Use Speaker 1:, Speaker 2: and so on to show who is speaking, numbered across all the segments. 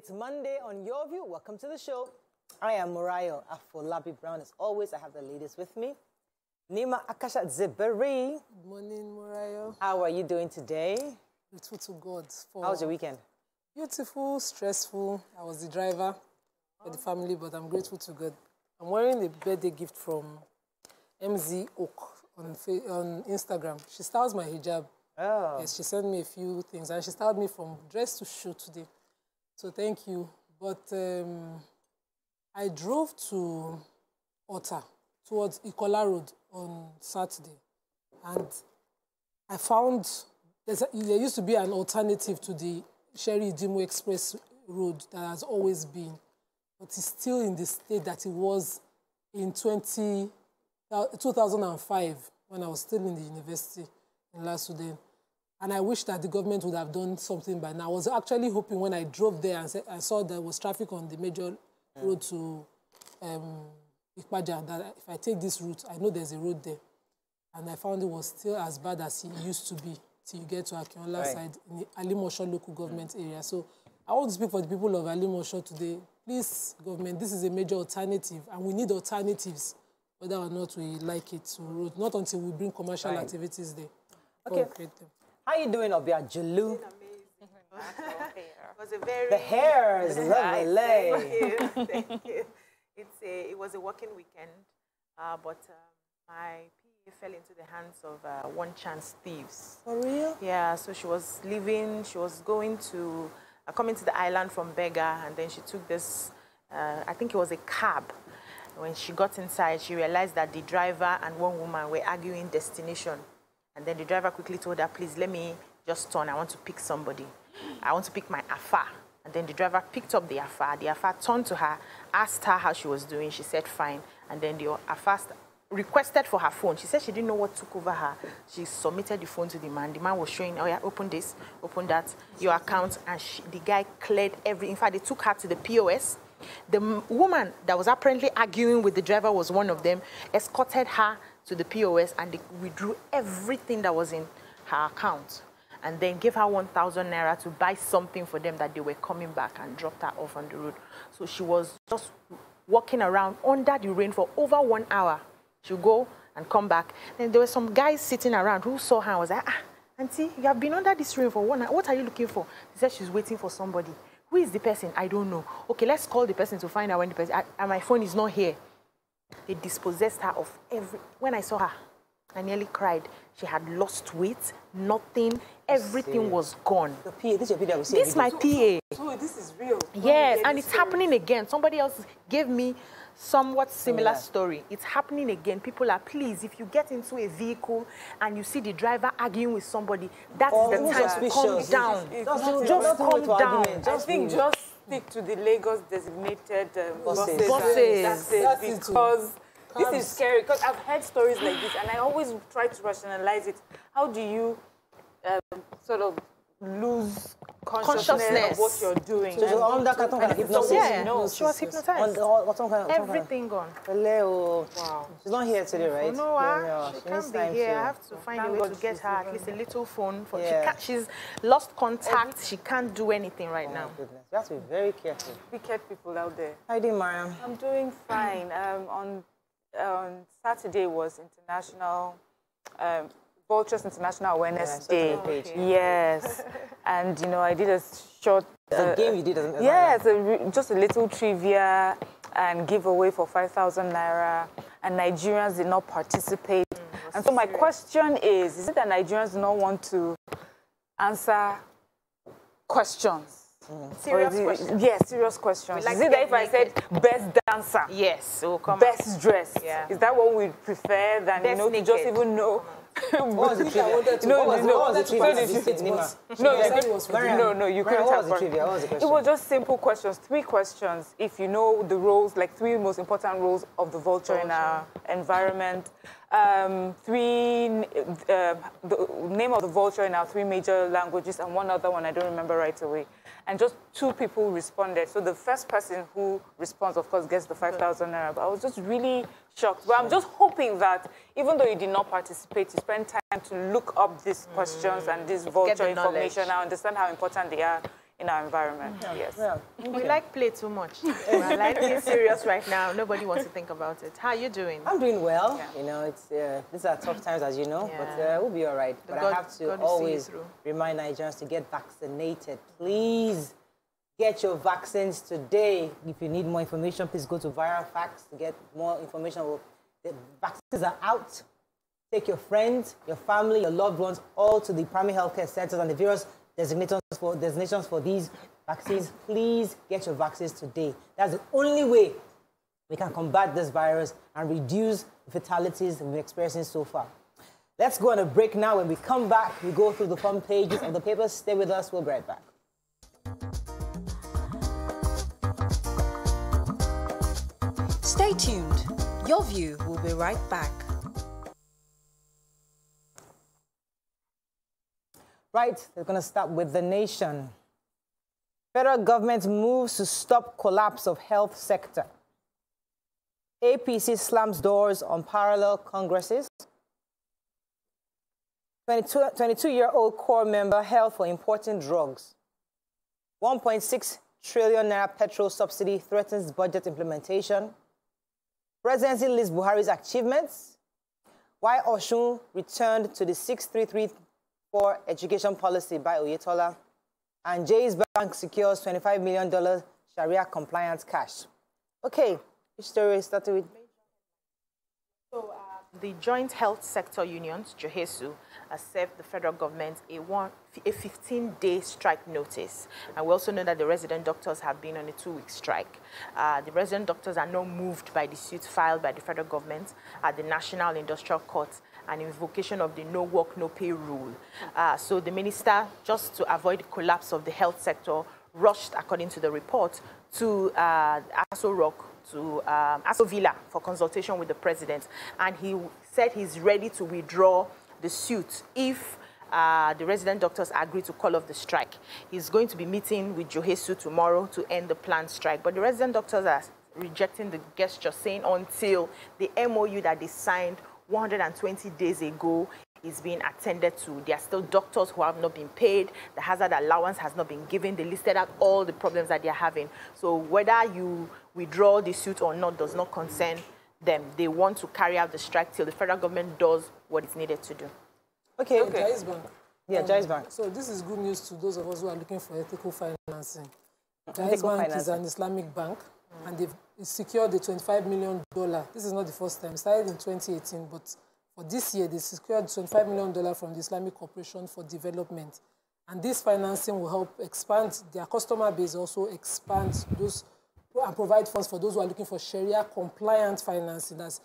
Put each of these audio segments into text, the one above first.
Speaker 1: It's Monday on Your View. Welcome to the show. I am Morayo Afolabi Brown. As always, I have the ladies with me. Nima Akasha Ziberi.
Speaker 2: Good morning, Morayo.
Speaker 1: How are you doing today?
Speaker 2: Grateful to God for.
Speaker 1: How was your weekend?
Speaker 2: Beautiful, stressful. I was the driver for the family, but I'm grateful to God. I'm wearing a birthday gift from MZ Oak on, on Instagram. She styles my hijab.
Speaker 1: Oh.
Speaker 2: Yes, she sent me a few things, and she styled me from dress to shoe today. So thank you. But um, I drove to Otta towards Ikola Road on Saturday, and I found a, there used to be an alternative to the Sherry Dimo Express Road that has always been, but it's still in the state that it was in 20, uh, 2005 when I was still in the university in Lasuden. And I wish that the government would have done something by now. I was actually hoping when I drove there and I saw there was traffic on the major road to um, Ipaja, that if I take this route, I know there's a road there. And I found it was still as bad as it used to be till you get to Akinola right. side in the Alimosho local government area. So I want to speak for the people of Alimosho today. Please, government, this is a major alternative, and we need alternatives, whether or not we like it to road. Not until we bring commercial right. activities there.
Speaker 1: Okay. How you doing, Obia Julu?
Speaker 3: it was a very
Speaker 1: The hair is
Speaker 3: Nice.
Speaker 1: lovely.
Speaker 3: Thank you. Thank you. It's a, it was a working weekend, uh, but uh, my PA fell into the hands of uh, one chance thieves.
Speaker 1: For real?
Speaker 3: Yeah, so she was leaving, she was going to, uh, coming to the island from Berger, and then she took this, uh, I think it was a cab. When she got inside, she realized that the driver and one woman were arguing destination. And then the driver quickly told her, please let me just turn, I want to pick somebody. I want to pick my Afa. And then the driver picked up the Afa. The Afa turned to her, asked her how she was doing. She said, fine. And then the Afa st- requested for her phone. She said she didn't know what took over her. She submitted the phone to the man. The man was showing, oh yeah, open this, open that, your account. And she, the guy cleared every, in fact, they took her to the POS. The woman that was apparently arguing with the driver was one of them, escorted her to the POS and they withdrew everything that was in her account and then gave her 1,000 naira to buy something for them that they were coming back and dropped her off on the road. So she was just walking around under the rain for over one hour. She'll go and come back. Then there were some guys sitting around who saw her and was like, ah, auntie, you have been under this rain for one hour. What are you looking for? She said she's waiting for somebody. Who is the person? I don't know. Okay, let's call the person to find out when the person, I- and my phone is not here. They dispossessed her of every. When I saw her, I nearly cried. She had lost weight, nothing, everything was gone.
Speaker 1: The PA, this is your PA that we see.
Speaker 3: This my PA.
Speaker 2: So this is real.
Speaker 3: Yes, and it's happening again. Somebody else gave me somewhat similar
Speaker 1: Yeah.
Speaker 3: story. It's happening again. People are please, if you get into a vehicle and you see the driver arguing with somebody, that is
Speaker 1: Or
Speaker 3: the
Speaker 1: even
Speaker 3: time to calm down.
Speaker 1: Just
Speaker 3: Just,
Speaker 1: not-
Speaker 3: just
Speaker 1: not
Speaker 3: calm down.
Speaker 1: argument,
Speaker 4: I
Speaker 1: just
Speaker 4: think just stick to the Lagos designated um,
Speaker 1: Buses.
Speaker 4: buses.
Speaker 3: Buses.
Speaker 4: That's it
Speaker 2: That's it
Speaker 4: because this is scary. Because I've heard stories like this, and I always try to rationalize it. How do you um, sort of lose consciousness,
Speaker 3: Consciousness.
Speaker 4: of what you're doing?
Speaker 1: So she was under kind of
Speaker 4: and
Speaker 1: hypnosis.
Speaker 3: Yeah,
Speaker 4: you
Speaker 3: she was
Speaker 1: On
Speaker 3: hypnotized.
Speaker 1: the, what, what kind of, what kind of-
Speaker 3: Everything gone.
Speaker 1: Hello.
Speaker 4: Wow.
Speaker 1: She's not here today, right?
Speaker 3: No, I,
Speaker 1: Yeah,
Speaker 3: she
Speaker 1: needs
Speaker 3: can't be here.
Speaker 1: to-
Speaker 3: I have to find a way
Speaker 4: God
Speaker 3: to get her at least a little phone. For,
Speaker 1: Yeah.
Speaker 3: she can't, she's lost contact. She can't do anything right
Speaker 1: Oh,
Speaker 3: now.
Speaker 1: goodness. You have to be very careful.
Speaker 4: Wicked people out there.
Speaker 1: How you doing, Mariam?
Speaker 4: I'm doing fine. Um, on on Saturday was International um, Vultures International Awareness
Speaker 1: Yeah, I saw it
Speaker 4: Day.
Speaker 1: on page.
Speaker 4: Yes, and you know I did a short.
Speaker 1: The
Speaker 4: uh,
Speaker 1: game you did doesn't
Speaker 4: Yes, a just a little trivia and giveaway for 5,000 naira, and Nigerians did not participate. and so my question is: Is it that Nigerians do not want to answer questions?
Speaker 3: Serious
Speaker 4: Or it-
Speaker 3: question.
Speaker 4: Yes, serious questions.
Speaker 3: like
Speaker 4: is it that
Speaker 3: get
Speaker 4: if I said best dancer?
Speaker 3: Yes, so come
Speaker 4: best dress.
Speaker 3: Yeah.
Speaker 4: Is that what we prefer than
Speaker 3: Best
Speaker 4: you know to just even know?
Speaker 1: What was the trivia?
Speaker 4: No, no, no.
Speaker 1: the trivia?
Speaker 4: So
Speaker 1: you
Speaker 4: did
Speaker 1: said,
Speaker 2: you-
Speaker 4: No, you could-
Speaker 2: it was for
Speaker 1: Mariam,
Speaker 4: no, no,
Speaker 1: Mariam,
Speaker 4: you couldn't have
Speaker 1: was the trivia? What was the question?
Speaker 4: It was just simple questions, three questions. If you know the roles, like three most important roles of the vulture, in our environment, um, three, uh, the name of the vulture in our three major languages, and one other one I don't remember right away. And just two people responded. So the first person who responds, of course, gets the 5,000 naira. But I was just really shocked. But I'm just hoping that even though you did not participate, you spend time to look up these questions and this vulture information. I understand how important they are in our environment.
Speaker 1: Yeah.
Speaker 4: Yes.
Speaker 1: Yeah.
Speaker 3: We like play too much. We're like being serious right now. Nobody wants to think about it. How are you doing?
Speaker 1: I'm doing well.
Speaker 4: Yeah.
Speaker 1: You know, it's uh, these are tough times, as you know, but
Speaker 3: Yeah.
Speaker 1: uh, we'll be all right. But
Speaker 3: God-
Speaker 1: I have to
Speaker 3: God will see you
Speaker 1: always
Speaker 3: through.
Speaker 1: remind Nigerians to get vaccinated. Please get your vaccines today. If you need more information, please go to Viral Facts to get more information. Well, The vaccines are out. Take your friends, your family, your loved ones, all to the primary healthcare centers and the various designations for, designations for these vaccines. Please get your vaccines today. That's the only way we can combat this virus and reduce the fatalities we've experiencing so far. Let's go on a break now. When we come back, we go through the front pages of the papers. Stay with us. We'll be right back.
Speaker 5: Stay tuned. Your view will be right back.
Speaker 1: Right, they're going to start with the nation. Federal government moves to stop collapse of health sector. APC slams doors on parallel congresses. 22-year-old core member held for importing drugs. 1.6 trillion naira petrol subsidy threatens budget implementation. Presidency lists Buhari's achievements. Why Osun returned to the 6334 education policy by Oyetola. And Jaiz Bank secures $25 million Sharia compliance cash. Okay, which story started with?
Speaker 3: so, The Joint Health Sector Unions, JOHESU, has served the federal government a, a 15-day strike notice. And we also know that the resident doctors have been on a two-week strike. Uh, the resident doctors are not moved by the suit filed by the federal government at the National Industrial Court an invocation of the no work, no pay rule. Uh, so the minister, just to avoid collapse of the health sector, rushed, according to the report, to uh, Aso Rock to um, Aso Villa for consultation with the president, and he said he's ready to withdraw the suit if uh, the resident doctors agree to call off the strike. He's going to be meeting with Johesu tomorrow to end the planned strike, but the resident doctors are rejecting the gesture, saying until the MOU that they signed 120 days ago is being attended to. There are still doctors who have not been paid. The hazard allowance has not been given. They listed out all the problems that they're having. So whether you withdraw the suit or not does not concern them. They want to carry out the strike till the federal government does what is needed to do.
Speaker 1: Okay,
Speaker 2: Okay. Jaiz Bank.
Speaker 1: Yeah, um, Jaiz Bank.
Speaker 2: So this is good news to those of us who are looking for ethical financing. Jaiz
Speaker 1: Ethical
Speaker 2: Bank is an Islamic bank, and they've secured the $25 million. This is not the first time. It started in 2018, but for this year, they secured $25 million from the Islamic Corporation for Development. And this financing will help expand their customer base, also expand those and provide funds for those who are looking for Sharia compliant financing. That's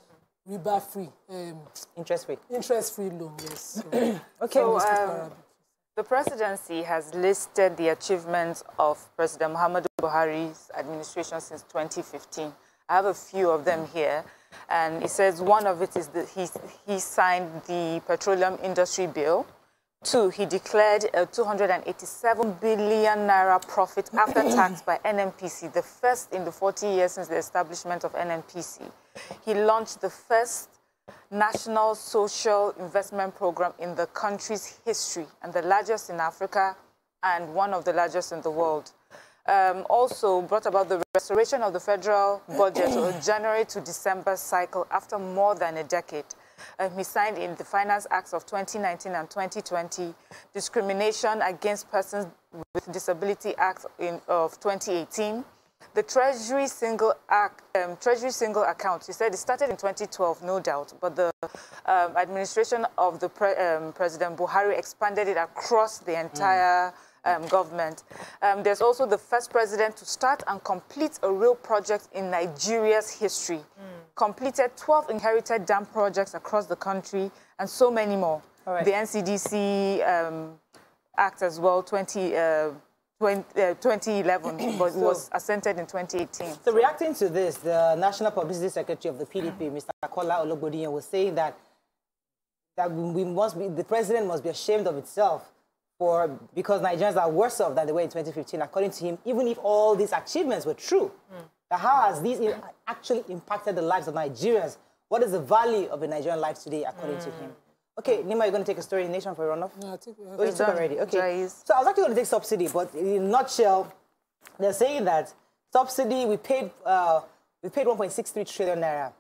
Speaker 2: riba free, um,
Speaker 1: Interest rate.
Speaker 2: interest free loan. Yes. So,
Speaker 1: Okay.
Speaker 4: So, um, The presidency has listed the achievements of President Muhammadu Buhari's administration since 2015. I have a few of them here. And it says one of it is that he, he signed the petroleum industry bill. Two, he declared a 287 billion naira profit after tax by NNPC, the first in the 40 years since the establishment of NNPC. He launched the first national social investment program in the country's history and the largest in Africa and one of the largest in the world. Um, also brought about the restoration of the federal budget or January to December cycle after more than a decade. Um, he signed in the Finance Acts of 2019 and 2020, Discrimination Against Persons with Disability Act in, of 2018, the Treasury single act, um, Treasury single account. He said it started in 2012, no doubt, but the um, administration of the pre um, President Buhari expanded it across the entire um, government. Um, there's also the first president to start and complete a real project in Nigeria's history. Completed 12 inherited dam projects across the country, and so many more.
Speaker 1: Right.
Speaker 4: The NCDC um, Act as well, 20. Uh, 20, uh, 2011, but was assented in 2018.
Speaker 1: So reacting to this, the National Publicity Secretary of the PDP, Mr. Kola Ologbodiyan, was saying that that we must be, the president must be ashamed of itself for because Nigerians are worse off than they were in 2015, according to him, even if all these achievements were true. That how has these i- actually impacted the lives of Nigerians? What is the value of a Nigerian life today, according to him? Okay, Nima, you're going to take a story in Nation for a runoff?
Speaker 2: No, I think we have
Speaker 1: Oh, you
Speaker 2: to-
Speaker 1: took
Speaker 4: done.
Speaker 1: already. Okay.
Speaker 4: Jaiz.
Speaker 1: So I was actually going to take subsidy, but in a nutshell, they're saying that subsidy we paid uh, we paid 1.63 trillion naira.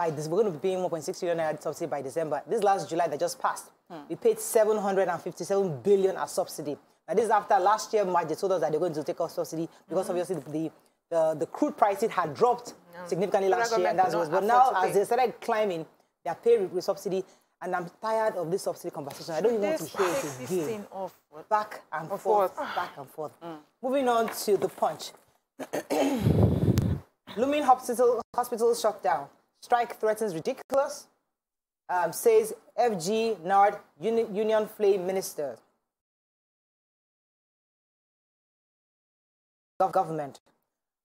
Speaker 1: By this, we're going to be paying 1.6 trillion naira subsidy by December. This last July that just passed, we paid 757 billion as subsidy. And this is after last year March they told us that they're going to take off subsidy because obviously the the, the crude prices had dropped significantly
Speaker 3: Federal
Speaker 1: last year, and what.
Speaker 3: could
Speaker 1: But now, as they started climbing, they are with with subsidy, and I'm tired of this subsidy conversation. I don't even want to hear it
Speaker 3: this
Speaker 1: again
Speaker 3: off.
Speaker 1: back and forth,
Speaker 4: forth.
Speaker 1: back and forth. Moving on to the punch. Looming hospital hospital shut down. Strike threatens ridiculous. Um, says FG NARD uni, Union Flame Minister. Gov- Government.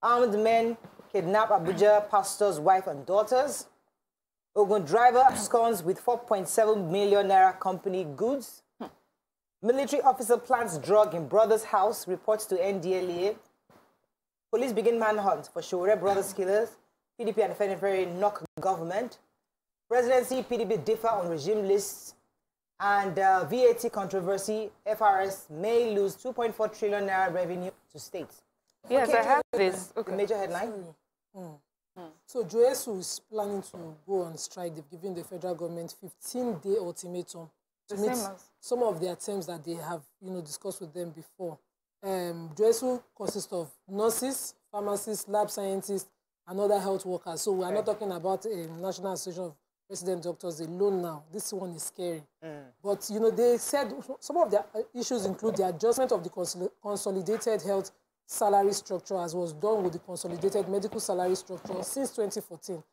Speaker 1: Armed men kidnap Abuja pastor's wife and daughters. Ogun driver absconds with 4.7 million naira company goods. Military officer plants drug in brother's house, reports to NDLEA. Police begin manhunt for Shore brothers killers. PDP and FNFRA knock government. Presidency, PDP differ on regime lists. And uh, VAT controversy, FRS may lose 2.4 trillion naira revenue to states.
Speaker 4: Yes,
Speaker 1: Okay,
Speaker 4: I have this.
Speaker 1: The major headline.
Speaker 2: So Johesu is planning to go on strike. They've given the federal government 15-day ultimatum to
Speaker 4: The
Speaker 2: meet some of their terms that they have, you know, discussed with them before. Um, Johesu consists of nurses, pharmacists, lab scientists, and other health workers. So we are not talking about a National Association of Resident Doctors alone now. This one is scary. But you know, they said some of uh, issues include the adjustment of the consoli- consolidated health salary structure, as was done with the consolidated medical salary structure since 2014.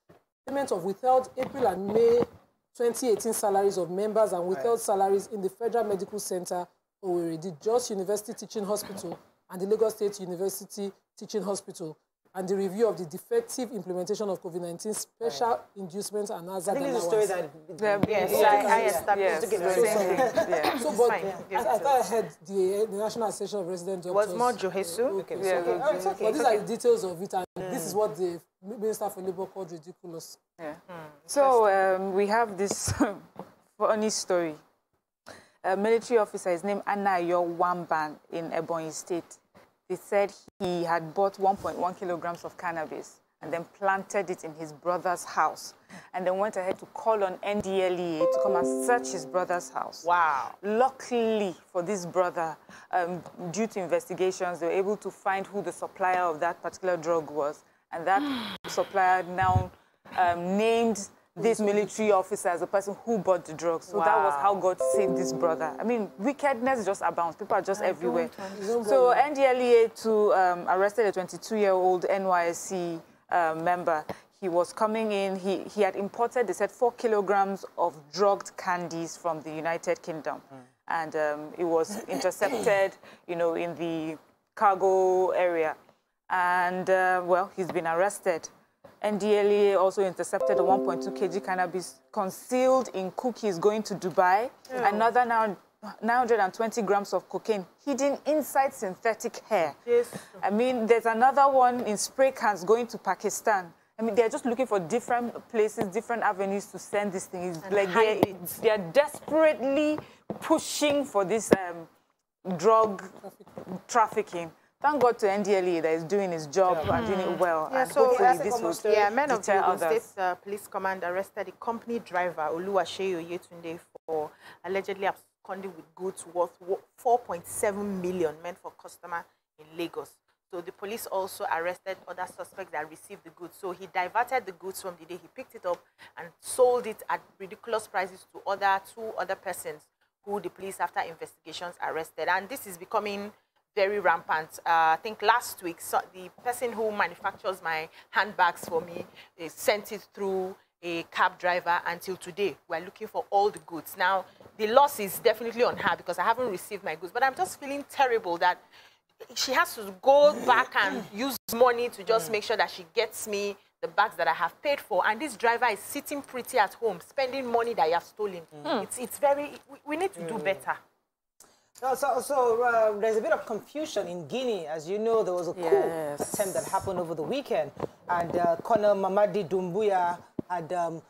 Speaker 2: Payment of withheld April and May 2018 salaries of members and withheld salaries in the Federal Medical Center, Owerri, the Jos University Teaching Hospital, and the Lagos State University Teaching Hospital, and the review of the defective implementation of COVID-19 special inducements and
Speaker 1: I
Speaker 2: hazard
Speaker 1: think this is a story
Speaker 2: allowance.
Speaker 1: that.
Speaker 3: Yes,
Speaker 1: Yeah,
Speaker 3: I, I established
Speaker 4: Yes,
Speaker 3: it.
Speaker 4: the
Speaker 1: So
Speaker 4: same Yeah.
Speaker 2: So, but
Speaker 3: fine.
Speaker 2: I,
Speaker 3: Give
Speaker 2: I thought I heard the, the National Association of Resident Doctors.
Speaker 3: Was more Johesu?
Speaker 1: Okay,
Speaker 4: Yeah,
Speaker 1: okay.
Speaker 4: the-
Speaker 1: Oh, it's okay.
Speaker 2: But these
Speaker 1: it's
Speaker 2: are the details of it, and this is what the Minister for Labour called ridiculous.
Speaker 4: Yeah. So um, we have this funny story. A military officer is named Anayo Wamban in Ebonyi State. They said he had bought 1.1 kilograms of cannabis and then planted it in his brother's house and then went ahead to call on NDLEA to come and search his brother's house.
Speaker 3: Wow.
Speaker 4: Luckily for this brother, um, due to investigations, they were able to find who the supplier of that particular drug was. And that supplier now um, named this military officer as a person who bought the drugs. So that was how God saved this brother. I mean, wickedness just abounds. People are just everywhere. So NDLEA to um, arrested a 22-year-old NYSC uh, member. He was coming in. He, he had imported, they said, four kilograms of drugged candies from the United Kingdom. And um, it was intercepted, you know, in the cargo area. And, uh, well, he's been arrested. NDLEA also intercepted a 1.2 kg cannabis concealed in cookies going to Dubai. Another now 920 grams of cocaine hidden inside synthetic hair.
Speaker 3: Yes.
Speaker 4: I mean, there's another one in spray cans going to Pakistan. I mean, they're just looking for different places, different avenues to send this thing. It's like they're,
Speaker 3: it.
Speaker 4: they're desperately pushing for this um, drug trafficking. Thank God to NDLE that is doing his job and doing it well.
Speaker 3: Yeah,
Speaker 4: and
Speaker 3: so
Speaker 4: hopefully this will
Speaker 3: story. Yeah, men of the
Speaker 4: deter
Speaker 3: Ogun
Speaker 4: others.
Speaker 3: State uh, Police Command arrested a company driver, Oluwaseyo Yetunde, for allegedly absconding with goods worth 4.7 million meant for customer in Lagos. So the police also arrested other suspects that received the goods. So he diverted the goods from the day he picked it up and sold it at ridiculous prices to other two other persons who the police, after investigations, arrested. And this is becoming very rampant. Uh, I think last week, so the person who manufactures my handbags for me sent it through a cab driver until today. We're looking for all the goods. Now, the loss is definitely on her because I haven't received my goods, but I'm just feeling terrible that she has to go back and use money to just make sure that she gets me the bags that I have paid for. And this driver is sitting pretty at home, spending money that you have stolen. It's, it's very, we, we need to do better.
Speaker 1: No, so, so uh, there's a bit of confusion in Guinea. As you know, there was a coup
Speaker 4: Yes.
Speaker 1: attempt that happened over the weekend, and uh, Colonel Mamadi Doumbouya had um,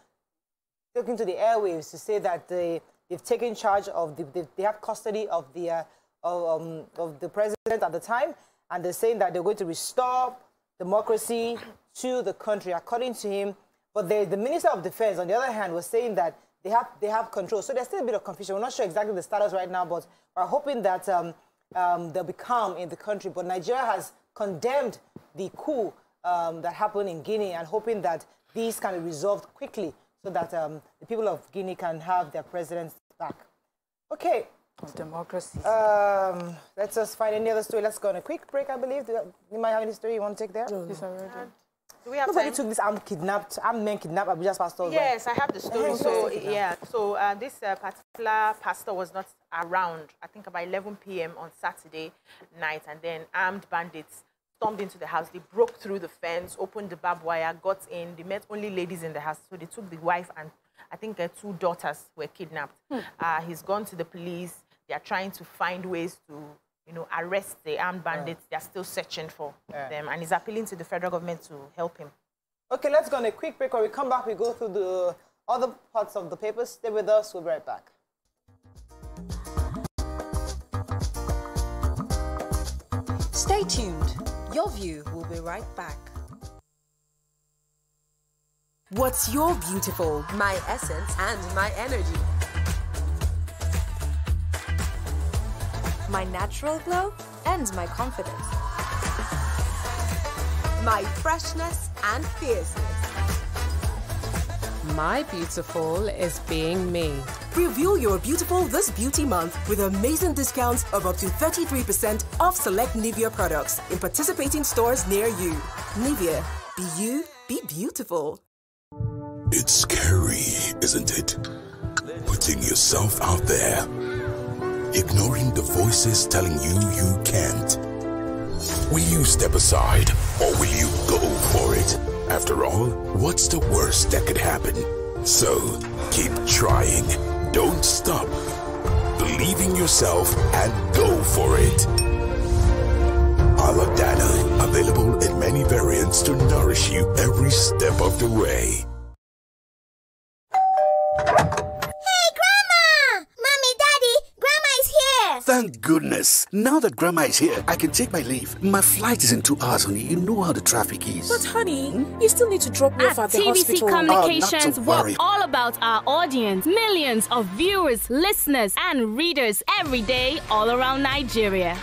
Speaker 1: taking to the airwaves to say that they, they've taken charge of, the, they, they have custody of the, uh, of, um, of the president at the time, and they're saying that they're going to restore democracy to the country, according to him. But the, the Minister of Defense, on the other hand, was saying that they have, they have control. So there's still a bit of confusion. We're not sure exactly the status right now, but we're hoping that um, um, there'll be calm in the country. But Nigeria has condemned the coup um, that happened in Guinea and hoping that these can be resolved quickly so that um, the people of Guinea can have their president back. Okay.
Speaker 4: Democracy.
Speaker 1: Um, let's just find any other story. Let's go on a quick break, I believe. You might have any story you want to take there?
Speaker 2: No, no.
Speaker 3: Do we have
Speaker 1: Nobody
Speaker 3: time?
Speaker 1: took this armed kidnapped, armed men kidnapped Abuja's pastors. right?
Speaker 3: Yes, I have the story. So yeah, so uh, this uh, particular pastor was not around. I think about 11 p.m. on Saturday night, and then armed bandits stormed into the house. They broke through the fence, opened the barbed wire, got in. They met only ladies in the house, so they took the wife and I think their two daughters were kidnapped. Uh, he's gone to the police. They are trying to find ways to. You know, arrest the armed bandits. They are still searching for
Speaker 1: Yeah.
Speaker 3: them, and he's appealing to the federal government to help him.
Speaker 1: Okay, let's go on a quick break. When we come back, we go through the other parts of the papers. Stay with us. We'll be right back.
Speaker 5: Stay tuned. Your view will be right back.
Speaker 6: What's your beautiful?
Speaker 7: my essence and my energy.
Speaker 6: My natural glow and my confidence.
Speaker 7: My freshness and fierceness.
Speaker 8: My beautiful is being me.
Speaker 6: Review your beautiful this beauty month with amazing discounts of up to 33% off select Nivea products in participating stores near you. Nivea, be you, be beautiful.
Speaker 9: It's scary, isn't it? Putting yourself out there, ignoring the voices telling you you can't. Will you step aside or will you go for it? After all, what's the worst that could happen? So, keep trying. Don't stop. Believe in yourself and go for it. Aladana, available in many variants to nourish you every step of the way.
Speaker 10: Goodness. Now that Grandma is here, I can take my leave. My flight is in two hours, honey. You know how the traffic is.
Speaker 2: But honey, you still need to drop me
Speaker 11: At
Speaker 2: off at the
Speaker 11: TVC
Speaker 2: hospital.
Speaker 11: Communications,
Speaker 10: Oh,
Speaker 11: we're all about our audience, millions of viewers, listeners, and readers every day all around Nigeria.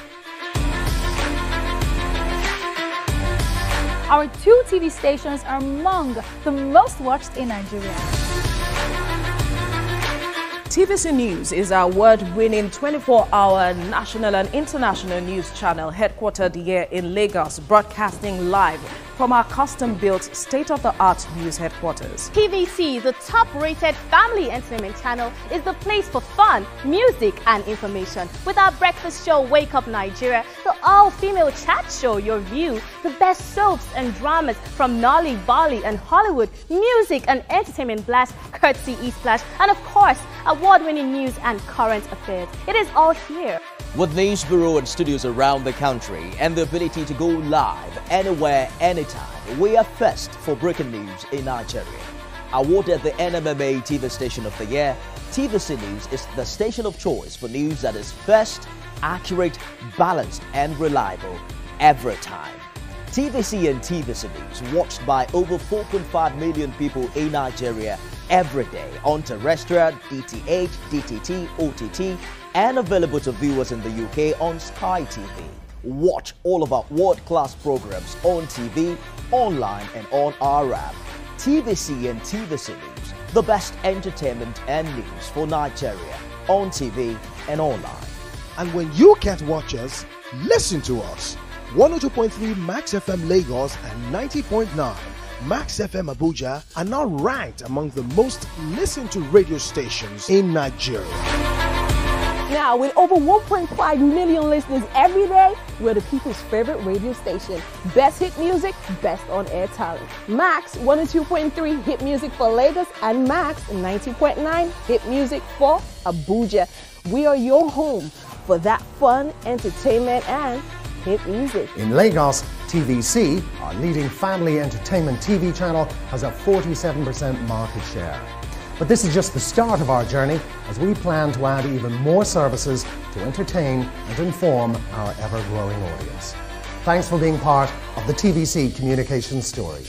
Speaker 12: Our two TV stations are among the most watched in Nigeria.
Speaker 13: TVC News is our award-winning 24-hour national and international news channel headquartered here in Lagos, broadcasting live from our custom-built state-of-the-art news headquarters.
Speaker 14: TVC, the top rated family entertainment channel, is the place for fun, music, and information. With our breakfast show, Wake Up Nigeria, the all female chat show, Your View, the best soaps and dramas from Nolly, Bolly, and Hollywood, music and entertainment blast, courtesy East Flash, and of course, award winning news and current affairs. It is all here.
Speaker 15: With News Bureau and studios around the country and the ability to go live anywhere, anytime, we are first for breaking news in Nigeria. Awarded the NMMA TV Station of the Year, TVC News is the station of choice for news that is first, accurate, balanced, and reliable every time. TVC and TVC News watched by over 4.5 million people in Nigeria every day on terrestrial, DTH, DTT, OTT, and available to viewers in the UK on Sky TV. Watch all of our world-class programs on TV, online, and on our app. TVC and TVC News, the best entertainment and news for Nigeria on TV and online.
Speaker 16: And when you can't watch us, listen to us. 102.3 Max FM Lagos and 90.9 Max FM Abuja are now ranked among the most listened to radio stations in Nigeria.
Speaker 17: Now, with over 1.5 million listeners every day, we're the people's favorite radio station. Best hit music, best on air talent. Max 102.3 hit music for Lagos and Max 90.9 hit music for Abuja. We are your home for that fun, entertainment, and hit music.
Speaker 18: In Lagos, TVC, our leading family entertainment TV channel, has a 47% market share. But this is just the start of our journey as we plan to add even more services to entertain and inform our ever growing audience. Thanks for being part of the TVC Communications story.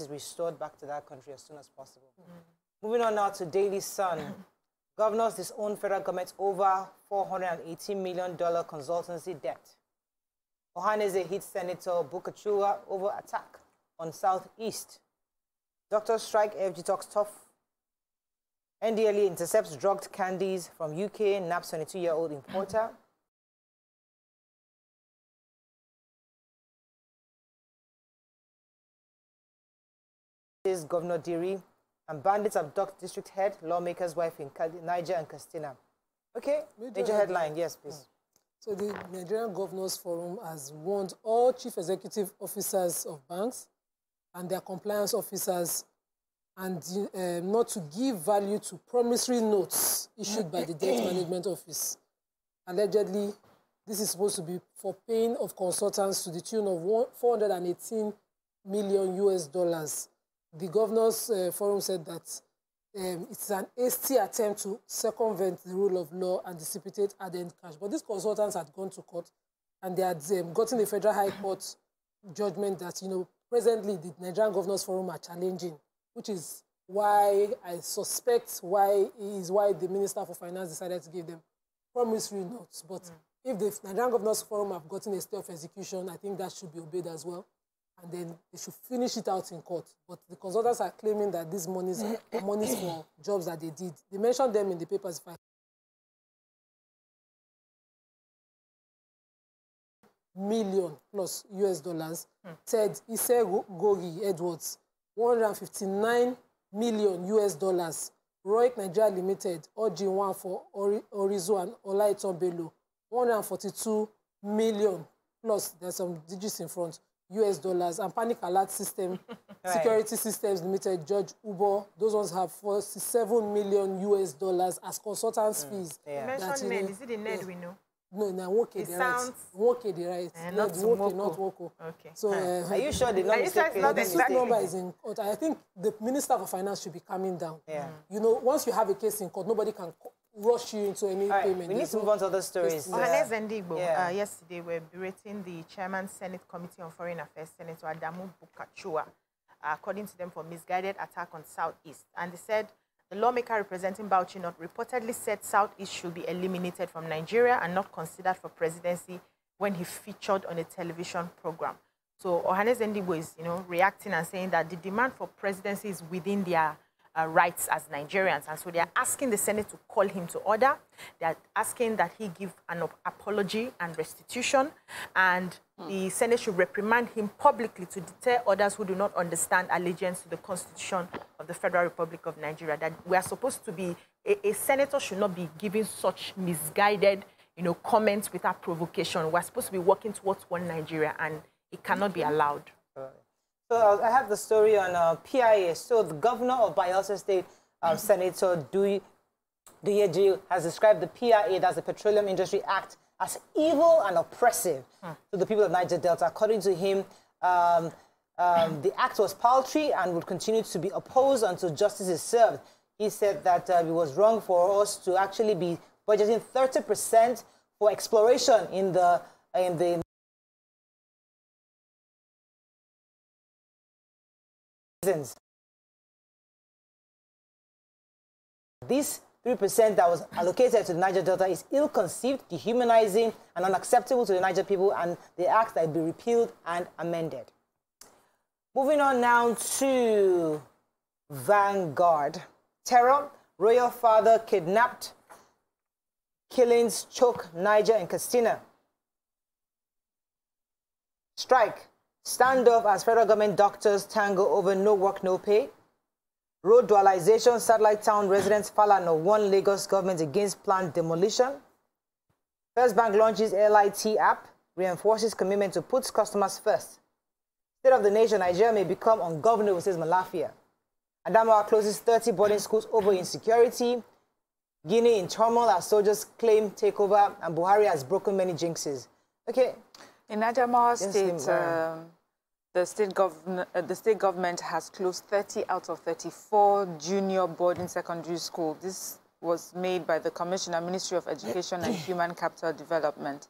Speaker 1: Is restored back to that country as soon as possible. Mm-hmm. Moving on now to Daily Sun. Governors disown federal government over $418 million consultancy debt. Ohanaeze hits Senator Bulkachuwa over attack on Southeast. Doctors strike, FG talks tough. NDLE intercepts drugged candies from UK, naps 22-year-old importer. Is Governor Diri and bandits abduct district head, lawmaker's wife in Niger and Katsina. Okay, major, headline, yes, please.
Speaker 2: So the Nigerian Governors Forum has warned all chief executive officers of banks and their compliance officers and um, not to give value to promissory notes issued by the Debt Management Office. Allegedly, this is supposed to be for paying of consultants to the tune of 418 million US dollars. The Governors uh, Forum said that um, it's an hasty attempt to circumvent the rule of law and dissipate ardent cash. But these consultants had gone to court and they had um, gotten a federal high court judgment that, you know, presently the Nigerian Governors Forum are challenging, which is why I suspect why is why the Minister for Finance decided to give them promissory notes. But mm. if the Nigerian Governors Forum have gotten a stay of execution, I think that should be obeyed as well. And then they should finish it out in court. But the consultants are claiming that these monies are monies for jobs that they did. They mentioned them in the papers. Million plus US dollars. Hmm. Ted Isegori Edwards, 159 million US dollars. Roy Nigeria Limited, OG1 for Orizo and Olaiton Bello, 142 million plus there's some digits in front. US dollars and Panic Alert System, right. Security Systems Limited, George Ubo, those ones have 47 million US dollars as consultants mm. fees.
Speaker 3: Yeah. You mentioned NED, is it the NED yeah. we know?
Speaker 2: No, no, Woke the right. Woke the right.
Speaker 3: Uh, not Woke,
Speaker 2: not Woko.
Speaker 3: Okay.
Speaker 2: So, uh,
Speaker 1: are you sure the number is
Speaker 2: not the suit number is in court? I think the Minister for Finance should be coming down.
Speaker 1: Yeah.
Speaker 2: You know, once you have a case in court, nobody can rush you into any
Speaker 1: right,
Speaker 2: payment.
Speaker 1: We need to move on to other stories.
Speaker 3: Ohanaeze Ndigbo, yeah. uh, yesterday we're berating the Chairman Senate Committee on Foreign Affairs, Senator Adamu Bulkachuwa, uh, according to them, for misguided attack on Southeast. And they said the lawmaker representing Bauchi North reportedly said Southeast should be eliminated from Nigeria and not considered for presidency when he featured on a television program. So Ohanaeze Ndigbo is, you know, reacting and saying that the demand for presidency is within their uh, rights as Nigerians. And so they are asking the Senate to call him to order. They are asking that he give an apology and restitution. And the Senate should reprimand him publicly to deter others who do not understand allegiance to the Constitution of the Federal Republic of Nigeria. That we are supposed to be, a, a senator should not be giving such misguided you know, comments without provocation. We're supposed to be working towards one Nigeria, and it cannot be allowed.
Speaker 1: So uh, I have the story on uh, PIA. So the governor of Bayelsa State, uh, Senator Douye Diri, has described the PIA, that's the Petroleum Industry Act, as evil and oppressive hmm. to the people of Niger Delta. According to him, um, um, the act was paltry and would continue to be opposed until justice is served. He said that uh, it was wrong for us to actually be budgeting 30% for exploration in the in the reasons. This 3% that was allocated to the Niger Delta is ill-conceived, dehumanizing, and unacceptable to the Niger people, and they act that be repealed and amended. Moving on now to Vanguard. Terror, royal father kidnapped, killings choke Niger and Katsina. Strike. Standoff as federal government doctors tangle over no work, no pay. Road dualization, satellite town residents Falana warn Lagos government against planned demolition. First Bank launches LIT app, reinforces commitment to put customers first. State of the nation, Nigeria may become ungovernable, says Malafia. Adamawa closes 30 boarding schools over insecurity. Guinea in turmoil as soldiers claim takeover, and Buhari has broken many jinxes. Okay.
Speaker 4: In Adamawa State, um, the state, government, uh, the state government has closed 30 out of 34 junior boarding secondary schools. This was made by the Commissioner, Ministry of Education and Human Capital Development.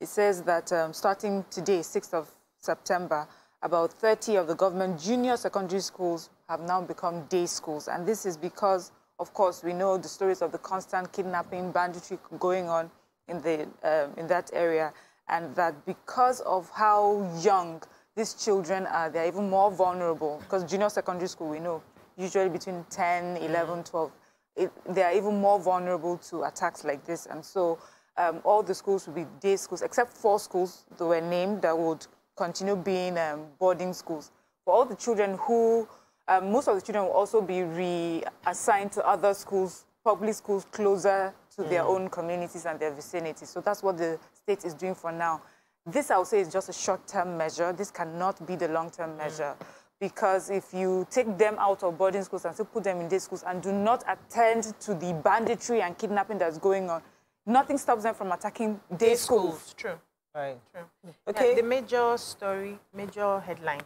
Speaker 4: It says that um, starting today, 6th of September, about 30 of the government junior secondary schools have now become day schools. And this is because, of course, we know the stories of the constant kidnapping, banditry going on in, the, um, in that area. And that because of how young these children are, they're even more vulnerable. Because junior secondary school, we know, usually between 10, 11, 12, it, they are even more vulnerable to attacks like this. And so um, all the schools will be day schools, except four schools that were named that would continue being um, boarding schools. For all the children who, um, most of the children will also be reassigned to other schools, public schools closer to mm. their own communities and their vicinities. So that's what the state is doing for now. This, I would say, is just a short-term measure. This cannot be the long-term measure. Mm. Because if you take them out of boarding schools and still put them in day schools and do not attend to the banditry and kidnapping that's going on, nothing stops them from attacking day, day schools. schools.
Speaker 3: True.
Speaker 1: Right.
Speaker 3: True. Okay. Uh, the major story, major headline.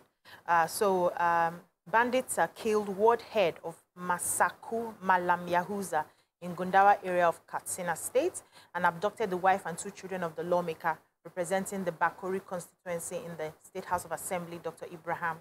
Speaker 3: Uh, so, um, bandits are killed ward head of Masaku Malam Yahuza in Gundawa area of Katsina State and abducted the wife and two children of the lawmaker representing the Bakori constituency in the State House of Assembly, Dr. Ibrahim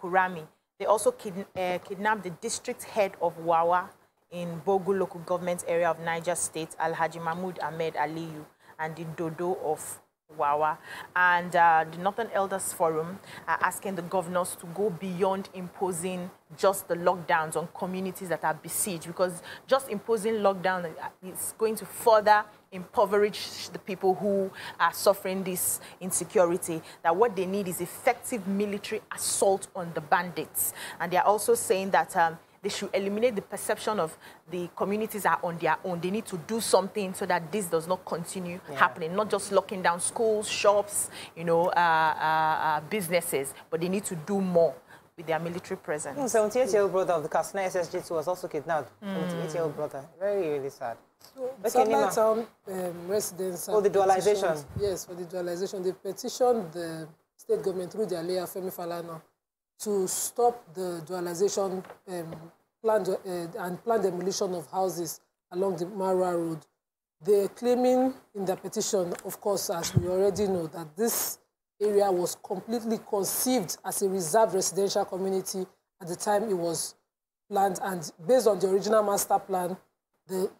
Speaker 3: Kurami. They also kid, uh, kidnapped the district head of Wawa in Borgu local government area of Niger State, Alhaji Mahmoud Ahmed Aliyu, and the Dodo of Wawa. And uh, the Northern Elders Forum are asking the governors to go beyond imposing just the lockdowns on communities that are besieged because just imposing lockdown is going to further impoverish the people who are suffering this insecurity, that what they need is effective military assault on the bandits. And they're also saying that um, they should eliminate the perception of the communities are on their own. They need to do something so that this does not continue yeah. happening, not just locking down schools, shops, you know, uh, uh, uh, businesses, but they need to do more with their military presence.
Speaker 1: 78-year-old brother of the Katsina SSG2 was also kidnapped. 78-year-old mm. brother. Very, really sad.
Speaker 2: So, Satellite Town um, residents...
Speaker 1: Oh, the dualization.
Speaker 2: Yes, for the dualization. They petitioned the state government through their leader, Femi Falana, to stop the dualization um, planned, uh, and planned demolition of houses along the Marwa Road. They're claiming in their petition, of course, as we already know, that this area was completely conceived as a reserved residential community at the time it was planned. And based on the original master plan, the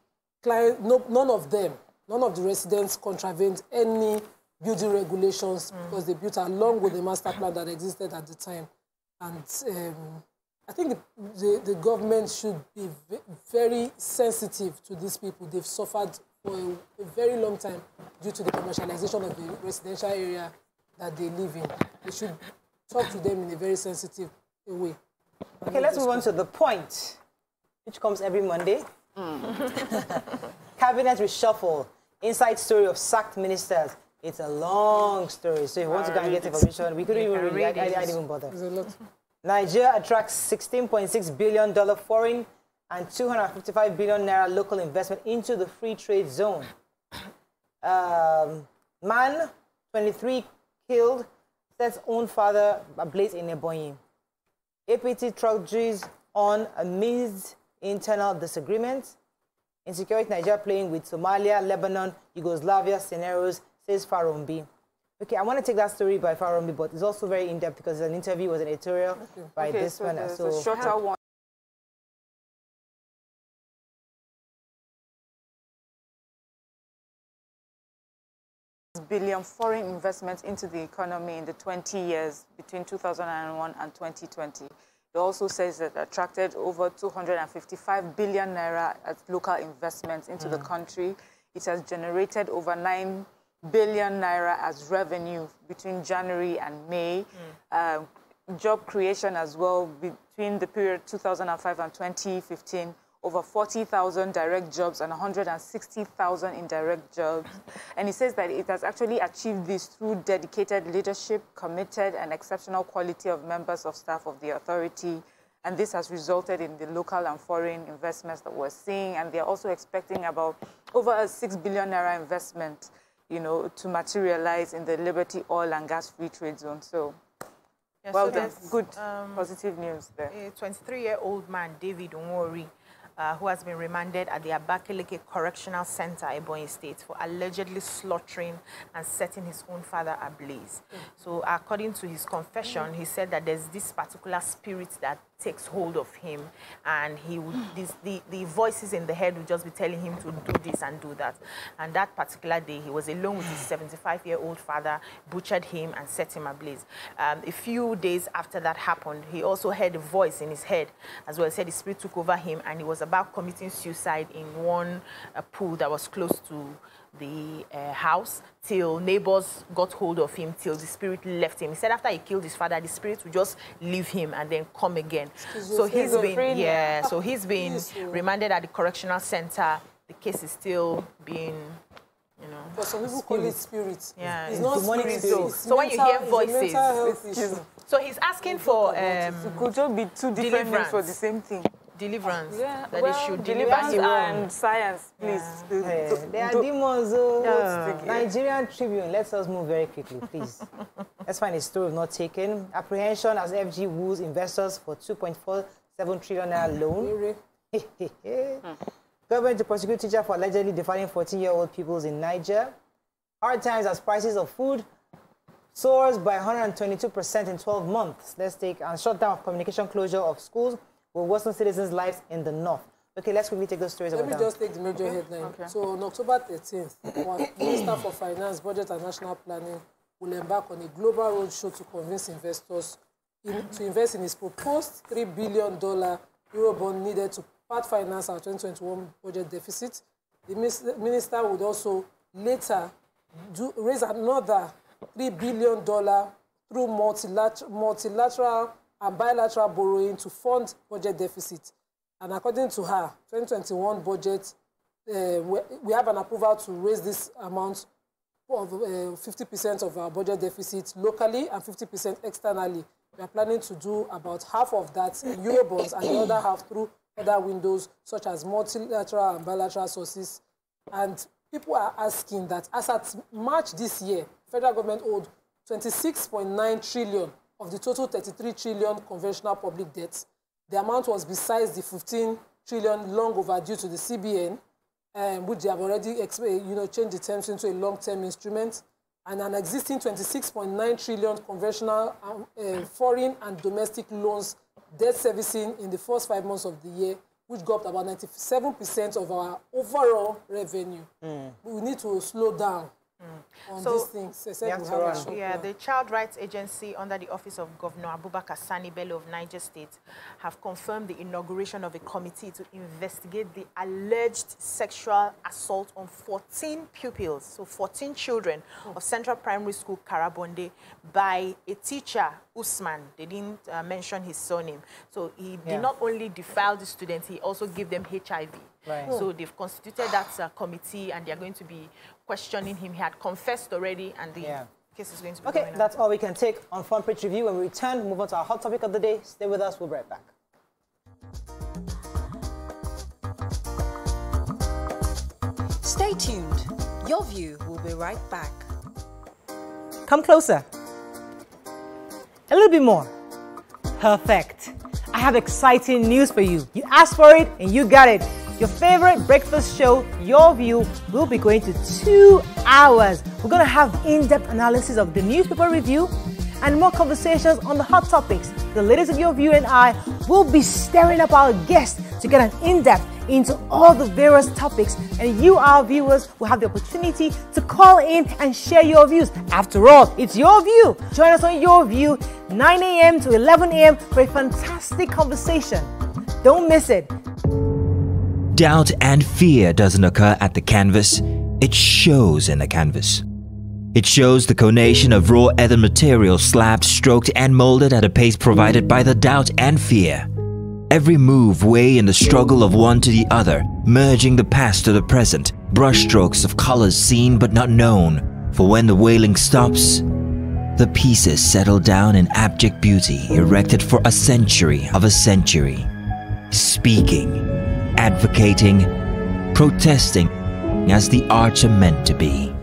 Speaker 2: client, no, none of them, none of the residents contravened any building regulations mm. because they built along with the master plan that existed at the time. And um, I think the, the, the, government should be very sensitive to these people. They've suffered for a, a very long time due to the commercialization of the residential area that they live in. They should talk to them in a very sensitive way.
Speaker 1: Okay, let's move on to the point, which comes every Monday. Mm. Cabinet reshuffle, inside story of sacked ministers. It's a long story, so if you want to go and get information, we couldn't even read it. I, I, I didn't even bother. Nigeria attracts $16.6 billion foreign and 255 billion naira local investment into the free trade zone. Um, man, 23 killed, sets own father ablaze in Ebonyi. APT truck Jews on amidst internal disagreements. Insecurity Nigeria playing with Somalia, Lebanon, Yugoslavia scenarios, says Farombi. Okay, I want to take that story by Farombi, but it's also very in-depth because it's an interview was an editorial okay. by okay, this so one.
Speaker 4: So, shorter one. billion foreign investment into the economy in the 20 years between 2001 and 2020. It also says that it attracted over 255 billion naira as local investments into mm. the country. It has generated over 9 billion naira as revenue between January and May. Mm. job creation as well between the period 2005 and 2015 over 40,000 direct jobs and 160,000 indirect jobs. And he says that it has actually achieved this through dedicated leadership, committed and exceptional quality of members of staff of the authority. And this has resulted in the local and foreign investments that we're seeing. And they're also expecting about over a 6 billion naira investment, you know, to materialize in the Liberty Oil and Gas Free Trade Zone. So yeah, well so done. Good, um, positive news there.
Speaker 3: A 23-year-old man, David Umori, uh, who has been remanded at the Abakaliki Correctional Center, Ebonyi State, for allegedly slaughtering and setting his own father ablaze. Mm. So according to his confession, he said that there's this particular spirit that takes hold of him and he would this, the, the voices in the head would just be telling him to do this and do that. And that particular day he was alone with his 75 year old father butchered him and set him ablaze. Um, a few days after that happened he also heard a voice in his head as well. He said the spirit took over him and he was about committing suicide in one uh, pool that was close to the uh, house till neighbors got hold of him till the spirit left him. He said after he killed his father, the spirit would just leave him and then come again. So he's been yeah, so he's been remanded at the correctional center. The case is still being you know.
Speaker 2: But some people call it spirit.
Speaker 3: Yeah,
Speaker 2: it's, it's not spirit.
Speaker 3: So, so when you hear voices, so he's asking for um,
Speaker 4: it could just be two different names for the same thing
Speaker 3: deliverance. Yeah,
Speaker 4: that well, they should deliverance and science, please. Yeah.
Speaker 1: Yeah. They are demons. Oh. Yeah. Nigerian Tribune. Let us move very quickly, please. Let's find a story of not taken. Apprehension as FG woos investors for 2.47 trillion naira loan. Government to prosecute teacher for allegedly defrauding 14-year-old pupils in Niger. Hard times as prices of food soars by 122% in 12 months. Let's take and shutdown of communication closure of schools will worsen citizens' lives in the north. Okay, let's quickly take those stories
Speaker 2: Let me
Speaker 1: down.
Speaker 2: just take the major okay. headline. Okay. So on October 13th, our Minister for Finance, Budget and National Planning will embark on a global roadshow to convince investors in, to invest in his proposed $3 billion Eurobond needed to part finance our 2021 budget deficit. The minister would also later do, raise another $3 billion through multilateral, multilateral and bilateral borrowing to fund budget deficit. And according to her, 2021 budget, uh, we, have an approval to raise this amount of 50% uh, of our budget deficit locally and 50% externally. We are planning to do about half of that in Eurobonds and the other half through other windows such as multilateral and bilateral sources. And people are asking that as at March this year, federal government owed 26.9 trillion of the total 33 trillion conventional public debt. The amount was besides the 15 trillion long overdue to the CBN, um, which they have already you know, changed the terms into a long-term instrument, and an existing 26.9 trillion conventional um, uh, foreign and domestic loans debt servicing in the first five months of the year, which got about 97% of our overall revenue. Mm. We need to slow down Mm. so, things,
Speaker 3: yeah, the Child Rights Agency under the office of Governor Abubakar Sani Bello of Niger State have confirmed the inauguration of a committee to investigate the alleged sexual assault on 14 pupils, so 14 children mm. of Central Primary School Karabonde by a teacher, Usman. They didn't uh, mention his surname. So he yeah. did not only defile the students, he also gave them HIV. Right. So they've constituted that uh, committee and they're going to be questioning him. He had confessed already and the yeah. case is going to be
Speaker 1: Okay, that's all we can take on Front Page Review. When we return, move on to our hot topic of the day. Stay with us. We'll be right back.
Speaker 5: Stay tuned. Your view will be right back.
Speaker 1: Come closer. A little bit more. Perfect. I have exciting news for you. You asked for it and you got it. Your favorite breakfast show, Your View, will be going to two hours. We're going to have in depth analysis of the newspaper review and more conversations on the hot topics. The ladies of Your View and I will be stirring up our guests to get an in depth into all the various topics, and you, our viewers, will have the opportunity to call in and share your views. After all, it's your view. Join us on Your View, 9 a.m. to 11 a.m. for a fantastic conversation. Don't miss it.
Speaker 19: Doubt and fear doesn't occur at the canvas, it shows in the canvas. It shows the conation of raw earthen material slabbed, stroked, and molded at a pace provided by the doubt and fear. Every move way in the struggle of one to the other, merging the past to the present, brushstrokes of colors seen but not known. For when the wailing stops, the pieces settle down in abject beauty erected for a century of a century. Speaking, advocating, protesting as the arts are meant to be.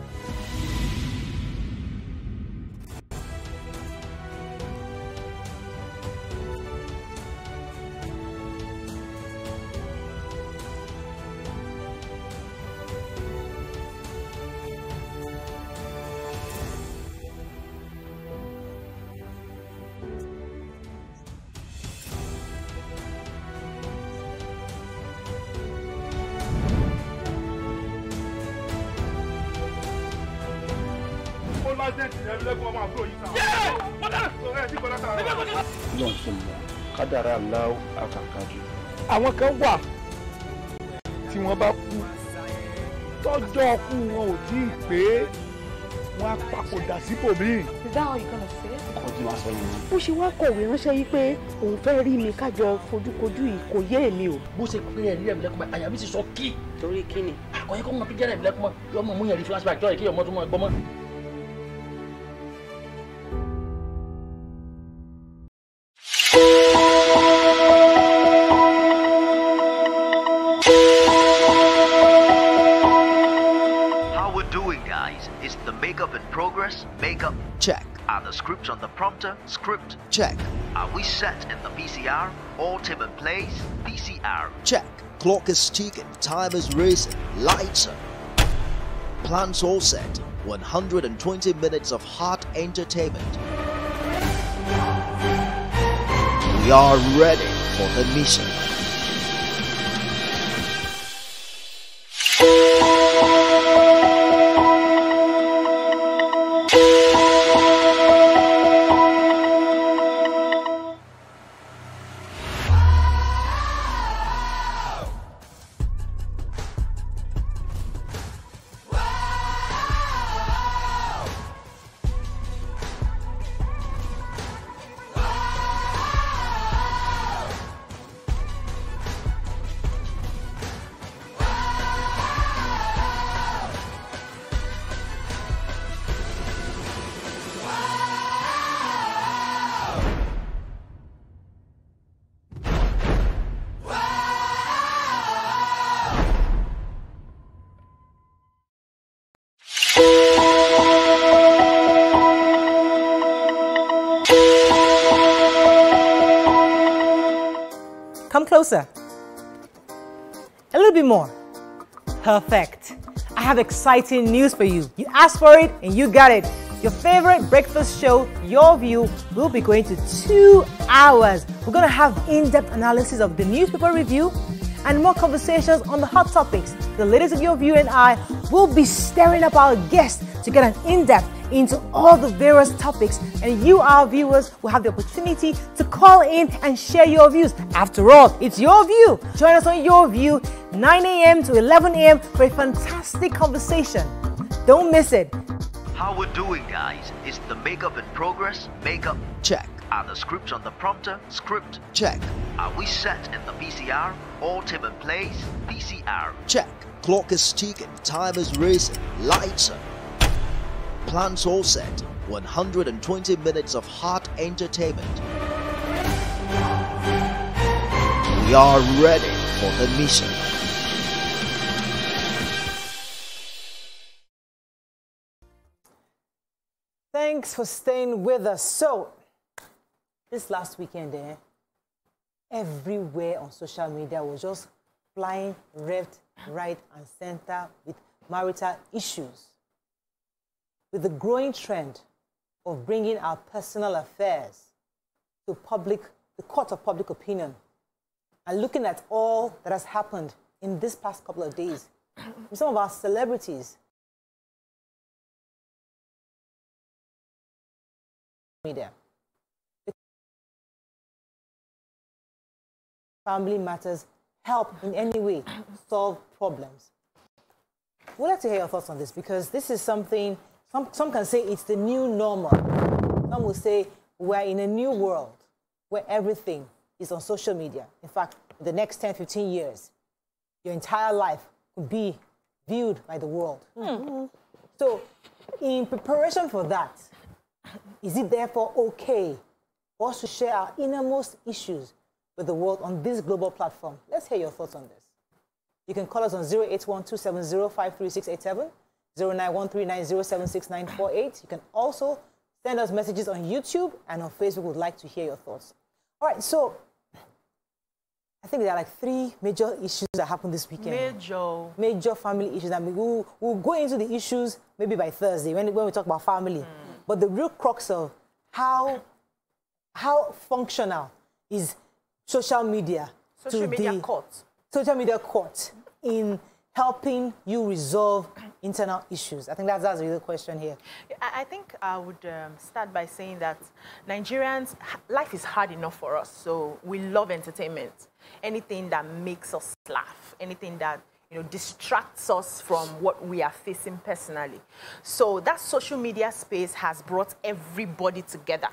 Speaker 10: Kádàrá aláwọ̀ àkàkàjù.
Speaker 16: àwọn kan wà tí wọ́n bá kú tọ́jọ́ ọkú wọn ò tí ì pé wọ́n á papòdà síbòmíì.
Speaker 20: Is that how you gonna say
Speaker 10: kọjú wá sọ yẹn.
Speaker 20: bó ṣe wá kọ̀wé ránṣẹ́ yìí pé òun fẹ́ rí mi kájọ fojúkojú yìí kò yé èmi o.
Speaker 21: bó ṣe pé ẹ̀rí ẹ̀mí lẹ́kùnmọ́ àyà mi sì sọ kí.
Speaker 20: torí kí ni.
Speaker 21: àkọyẹ kọ́ mọ píjẹ́ ẹ̀mí lẹ́kùnmọ́ yọ ọmọ mú yẹn rí flashback jọ́ ìkéyọ̀ mọ́ tó mọ́ ẹgbọ́n mọ́.
Speaker 22: Are the scripts on the prompter? Script check. Are we set in the PCR? All team in place? PCR check.
Speaker 15: Clock is ticking, time is racing, lights are. Plans all set. 120 minutes of hot entertainment. We are ready for the mission.
Speaker 1: Perfect. I have exciting news for you. You asked for it and you got it. Your favorite breakfast show, Your View, will be going to two hours. We're going to have in depth analysis of the newspaper review and more conversations on the hot topics. The ladies of Your View and I will be stirring up our guests to get an in depth into all the various topics, and you, our viewers, will have the opportunity to call in and share your views. After all, it's your view. Join us on Your View, 9 a.m. to 11 a.m. for a fantastic conversation. Don't miss it.
Speaker 22: How we're doing, guys? Is the makeup in progress? Makeup check. Are the scripts on the prompter? Script check. Are we set in the PCR? All team in place? PCR
Speaker 15: Check. Clock is ticking, time is racing, lights are. Plans all set. 120 minutes of hot entertainment. We are ready for the mission.
Speaker 1: Thanks for staying with us. So, this last weekend, eh, everywhere on social media was just flying left, right, and center with marital issues. With the growing trend of bringing our personal affairs to public, the court of public opinion, and looking at all that has happened in this past couple of days, some of our celebrities media. Family matters help in any way solve problems. We'd like to hear your thoughts on this because this is something some, some can say it's the new normal. Some will say we're in a new world where everything is on social media. In fact, in the next 10, 15 years, your entire life could be viewed by the world. Mm. So, in preparation for that, is it therefore okay for us to share our innermost issues with the world on this global platform? Let's hear your thoughts on this. You can call us on 08127053687, 0913907698. You can also send us messages on YouTube and on Facebook. We'd like to hear your thoughts. All right, so I think there are like three major issues that happened this weekend.
Speaker 3: Major.
Speaker 1: Major family issues. I mean, we'll, we'll go into the issues maybe by Thursday when, when we talk about family. Mm. But the real crux of how, how functional is social media
Speaker 3: social
Speaker 1: to
Speaker 3: media
Speaker 1: the
Speaker 3: court.
Speaker 1: social media court in helping you resolve internal issues? I think that's, that's the real question here.
Speaker 3: I, I think I would um, start by saying that Nigerians, life is hard enough for us, so we love entertainment. Anything that makes us laugh, anything that you know, distracts us from what we are facing personally. So that social media space has brought everybody together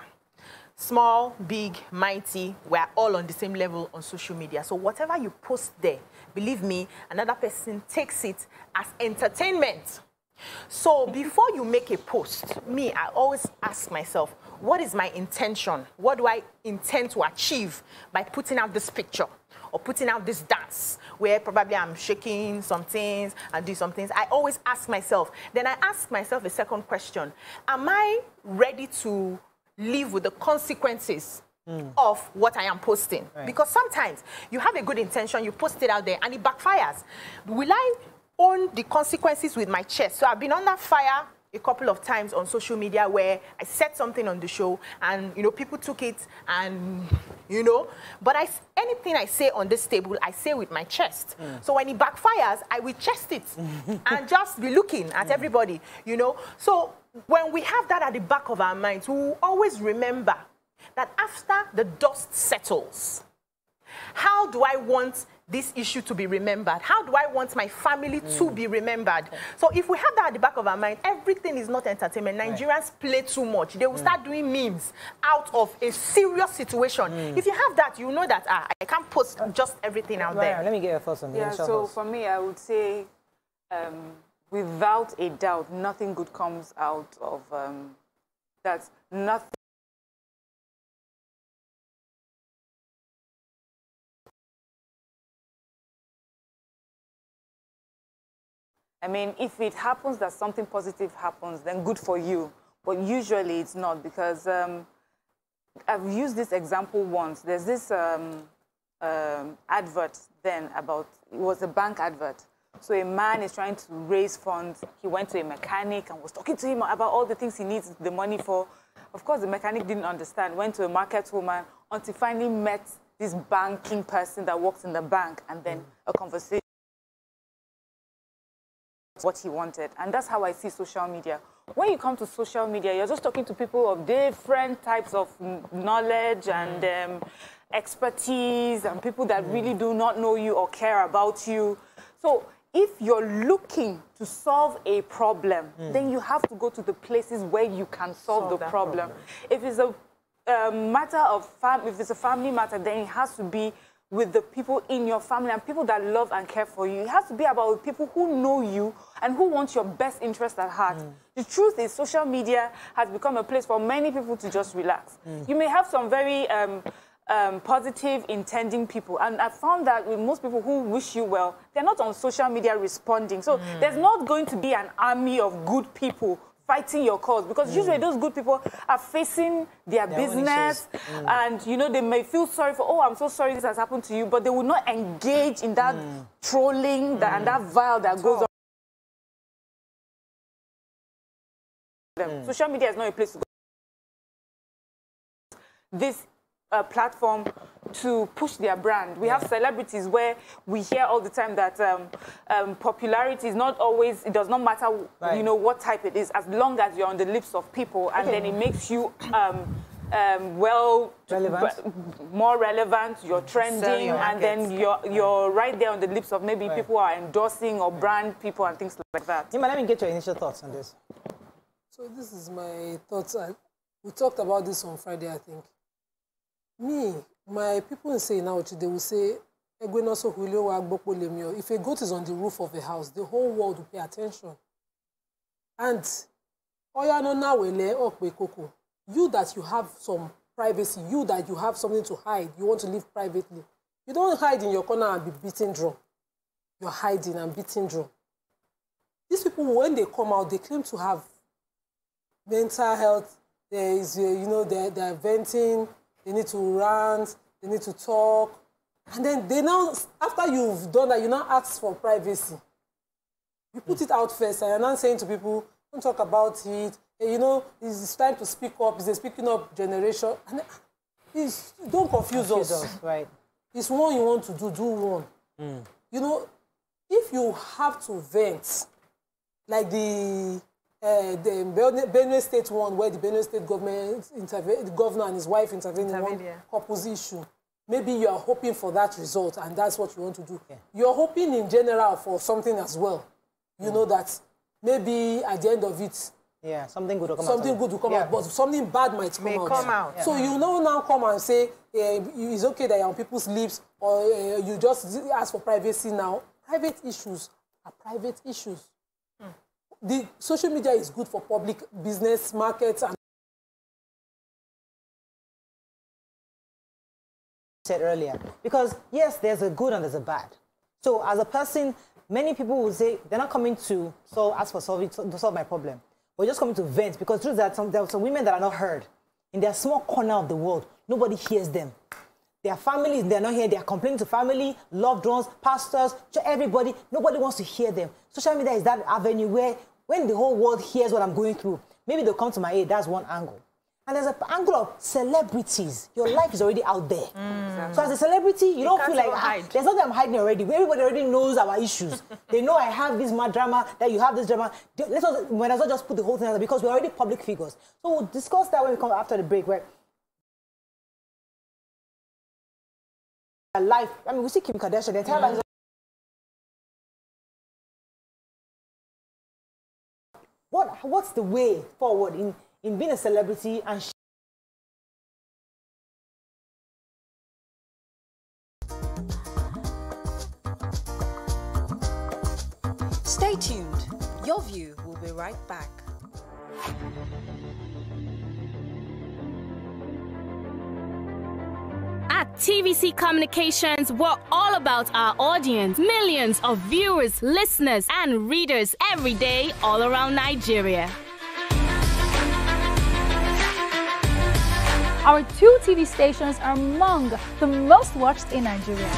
Speaker 3: small, big, mighty, we're all on the same level on social media. So whatever you post there, believe me, another person takes it as entertainment. So before you make a post, me, I always ask myself, what is my intention? What do I intend to achieve by putting out this picture? or putting out this dance where probably I'm shaking some things and do some things. I always ask myself. Then I ask myself a second question. Am I ready to live with the consequences mm. of what I am posting. Right. Because sometimes you have a good intention, you post it out there, and it backfires. Will I own the consequences with my chest? So I've been under fire a couple of times on social media where I said something on the show and you know people took it and you know but I anything I say on this table I say with my chest mm. so when it backfires I will chest it and just be looking at mm. everybody you know so when we have that at the back of our minds, we will always remember that after the dust settles, how do I want this issue to be remembered? How do I want my family mm. to be remembered? Okay. So if we have that at the back of our mind, everything is not entertainment. Nigerians right. play too much. They will mm. start doing memes out of a serious situation. Mm. If you have that, you know that ah, I can't post just everything out right. there.
Speaker 1: Let me get your thoughts on
Speaker 4: Yeah, so for me, I would say um, without a doubt, nothing good comes out of um, that. Nothing. I mean, if it happens that something positive happens, then good for you. But usually it's not because um, I've used this example once. There's this um, um, advert then about, it was a bank advert. So a man is trying to raise funds. He went to a mechanic and was talking to him about all the things he needs the money for. Of course, the mechanic didn't understand, went to a market woman until finally met this banking person that works in the bank and then mm. a conversation what he wanted. And that's how I see social media. When you come to social media, you're just talking to people of different types of knowledge mm. and um, expertise and people that mm. really do not know you or care about you. So if you're looking to solve a problem, mm. then you have to go to the places where you can solve, solve the problem. problem. If it's a matter of fam if it's a family matter, then it has to be with the people in your family and people that love and care for you. It has to be about people who know you and who want your best interest at heart. Mm. The truth is, social media has become a place for many people to just relax. Mm. You may have some very um, um, positive, intending people. And I found that with most people who wish you well, they're not on social media responding. So mm. there's not going to be an army of good people fighting your cause because mm. usually those good people are facing their, their business mm. and you know they may feel sorry for oh i'm so sorry this has happened to you but they will not engage in that mm. trolling that, and that vile that goes on mm. social media is not a place to go this uh, platform to push their brand. We have celebrities where we hear all the time that um, um, popularity is not always, it does not matter, right. you know, what type it is, as long as you're on the lips of people, and okay. then it makes you um, um well,
Speaker 1: relevant.
Speaker 4: more relevant, you're trending, your and then you're, you're right there on the lips of maybe right. people are endorsing or brand people and things like that.
Speaker 1: Nima, let me get your initial thoughts on this.
Speaker 2: So So this is my thoughts. We talked about this on Friday, I think. Me, my people in say now, they will say, if a goat is on the roof of a house, the whole world will pay attention. And. You that you have some privacy, you that you have something to hide, you want to live privately. You don't hide in your corner and be beating drum. You're hiding and beating drum. These people, when they come out, they claim to have mental health. There is, you know, they're, they're venting, they need to rant, they need to talk. And then they now, after you've done that, you now ask for privacy. You put it out first, and you're not saying to people, don't talk about it. Hey, you know, it's time to speak up. It's a speaking up generation. And it's, don't confuse, confuse us. us.
Speaker 1: Right.
Speaker 2: It's one you want to do, do one. Mm. You know, if you have to vent, like the uh, the Benue State one, where the Benue State government intervened, the governor and his wife intervened in one yeah. couple's issue. Maybe you are hoping for that result, and that's what you want to do. Yeah. You're hoping in general for something as well. You mm. know that maybe at the end of it,
Speaker 1: yeah, something good will come
Speaker 2: something
Speaker 1: out.
Speaker 2: good will come yeah. out, but something bad might come
Speaker 3: May
Speaker 2: out.
Speaker 3: Come out.
Speaker 2: Yeah. So you know now come and say uh, it's okay that you're on people's lips, or uh, you just ask for privacy now. Private issues are private issues. The social media is good for public business, markets, and
Speaker 1: said earlier because yes there's a good and there's a bad. So as a person many people will say they're not coming to so ask for solving to solve my problem. But just coming to vent because truth that some, there are some women that are not heard. In their small corner of the world nobody hears them. Their families they're not here. They're complaining to family loved ones pastors to everybody. Nobody wants to hear them. Social media is that avenue where when the whole world hears what i'm going through maybe they'll come to my aid that's one angle and there's an angle of celebrities. Your life is already out there. Mm. So as a celebrity, you, you don't feel like ah, there's nothing I'm hiding already. Everybody already knows our issues. they know I have this mad drama, that you have this drama. Let's not, might as well just put the whole thing out there because we're already public figures. So we'll discuss that when we come after the break. Right? Life. I mean, we see Kim Kardashian. The entire mm. life what what's the way forward in in being a celebrity and
Speaker 5: Stay tuned. Your view will be right back.
Speaker 11: TVC Communications, we're all about our audience. Millions of viewers, listeners, and readers every day all around Nigeria.
Speaker 12: Our two TV stations are among the most watched in Nigeria.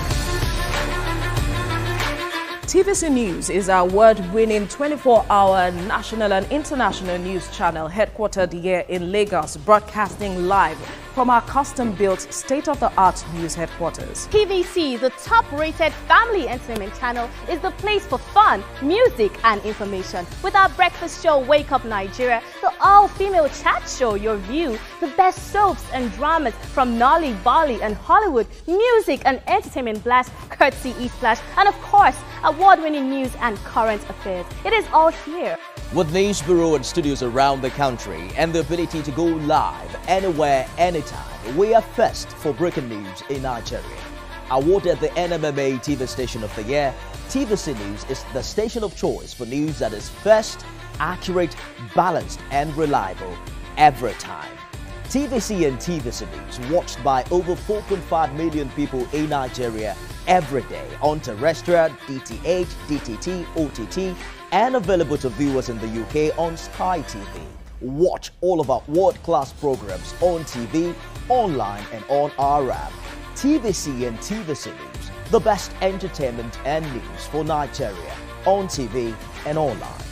Speaker 13: TVC News is our award-winning 24-hour national and international news channel headquartered here in Lagos, broadcasting live from our custom-built state-of-the-art news headquarters.
Speaker 14: TVC, the top-rated family entertainment channel, is the place for fun, music and information. With our breakfast show, Wake Up Nigeria, the all-female chat show, Your View, the best soaps and dramas from Nolly, Bolly and Hollywood, music and entertainment blast, courtesy E-Splash, and of course, award-winning news and current affairs. It is all here.
Speaker 15: With news bureau and studios around the country and the ability to go live anywhere, anytime, we are first for breaking news in Nigeria. Awarded the NMMA TV Station of the Year, TVC News is the station of choice for news that is first, accurate, balanced and reliable every time. TVC and TVC News watched by over 4.5 million people in Nigeria every day on terrestrial, DTH, DTT, OTT, and available to viewers in the UK on Sky TV. Watch all of our world-class programs on TV, online, and on our app. TVC and TVC News, the best entertainment and news for Nigeria on TV and online.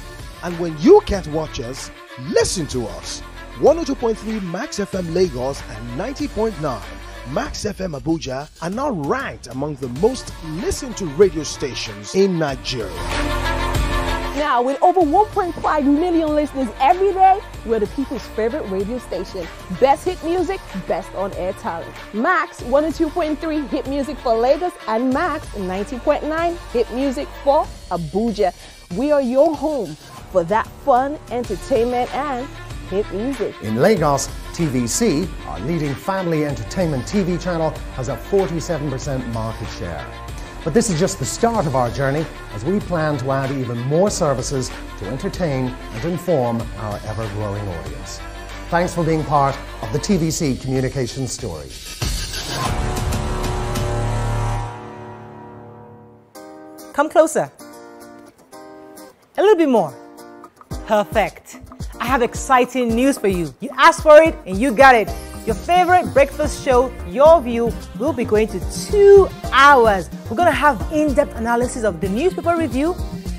Speaker 16: And when you can't watch us, listen to us. 102.3 Max FM Lagos and 90.9 Max FM Abuja are now ranked among the most listened to radio stations in Nigeria.
Speaker 17: Now, with over 1.5 million listeners every day, we're the people's favorite radio station. Best hit music, best on air talent. Max 102.3 hit music for Lagos and Max 90.9 hit music for Abuja. We are your home for that fun, entertainment, and hit music.
Speaker 18: In Lagos, TVC, our leading family entertainment TV channel, has a 47% market share. But this is just the start of our journey as we plan to add even more services to entertain and inform our ever growing audience. Thanks for being part of the TVC communication story.
Speaker 1: Come closer. A little bit more. Perfect. I have exciting news for you. You asked for it and you got it. Your favorite breakfast show, Your View, will be going to two hours. We're going to have in depth analysis of the newspaper review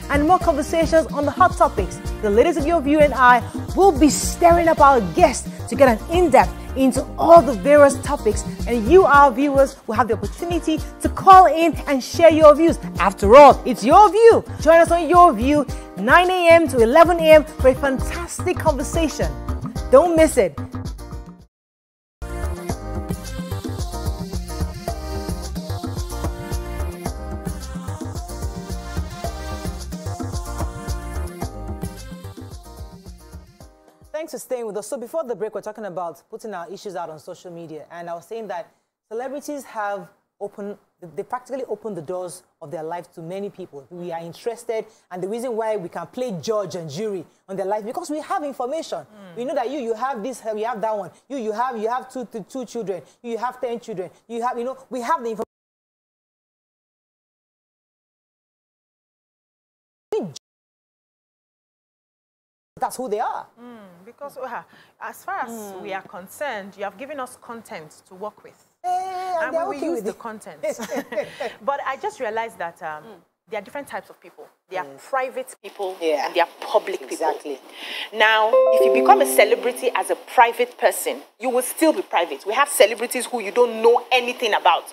Speaker 1: and more conversations on the hot topics. The ladies of Your View and I will be stirring up our guests to get an in depth into all the various topics, and you, our viewers, will have the opportunity to call in and share your views. After all, it's your view. Join us on Your View, 9 a.m. to 11 a.m. for a fantastic conversation. Don't miss it. Thanks for staying with us. So before the break, we're talking about putting our issues out on social media, and I was saying that celebrities have opened, they practically opened the doors of their life to many people. We are interested, and the reason why we can play judge and jury on their life because we have information. Mm. We know that you, you have this, you have that one. You, you have, you have two, two children. You, you have ten children. You have, you know, we have the information. That's who they are.
Speaker 3: Mm because uh, as far as mm. we are concerned, you have given us content to work with.
Speaker 1: Hey,
Speaker 3: and,
Speaker 1: and
Speaker 3: we
Speaker 1: okay
Speaker 3: use the content. but I just realized that um, mm. there are different types of people. There are private people
Speaker 1: yeah.
Speaker 3: and there are public
Speaker 1: exactly.
Speaker 3: people. Exactly. Now, if you become a celebrity as a private person, you will still be private. We have celebrities who you don't know anything about.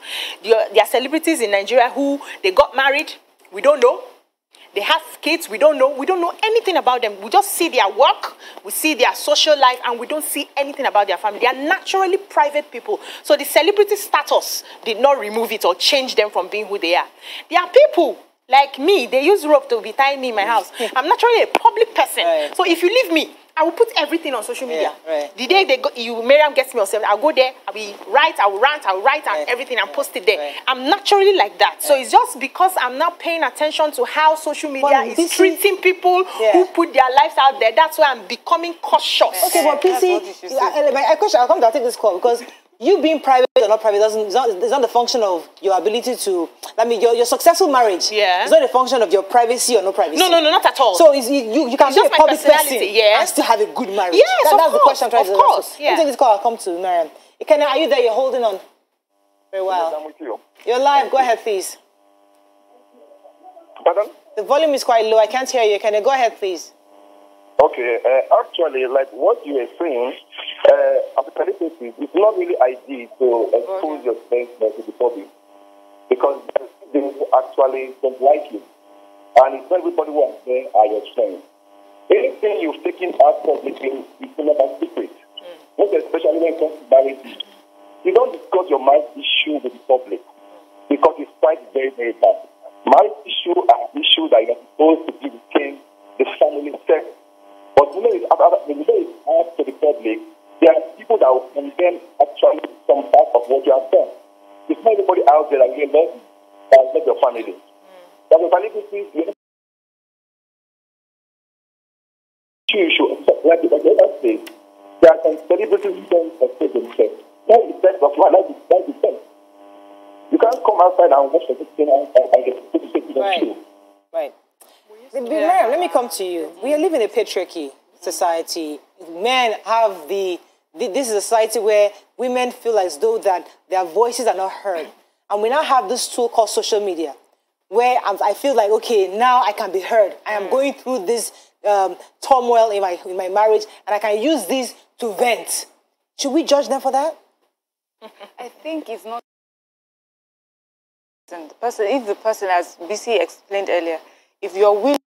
Speaker 3: There are celebrities in Nigeria who they got married, we don't know. They have kids, we don't know. We don't know anything about them. We just see their work, we see their social life, and we don't see anything about their family. They are naturally private people. So the celebrity status did not remove it or change them from being who they are. They are people like me. They use rope to be tying me in my mm. house. I'm naturally a public person. So if you leave me, I will put everything on social media.
Speaker 1: Yeah, right.
Speaker 3: The day they go, you, Miriam gets me on seven, I'll go there, I'll be write, I'll rant, I'll write and right. everything and post it there. Right. I'm naturally like that. So it's just because I'm not paying attention to how social media well, is treating people yeah. who put their lives out there. That's why I'm becoming cautious.
Speaker 1: Okay, but PC, I, I, question, I'll come to take this call because you being private or not private doesn't it's not, it's not the function of your ability to I mean your, your successful marriage
Speaker 3: yeah.
Speaker 1: it's not a function of your privacy or no privacy.
Speaker 3: No no no not at all.
Speaker 1: So you you, you can
Speaker 3: it's
Speaker 1: be a public person
Speaker 3: yeah.
Speaker 1: and still have a good marriage.
Speaker 3: Yes
Speaker 1: that,
Speaker 3: of
Speaker 1: that's
Speaker 3: course,
Speaker 1: the question I'm trying
Speaker 3: of
Speaker 1: to
Speaker 3: course
Speaker 1: answer.
Speaker 3: yeah
Speaker 1: take this call? I'll come to Mariam. Ikenna, are you there? You're holding on. Very well.
Speaker 23: Yes, I'm with you.
Speaker 1: You're live. Go ahead please.
Speaker 23: Pardon?
Speaker 1: The volume is quite low. I can't hear you Ikenna, go ahead please
Speaker 23: Okay, uh, actually, like what you are saying, uh, as a celebrity, it's not really ideal to expose yourself to the public because they actually don't like you. And it's not everybody who are there are your friends. Anything you've taken out publicly is never secret. Mm. Most especially when it comes to marriage. You don't discuss your marriage issue with the public because it's quite very, very bad. Marriage issue are issues that you're supposed to be within the family setting. But when it, when it is asked to the public, there are people that will condemn actually some part of what you have done. It's not everybody out there that will love that love your family. Mm. But the family you know, issue, like, the other say, there are some celebrities who don't accept themselves. That's the best of life, that's the, that's the best. You can't come outside and watch the thing and, and get to say
Speaker 1: right. Right. Yeah. let me come to you. We are living in a patriarchy society. Men have the, this is a society where women feel as though that their voices are not heard. And we now have this tool called social media, where i feel like, okay, now I can be heard. I am going through this um, turmoil in my, in my marriage, and I can use this to vent. Should we judge them for that?
Speaker 4: I think it's not. The person, if the person, as BC explained earlier, if you're willing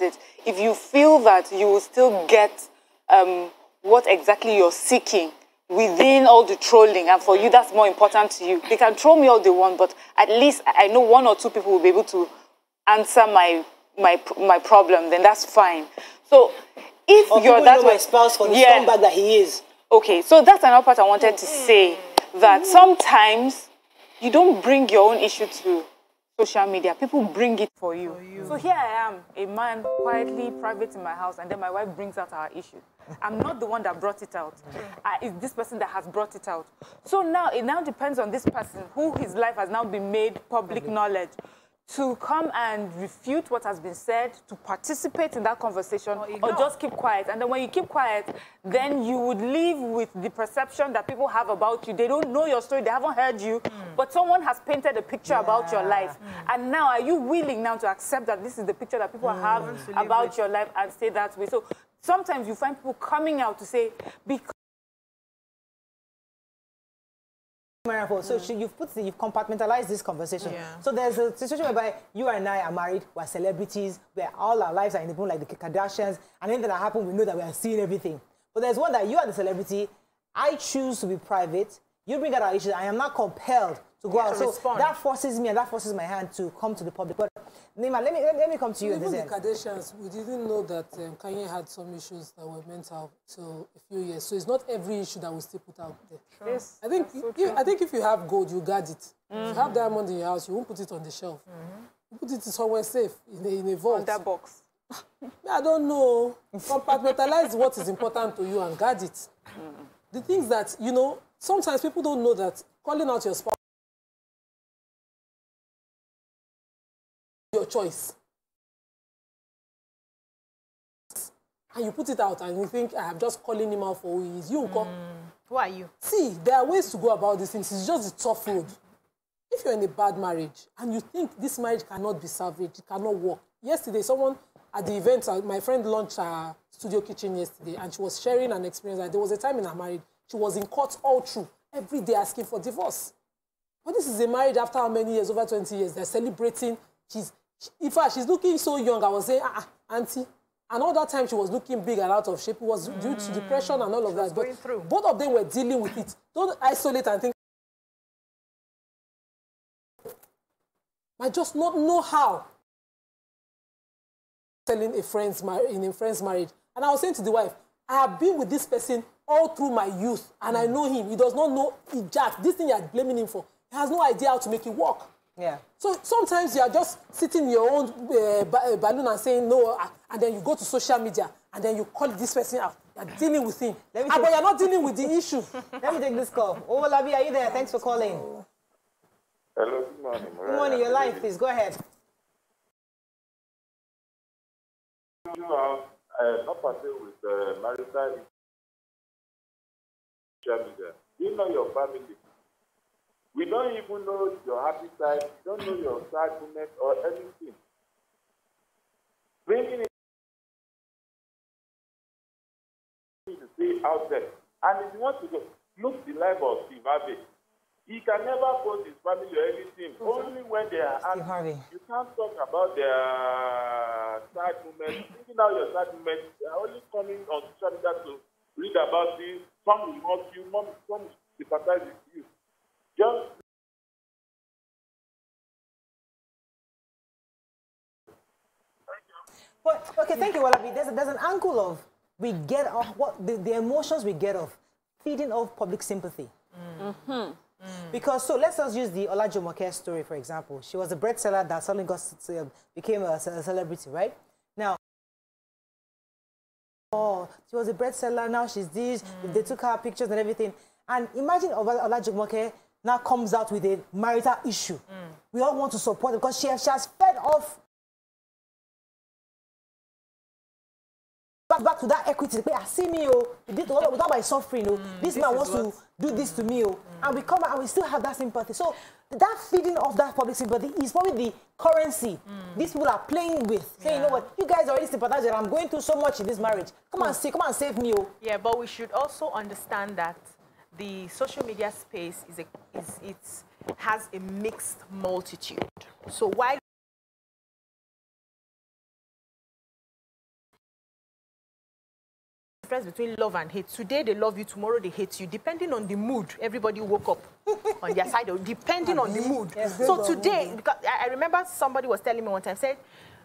Speaker 4: it, if you feel that you will still get um, what exactly you're seeking within all the trolling, and for you, that's more important to you. They can troll me all they want, but at least I know one or two people will be able to answer my my my problem. Then that's fine. So if
Speaker 1: Or
Speaker 4: you're that
Speaker 1: my spouse for the
Speaker 4: yeah.
Speaker 1: scumbag that he is.
Speaker 4: Okay, so that's another part I wanted to say that sometimes you don't bring your own issue to social media. People bring it for you. So here I am, a man quietly private in my house, and then my wife brings out our issue. I'm not the one that brought it out. Uh, it's this person that has brought it out. So now it now depends on this person who his life has now been made public knowledge to come and refute what has been said, to participate in that conversation, or, just keep quiet. And then when you keep quiet, then you would leave with the perception that people have about you. They don't know your story, they haven't heard you, hmm. but someone has painted a picture about your life. Hmm. And now, are you willing now to accept that this is the picture that people
Speaker 1: hmm. have
Speaker 4: about
Speaker 1: with.
Speaker 4: your life and stay that way? So sometimes you find people coming out to say, because
Speaker 1: So she, you've put the, you've compartmentalized this conversation.
Speaker 3: Yeah.
Speaker 1: So there's a situation whereby you and I are married, we're celebrities, where all our lives are in the boom like the Kardashians, and anything that happens, we know that we are seeing everything. But there's one that you are the celebrity, I choose to be private. You bring out our issues. I am not compelled to go
Speaker 2: To
Speaker 1: out. So
Speaker 2: respond.
Speaker 1: that forces me and that forces my hand to come to the public. But Nima, let me let, let me come to you
Speaker 2: Even
Speaker 1: this
Speaker 2: the
Speaker 1: end.
Speaker 2: Kardashians, we didn't know that um, Kanye had some issues that were mental till a few years. So it's not every issue that we still put out there.
Speaker 4: Yes,
Speaker 2: I think
Speaker 4: so
Speaker 2: if. I think if you have gold, you guard it. If you have diamond in your house, you won't put it on the shelf. You put it somewhere safe in a, in a vault.
Speaker 4: Under box.
Speaker 2: I don't know. Compartmentalize what is important to you and guard it. The things that, you know, sometimes people don't know that calling out your spouse choice. And you put it out and you think, I'm just calling him out for who he is. You call.
Speaker 3: Who are you?
Speaker 2: See, there are ways to go about these things. It's just the tough road. If you're in a bad marriage and you think this marriage cannot be salvaged, it cannot work. Yesterday, someone at the event, uh, my friend launched her studio kitchen yesterday, and she was sharing an experience that there was a time in her marriage, she was in court all through, every day asking for divorce. But this is a marriage after how many years? Over 20 years. They're celebrating. She's, she- in fact, she's looking so young. I was saying, ah, ah, auntie. And all that time she was looking big and out of shape. It was due to depression and all of that. But both of them were dealing with it. Don't isolate and think. I just not know how. Telling a friend's in a friend's marriage, and I was saying to the wife, I have been with this person all through my youth, and I know him. He does not know he jack. This thing you are blaming him for, he has no idea how to make it work.
Speaker 1: Yeah.
Speaker 2: So sometimes you are just sitting in your own uh, ba- balloon and saying no, uh, and then you go to social media and then you call this person out. You are dealing with him,
Speaker 1: Let me
Speaker 2: Ah, but you are not dealing with the issue.
Speaker 1: Let me take this call. Oh, Labi, are you there? Thanks for calling.
Speaker 24: Hello, good morning.
Speaker 1: Good morning. Your line, please. Go ahead.
Speaker 24: You have uh, not partake with uh, marital social media. You know your family. We don't even know your happy side. We don't know your sad moment or anything. Bringing it to see out there. And if you want to go, look the life of Steve Harvey. He can never post his family or anything. Only when they are
Speaker 1: Steve Harvey.
Speaker 24: You can't talk about their sad moments. Thinking out your sad moments, they are only coming on social media to read about this. Some will mock you, some will sympathize with you. Just
Speaker 1: But okay, thank you, Walabi. There's, there's an angle of we get off what the, the emotions we get off feeding off public sympathy.
Speaker 4: Mm-hmm.
Speaker 1: Because so let's just use the Olajumoke story for example. She was a bread seller that suddenly got uh, became a, a celebrity, right? Now, oh, she was a bread seller. Now she's this. They took her pictures and everything. And imagine Ola- Olajumoke now comes out with a marital issue. Mm. We all want to support her because she has, she has fed off back back to that equity. Pé ah, see me oh. Did all without my suffering oh. Mm, this,
Speaker 3: this
Speaker 1: man wants to
Speaker 3: what-
Speaker 1: do this to me oh. Mm. And we come and we still have that sympathy. So that feeding of that public sympathy is probably the currency these people are playing with. Saying you know what? You guys are already sympathize and i'm going through so much in this marriage. Come and see come and save me oh.
Speaker 3: Yeah, but we should also understand that the social media space is a is it's has a mixed multitude. So while difference between love and hate. Today they love you, tomorrow they hate you, depending on the mood. Everybody woke up on their side, depending on the mood. So today, I remember somebody was telling me one time, said,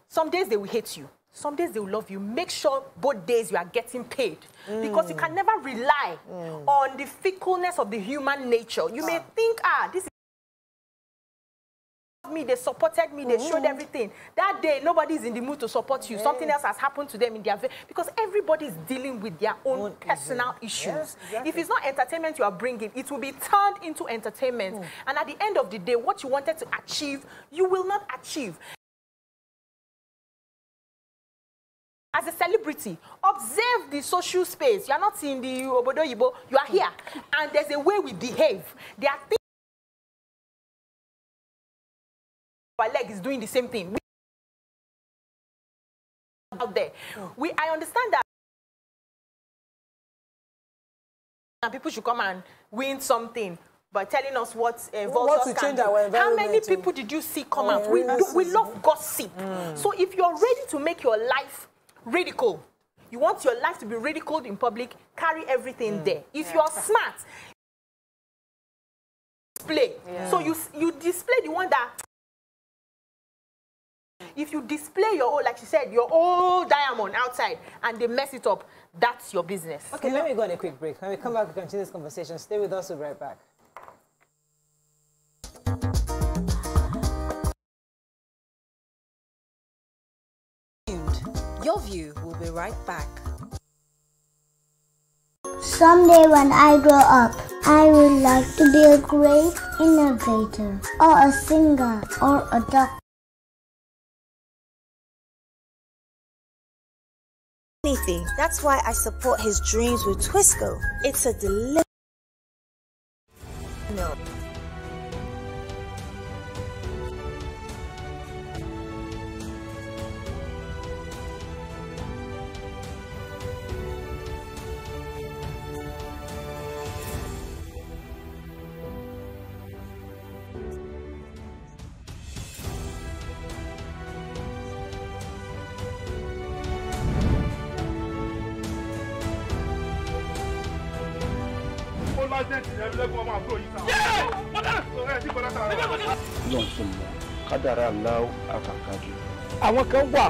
Speaker 3: some days they will hate you, some days they will love you. Make sure both days you are getting paid. Because you can mm. never rely mm. on the fickleness of the human nature. You may ah. think, ah, this is me, they supported me, they showed mm. everything. That day, nobody's in the mood to support you. Something else has happened to them in their because is dealing with their own personal issues.
Speaker 1: Yes, exactly.
Speaker 3: If it's not entertainment you are bringing, it will be turned into entertainment. And at the end of the day, what you wanted to achieve, you will not achieve. As a celebrity, observe the social space. You are not in the Obodo Yibo, you are here. And there's a way we behave. There are things our leg is doing the same thing. We- out there. We I understand that and people should come and win something by telling us what uh, vultures
Speaker 2: to change
Speaker 3: do.
Speaker 2: our
Speaker 3: How many
Speaker 2: oh.
Speaker 3: people did you see come
Speaker 2: Our
Speaker 3: out? We, we love gossip. So if you're ready to make your life ridicule, you want your life to be ridiculed in public, carry everything mm. there. If you're smart, display. So you you display the one that if you display your own, like she said, your old diamond outside and they mess it up, that's your business.
Speaker 1: Okay, let me go on a quick break. When we come back, we continue this conversation. Stay with us. We'll be right back.
Speaker 5: Your View will be right back.
Speaker 25: Someday when I grow up, I would like to be a great innovator, or a singer, or a doctor.
Speaker 26: anything. That's why I support his dreams with Twisco. It's a delicious. No.
Speaker 27: Àwọn kan wà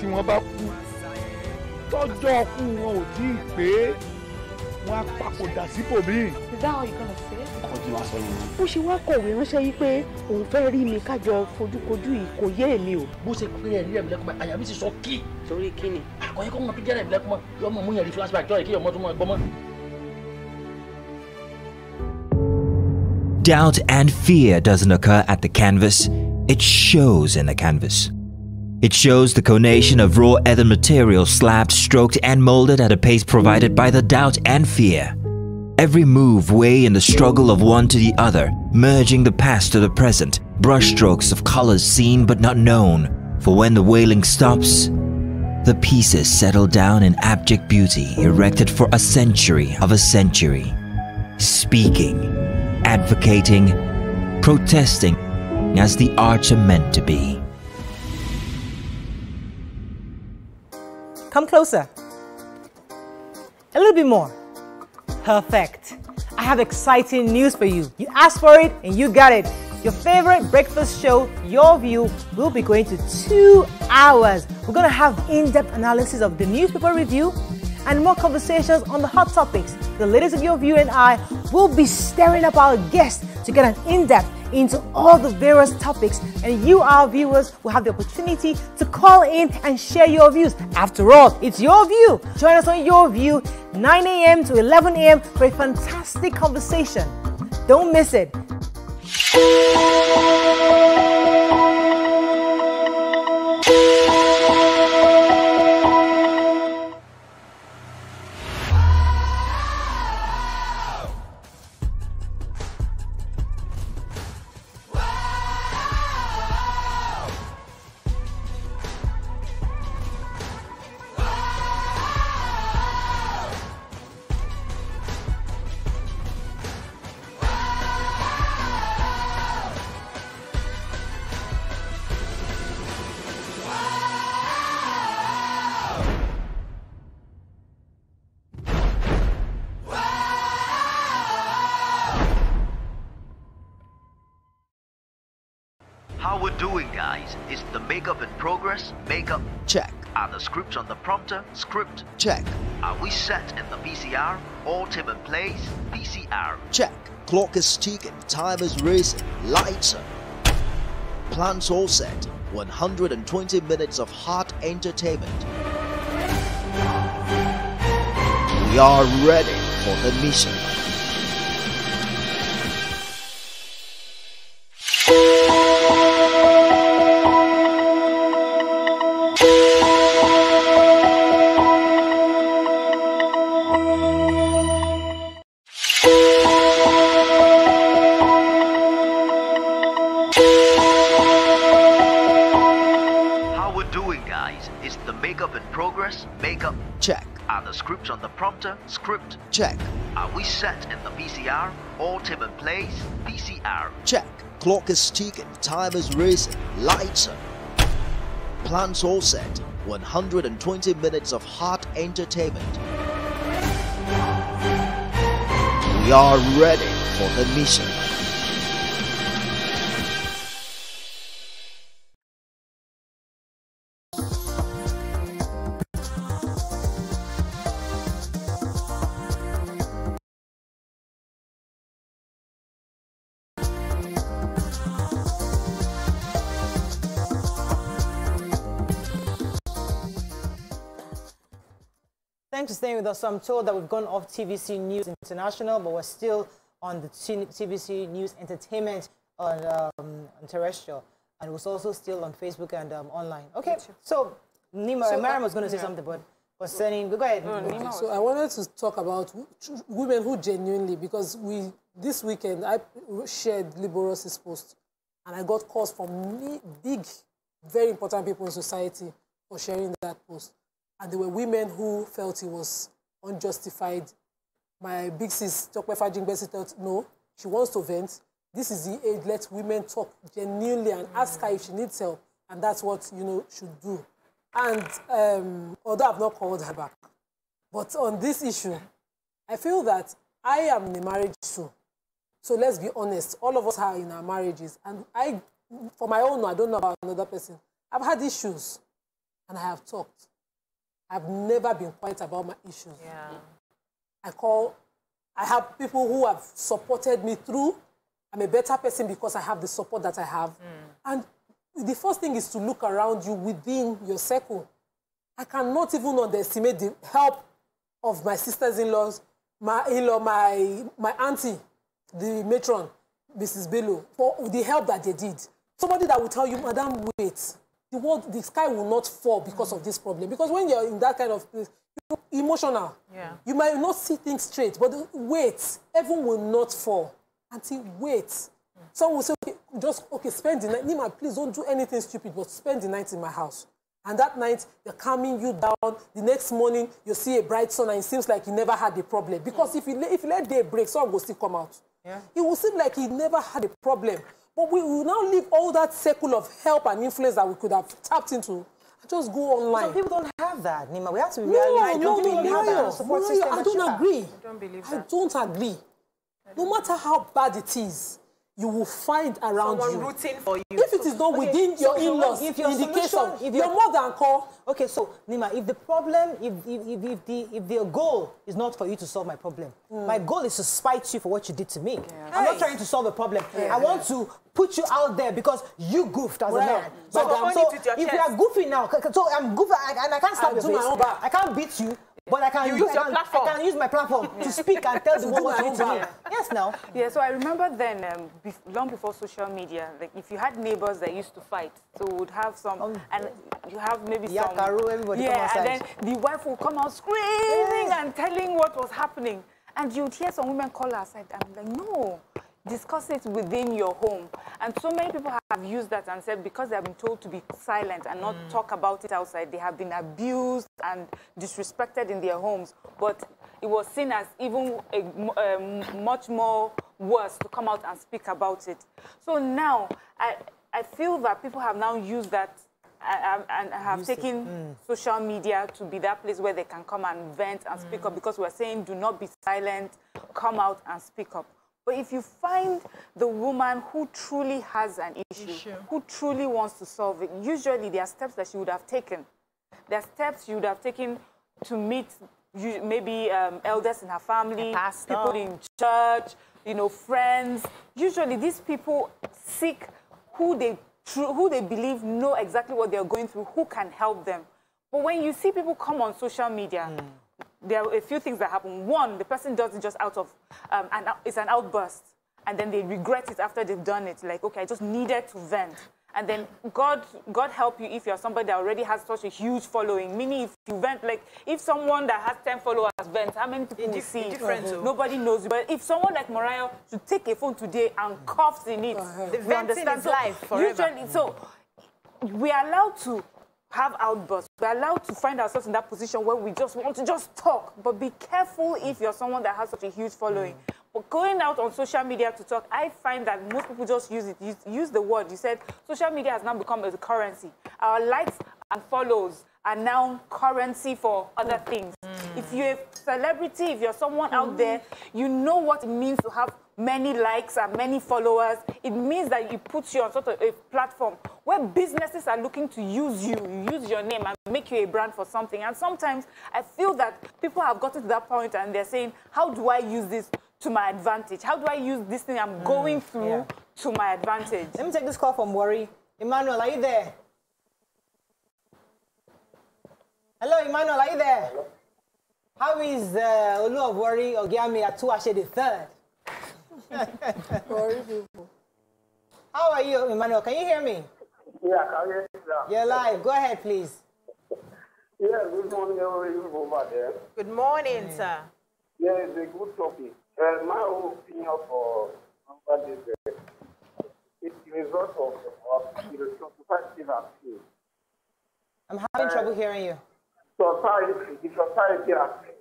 Speaker 27: tí wọ́n bá kú tọ́jọ́ ọkú wọn ò tí ì pé wọ́n á papòdà síbòmíì.
Speaker 20: Is that how you're gonna say
Speaker 28: ọkọ tí wàá sọ nìyẹn.
Speaker 20: bó ṣe wá kọ̀wé ránṣẹ́ yìí pé òun fẹ́ rí mi kájọ fojúkojú yìí kò yé èmi o.
Speaker 21: bó ṣe pé ẹ̀rí ẹ̀mí lẹ́kùnmọ́ àyà mi ti sọ kí.
Speaker 20: torí kí ni.
Speaker 21: àkọ́yẹ́ kọ́ mọ tó jẹ́rẹ̀ ẹ̀mí lẹ́kùnmọ́ yọ mọ mú yẹn rí flashback jọ́ yẹ kí ọmọ tó mọ ẹgbọ́n mọ́.
Speaker 19: Doubt and fear doesn't occur at the canvas, it shows in the canvas. It shows the conation of raw earthen material slabbed, stroked, and molded at a pace provided by the doubt and fear. Every move weigh in the struggle of one to the other, merging the past to the present, brushstrokes of colors seen but not known. For when the wailing stops, the pieces settle down in abject beauty, erected for a century of a century. Speaking, advocating, protesting as the are meant to be.
Speaker 1: Come closer. A little bit more. Perfect. I have exciting news for you. You asked for it and you got it. Your favorite breakfast show, Your View, will be going to two hours. We're going to have in depth analysis of the newspaper review and more conversations on the hot topics. The ladies of Your View and I will be stirring up our guests to get an in depth into all the various topics, and you, our viewers, will have the opportunity to call in and share your views. After all, it's your view. Join us on Your View, 9 a.m. to 11 a.m. for a fantastic conversation. Don't miss it.
Speaker 15: The makeup in progress? Makeup check. Are the scripts on the prompter? Script check. Are we set in the PCR? All team in place? PCR check. Clock is ticking, time is racing, lights are. Plans all set. 120 minutes of hot entertainment. We are ready for the mission. Progress? Makeup check. Are the scripts on the prompter? Script check. Are we set in the PCR? All team in place? PCR check. Clock is ticking, time is racing, lights are. Plans all set. 120 minutes of hot entertainment. We are ready for the mission.
Speaker 1: Thanks for staying with us. I'm told that we've gone off TVC News International, but we're still on the T- TVC News Entertainment on, um, on terrestrial. And we're also still on Facebook and um, online. Okay, so Nima,
Speaker 2: So,
Speaker 1: Mariam
Speaker 2: uh,
Speaker 1: was going to say
Speaker 2: yeah.
Speaker 1: something, but concerning, go ahead.
Speaker 2: Okay, so I wanted to talk about women who genuinely, because we this weekend I shared Liberos's post, and I got calls from big, very important people in society for sharing that post, and there were women who felt it was unjustified. My big sis, Tokwefa Jingbesi, thought no, she wants to vent. This is the age. Let women talk genuinely and ask her if she needs help, and that's what you know should do. And um, although I've not called her back, but on this issue, I feel that I am in a marriage too. So let's be honest, all of us are in our marriages. And I, for my own, I don't know about another person. I've had issues and I have talked. I've never been quiet about my issues.
Speaker 3: Yeah.
Speaker 2: I call, I have people who have supported me through. I'm a better person because I have the support that I have. Hmm. And the first thing is to look around you within your circle. I cannot even underestimate the help of my sisters-in-laws, my in-law, my, my auntie, the matron, Mrs. Bello, for the help that they did. Somebody that will tell you, Madam, wait, the world, the sky will not fall because of this problem. Because when you're in that kind of place, you're emotional.
Speaker 3: Yeah.
Speaker 2: You might not see things straight, but wait, heaven will not fall until wait. Some will say, okay, just okay, spend the night. Nima, please don't do anything stupid, but spend the night in my house. And that night, they're calming you down. The next morning, you see a bright sun, and it seems like you never had a problem. Because if you, if you let day break, sun will still come out.
Speaker 1: Yeah.
Speaker 2: It will seem like he never had a problem. But we will now leave all that circle of help and influence that we could have tapped into just go online.
Speaker 1: Some people don't have that, Nima. We have to be
Speaker 2: No,
Speaker 1: realistic.
Speaker 2: no,
Speaker 1: Don't
Speaker 2: no,
Speaker 1: believe
Speaker 2: no,
Speaker 1: that
Speaker 2: no,
Speaker 1: support
Speaker 2: no,
Speaker 1: system
Speaker 2: I don't
Speaker 1: you
Speaker 2: agree.
Speaker 3: I don't believe that.
Speaker 2: I don't agree. No matter how bad it is, you will find around
Speaker 3: Someone
Speaker 2: you.
Speaker 3: rooting for you.
Speaker 2: It is not
Speaker 1: Okay,
Speaker 2: within
Speaker 1: so-
Speaker 2: your
Speaker 1: so
Speaker 2: in-laws,
Speaker 1: if your
Speaker 2: in the case of
Speaker 1: if
Speaker 2: your
Speaker 1: your-
Speaker 2: mother and call,
Speaker 1: Okay, so Nima, if the problem, if if, if, if the if the goal is not for you to solve my problem, hmm. my goal is to spite you for what you did to me. I'm not trying to solve a problem.
Speaker 2: Yeah.
Speaker 1: I want to put you out there because you goofed as
Speaker 2: Well,
Speaker 1: a man. So, so
Speaker 3: your
Speaker 1: if you are goofy now, so I'm goofy and I can't
Speaker 2: I
Speaker 1: your
Speaker 2: my
Speaker 1: face.
Speaker 2: own.
Speaker 1: I can't beat you. But I can
Speaker 3: You
Speaker 1: use,
Speaker 3: use
Speaker 1: I can,
Speaker 3: platform.
Speaker 1: I can use my platform to speak and tell the world
Speaker 2: do
Speaker 1: what
Speaker 2: my
Speaker 1: you
Speaker 2: own
Speaker 1: to me. Yes, now.
Speaker 4: Yeah, so I remember then, um, bef- long before social media, like if you had neighbors that used to fight, so would have some, and you have maybe some.
Speaker 1: Yakaru, everybody come
Speaker 4: yeah, and then the wife would come out screaming and telling what was happening, and you'd hear some women call her aside. I'm like, no, discuss it within your home. And so many people have used that and said because they have been told to be silent and not mm. talk about it outside, they have been abused and disrespected in their homes. But it was seen as even a, um, much more worse to come out and speak about it. So now I, I feel that people have now used that and, and have
Speaker 1: Used it.
Speaker 4: taken mm. social media to be that place where they can come and vent and speak mm. up because we're saying do not be silent, come out and speak up. But if you find the woman who truly has an issue,
Speaker 3: Issue.
Speaker 4: who truly wants to solve it, usually there are steps that she would have taken. There are steps you would have taken to meet you, maybe um, elders in her family, people in church, you know, friends. Usually these people seek who they who they believe know exactly what they're going through, who can help them. But when you see people come on social media, there are a few things that happen. One, the person does it just out of um, an it's an outburst, and then they regret it after they've done it. Like, okay, I just needed to vent. And then God, God help you if you're somebody that already has such a huge following. Meaning, if you vent, like if someone that has 10 followers vents, how many people will see? it?
Speaker 3: different.
Speaker 4: Nobody knows you. But if someone like Mariam should take a phone today and coughs in it,
Speaker 3: The venting
Speaker 4: understand?
Speaker 3: is
Speaker 4: So
Speaker 3: life forever.
Speaker 4: Usually, so we are allowed to have outbursts. We're allowed to find ourselves in that position where we just want to just talk. But be careful if you're someone that has such a huge following. But going out on social media to talk, I find that most people just use it. Use, use the word. You said social media has now become a currency. Our likes and follows are now currency for other things. If you're a celebrity, if you're someone out mm. there, you know what it means to have many likes and many followers. It means that it puts you on sort of a platform where businesses are looking to use you, use your name and make you a brand for something. And sometimes I feel that people have gotten to that point and they're saying, how do I use this to my advantage? How do I use this thing I'm going through
Speaker 1: yeah.
Speaker 4: to my advantage?
Speaker 1: Let me take this call from Warri. Emmanuel, are you there? Hello, Emmanuel, are you there? Hello. How is uh, Olu of Warri Ogiame Atuwatse the third?
Speaker 2: Warri people.
Speaker 1: How are you, Emmanuel? Can you hear me?
Speaker 29: Yeah, can you hear
Speaker 1: You're live. Go ahead, please.
Speaker 29: Yeah, good morning, everybody over there.
Speaker 3: Good morning, sir.
Speaker 29: Yeah, it's a good topic. Uh, my own opinion for over this, uh, it's the result of, of the society appeal.
Speaker 1: I'm having trouble hearing you.
Speaker 29: Society, the society appeal.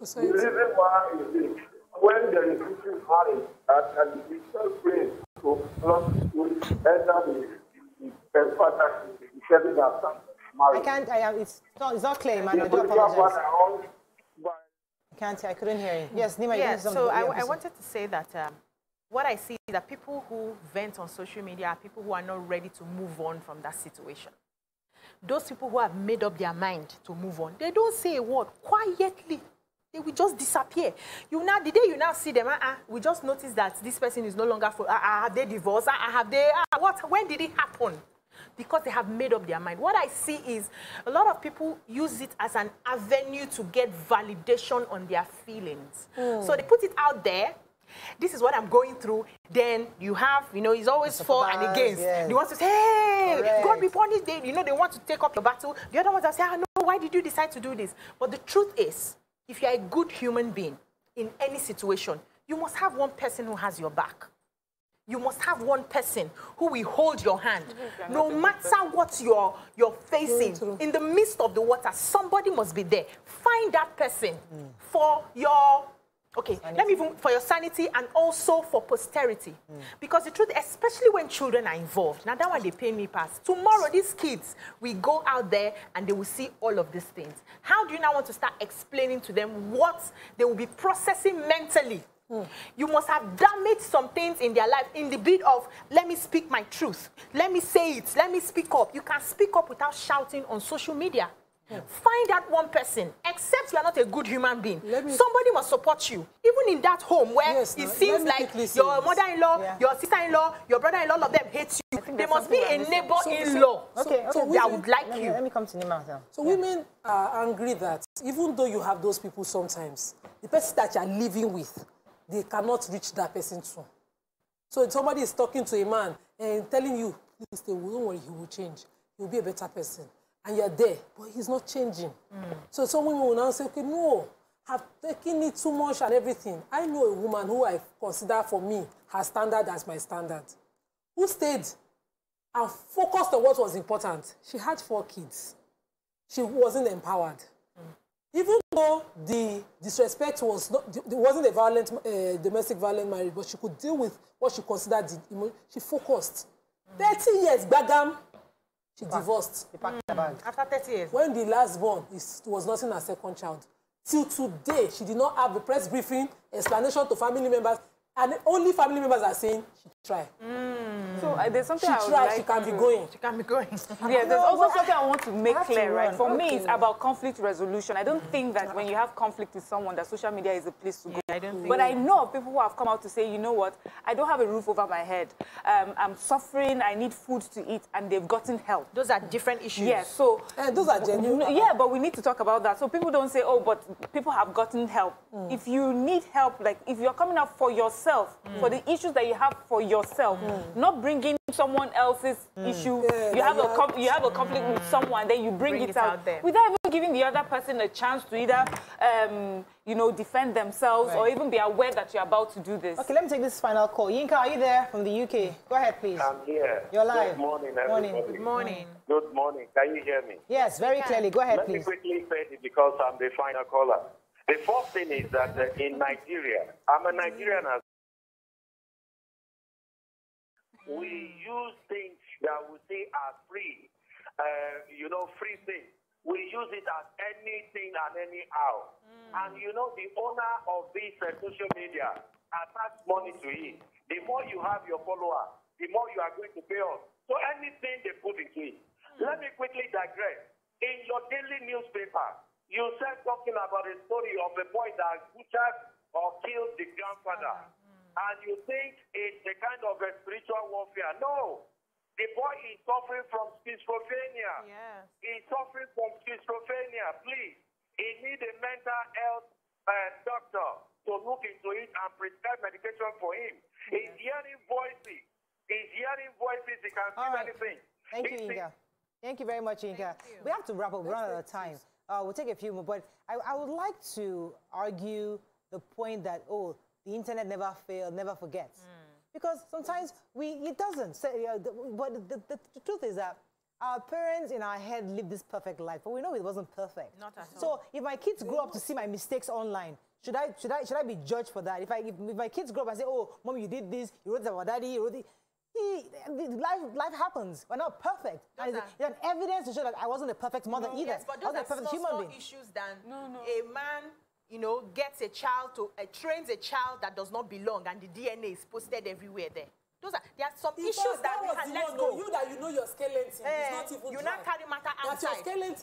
Speaker 29: The reason why is this. When there is issue marriage and, and the self praise to not to enter the, the, the father, the setting that
Speaker 1: I can't. I am. It's not. It's not clear, Emmanuel. I do apologize. I can't. I couldn't hear you. Yes, Nima. you
Speaker 3: yeah, so I, I wanted to say that um, what I see is that people who vent on social media are people who are not ready to move on from that situation. Those people who have made up their mind to move on, they don't say a word quietly. They will just disappear. You now, the day you now see them, uh-uh, we just notice that this person is no longer for. Uh, uh, have they divorced? Uh, uh, have they? Uh, what? When did it happen? Because they have made up their mind. What I see is a lot of people use it as an avenue to get validation on their feelings.
Speaker 30: Mm.
Speaker 3: So they put it out there. This is what I'm going through. Then you have, you know, it's always for and against.
Speaker 1: yes.
Speaker 3: They want to say, hey,
Speaker 1: Correct.
Speaker 3: God be punished. They, you know, they want to take up the battle. The other ones are saying, ah, no, why did you decide to do this? But the truth is, if you're a good human being in any situation, you must have one person who has your back. You must have one person who will hold your hand. No matter what you're, you're facing, in the midst of the water, somebody must be there. Find that person mm. for your, okay, let me even, for your sanity and also for posterity. Hmm. Because the truth, especially when children are involved, now that one they pay me pass. Tomorrow, these kids will go out there and they will see all of these things. How do you now want to start explaining to them what they will be processing mentally? Hmm. You must have damaged some things in their life in the bid of, let me speak my truth. Let me say it. Let me speak up. You can speak up without shouting on social media. Find that one person, except you are not a good human being. Somebody must support you. Even in that home where
Speaker 2: Yes,
Speaker 3: it
Speaker 2: now,
Speaker 3: seems like your mother-in-law, your sister-in-law, your brother-in-law, all of them hate you. There must be a neighbor-in-law
Speaker 1: Okay, okay.
Speaker 3: that would like
Speaker 1: let me,
Speaker 3: you.
Speaker 1: Let me come to Nima now.
Speaker 2: So women are angry that even though you have those people sometimes, the person that you are living with, they cannot reach that person too. So if somebody is talking to a man and telling you, please don't worry, he will change. He will be a better person. And you're there, but he's not changing. So some women will now say, okay, no, have taken it too much and everything. I know a woman who I consider for me her standard as my standard, who stayed and focused on what was important. She had four kids. She wasn't empowered. Even though the disrespect was not, it wasn't a violent, uh, domestic violent marriage, but she could deal with what she considered the She focused. 30 years, bagam, she divorced.
Speaker 1: packed her bag.
Speaker 3: After 30 years.
Speaker 2: When the last born is, was nursing her second child, till today she did not have a press briefing explanation to family members and only family members are saying she tried.
Speaker 4: So uh, there's something
Speaker 2: She
Speaker 4: I would
Speaker 2: tried,
Speaker 4: like
Speaker 2: she can be
Speaker 4: to-
Speaker 2: going.
Speaker 3: She can be going.
Speaker 4: Yeah, there's also
Speaker 2: but
Speaker 4: something I want to make
Speaker 2: have to
Speaker 4: clear, right?
Speaker 2: run.
Speaker 4: For me, it's about conflict resolution. I don't think that when you have conflict with someone, that social media is a place to go.
Speaker 3: I don't think
Speaker 4: But
Speaker 3: so.
Speaker 4: I know of people who have come out to say, you know what, I don't have a roof over my head. Um, I'm suffering, I need food to eat, and they've gotten help.
Speaker 3: Those are different issues.
Speaker 4: Yeah, so
Speaker 2: And those are genuine.
Speaker 4: yeah, but we need to talk about that. So people don't say, oh, but people have gotten help.
Speaker 2: Mm.
Speaker 4: If you need help, like if you're coming out for yourself, for the issues that you have for yourself, not bringing someone else's issue.
Speaker 2: Yeah,
Speaker 4: you have a
Speaker 2: yeah.
Speaker 4: com- you have a conflict with someone, then you bring,
Speaker 3: Bring
Speaker 4: it,
Speaker 3: it
Speaker 4: out,
Speaker 3: out there.
Speaker 4: without even giving the other person a chance to either, um, you know, defend themselves or even be aware that you're about to do this.
Speaker 1: Okay, let me take this final call. Yinka, are you there from the UK? Go ahead, please.
Speaker 23: I'm here.
Speaker 1: You're live.
Speaker 23: Good morning,
Speaker 1: Morning. Good morning.
Speaker 23: Good morning. Can you hear me?
Speaker 1: Yes, very clearly. Go ahead,
Speaker 23: Let
Speaker 1: please.
Speaker 23: me quickly say it because I'm the final caller. The first thing is that uh, in Nigeria, I'm a Nigerian as we use things that we say are free, uh, you know, free things. We use it as anything and anyhow. And you know, the owner of this uh, social media attach money to it. The more you have your follower, the more you are going to pay us. So anything they put into it. Let me quickly digress. In your daily newspaper, you said talking about a story of a boy that butchered or killed the grandfather. And you think it's a kind of a spiritual warfare. No. The boy is suffering from schizophrenia.
Speaker 3: Yes.
Speaker 23: He's suffering from schizophrenia. Please, he needs a mental health uh, doctor to look into it and prescribe medication for him. He's hearing voices. He's hearing voices. He can see
Speaker 1: All right.
Speaker 23: anything.
Speaker 1: Thank you, Yinka. Thank you very much, Yinka. We have to wrap up. We're running out of time. Uh, we'll take a few more, but I, I would like to argue the point that, oh, the internet never fails, never forgets. Because sometimes we it doesn't. Say, uh, the, but the, the, the truth is that our parents in our head live this perfect life, but we know it wasn't perfect.
Speaker 3: Not at all.
Speaker 1: So if my kids grow up to see my mistakes online, should I should I should I be judged for that? If I if, if my kids grow up and say, "Oh, mom, you did this, you wrote about daddy, you wrote it," he- life life happens. We're not perfect. And
Speaker 3: Those
Speaker 1: there's evidence to show that I wasn't a perfect mother either.
Speaker 3: Yes, but
Speaker 1: I
Speaker 3: those
Speaker 1: was a
Speaker 3: are
Speaker 1: perfect
Speaker 3: small,
Speaker 1: human
Speaker 3: small
Speaker 1: being.
Speaker 3: issues than a man, you know, gets a child to uh, trains a child that does not belong, and the DNA is posted everywhere there. Those are there are some
Speaker 2: Because
Speaker 3: issues that, we
Speaker 2: was
Speaker 3: can let go.
Speaker 2: You that you know your skeleton
Speaker 3: Eh,
Speaker 2: is not even
Speaker 3: you not carry matter
Speaker 2: That your
Speaker 3: outside.
Speaker 2: skeleton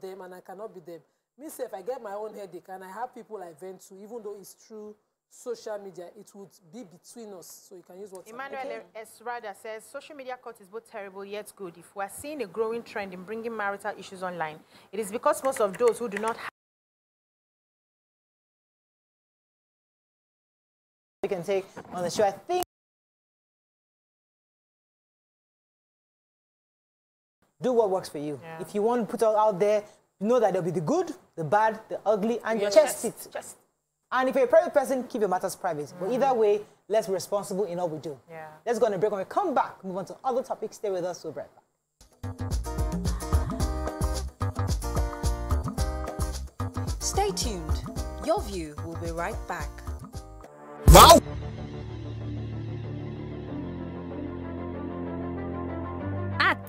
Speaker 2: them and I cannot be them. Me say if I get my own headache and I have people I vent to, even though it's through social media, it would be between us. So you can use WhatsApp.
Speaker 3: Emmanuel
Speaker 2: Okay?
Speaker 3: Esrada says social media cut is both terrible yet good. If we are seeing a growing trend in bringing marital issues online, it is because most of those who do not have
Speaker 1: We can take on the show. I think. Do what works for you. If you want to put it out there, know that there'll be the good, the bad, the ugly, and
Speaker 3: Yes,
Speaker 1: chest
Speaker 3: yes,
Speaker 1: it.
Speaker 3: Just
Speaker 1: And if you're a private person, keep your matters private. But either way, let's be responsible in all we do.
Speaker 3: Yeah.
Speaker 1: Let's go on a break. When we come back, move on to other topics. Stay with us. We'll be right back.
Speaker 5: Stay tuned. Your view will be right back.
Speaker 31: At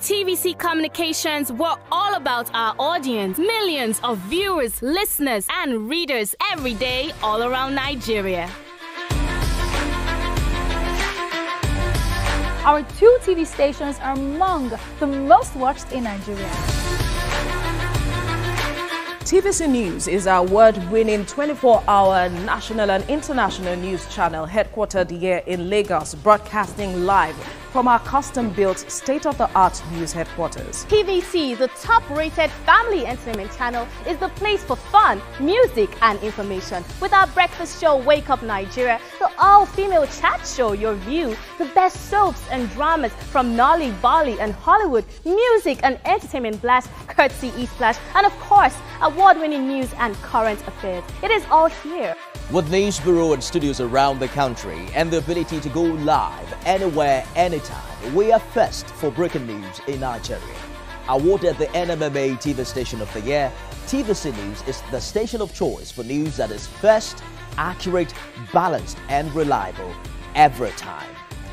Speaker 31: TVC Communications, we're all about our audience. Millions of viewers, listeners, and readers every day, all around Nigeria.
Speaker 30: Our two TV stations are among the most watched in Nigeria.
Speaker 17: TVC News is our award-winning 24-hour national and international news channel headquartered here in Lagos, broadcasting live from our custom-built state-of-the-art news headquarters.
Speaker 31: TVC, the top rated family entertainment channel, is the place for fun, music, and information. With our breakfast show, Wake Up Nigeria, the all female chat show, Your View, the best soaps and dramas from Nolly, Bolly, and Hollywood, music and entertainment blast, courtesy East Flash, and of course, award winning news and current affairs. It is all here.
Speaker 15: With News Bureau and studios around the country and the ability to go live anywhere, anytime, we are first for breaking news in Nigeria. Awarded the NMMA TV Station of the Year, TVC News is the station of choice for news that is first, accurate, balanced, and reliable every time.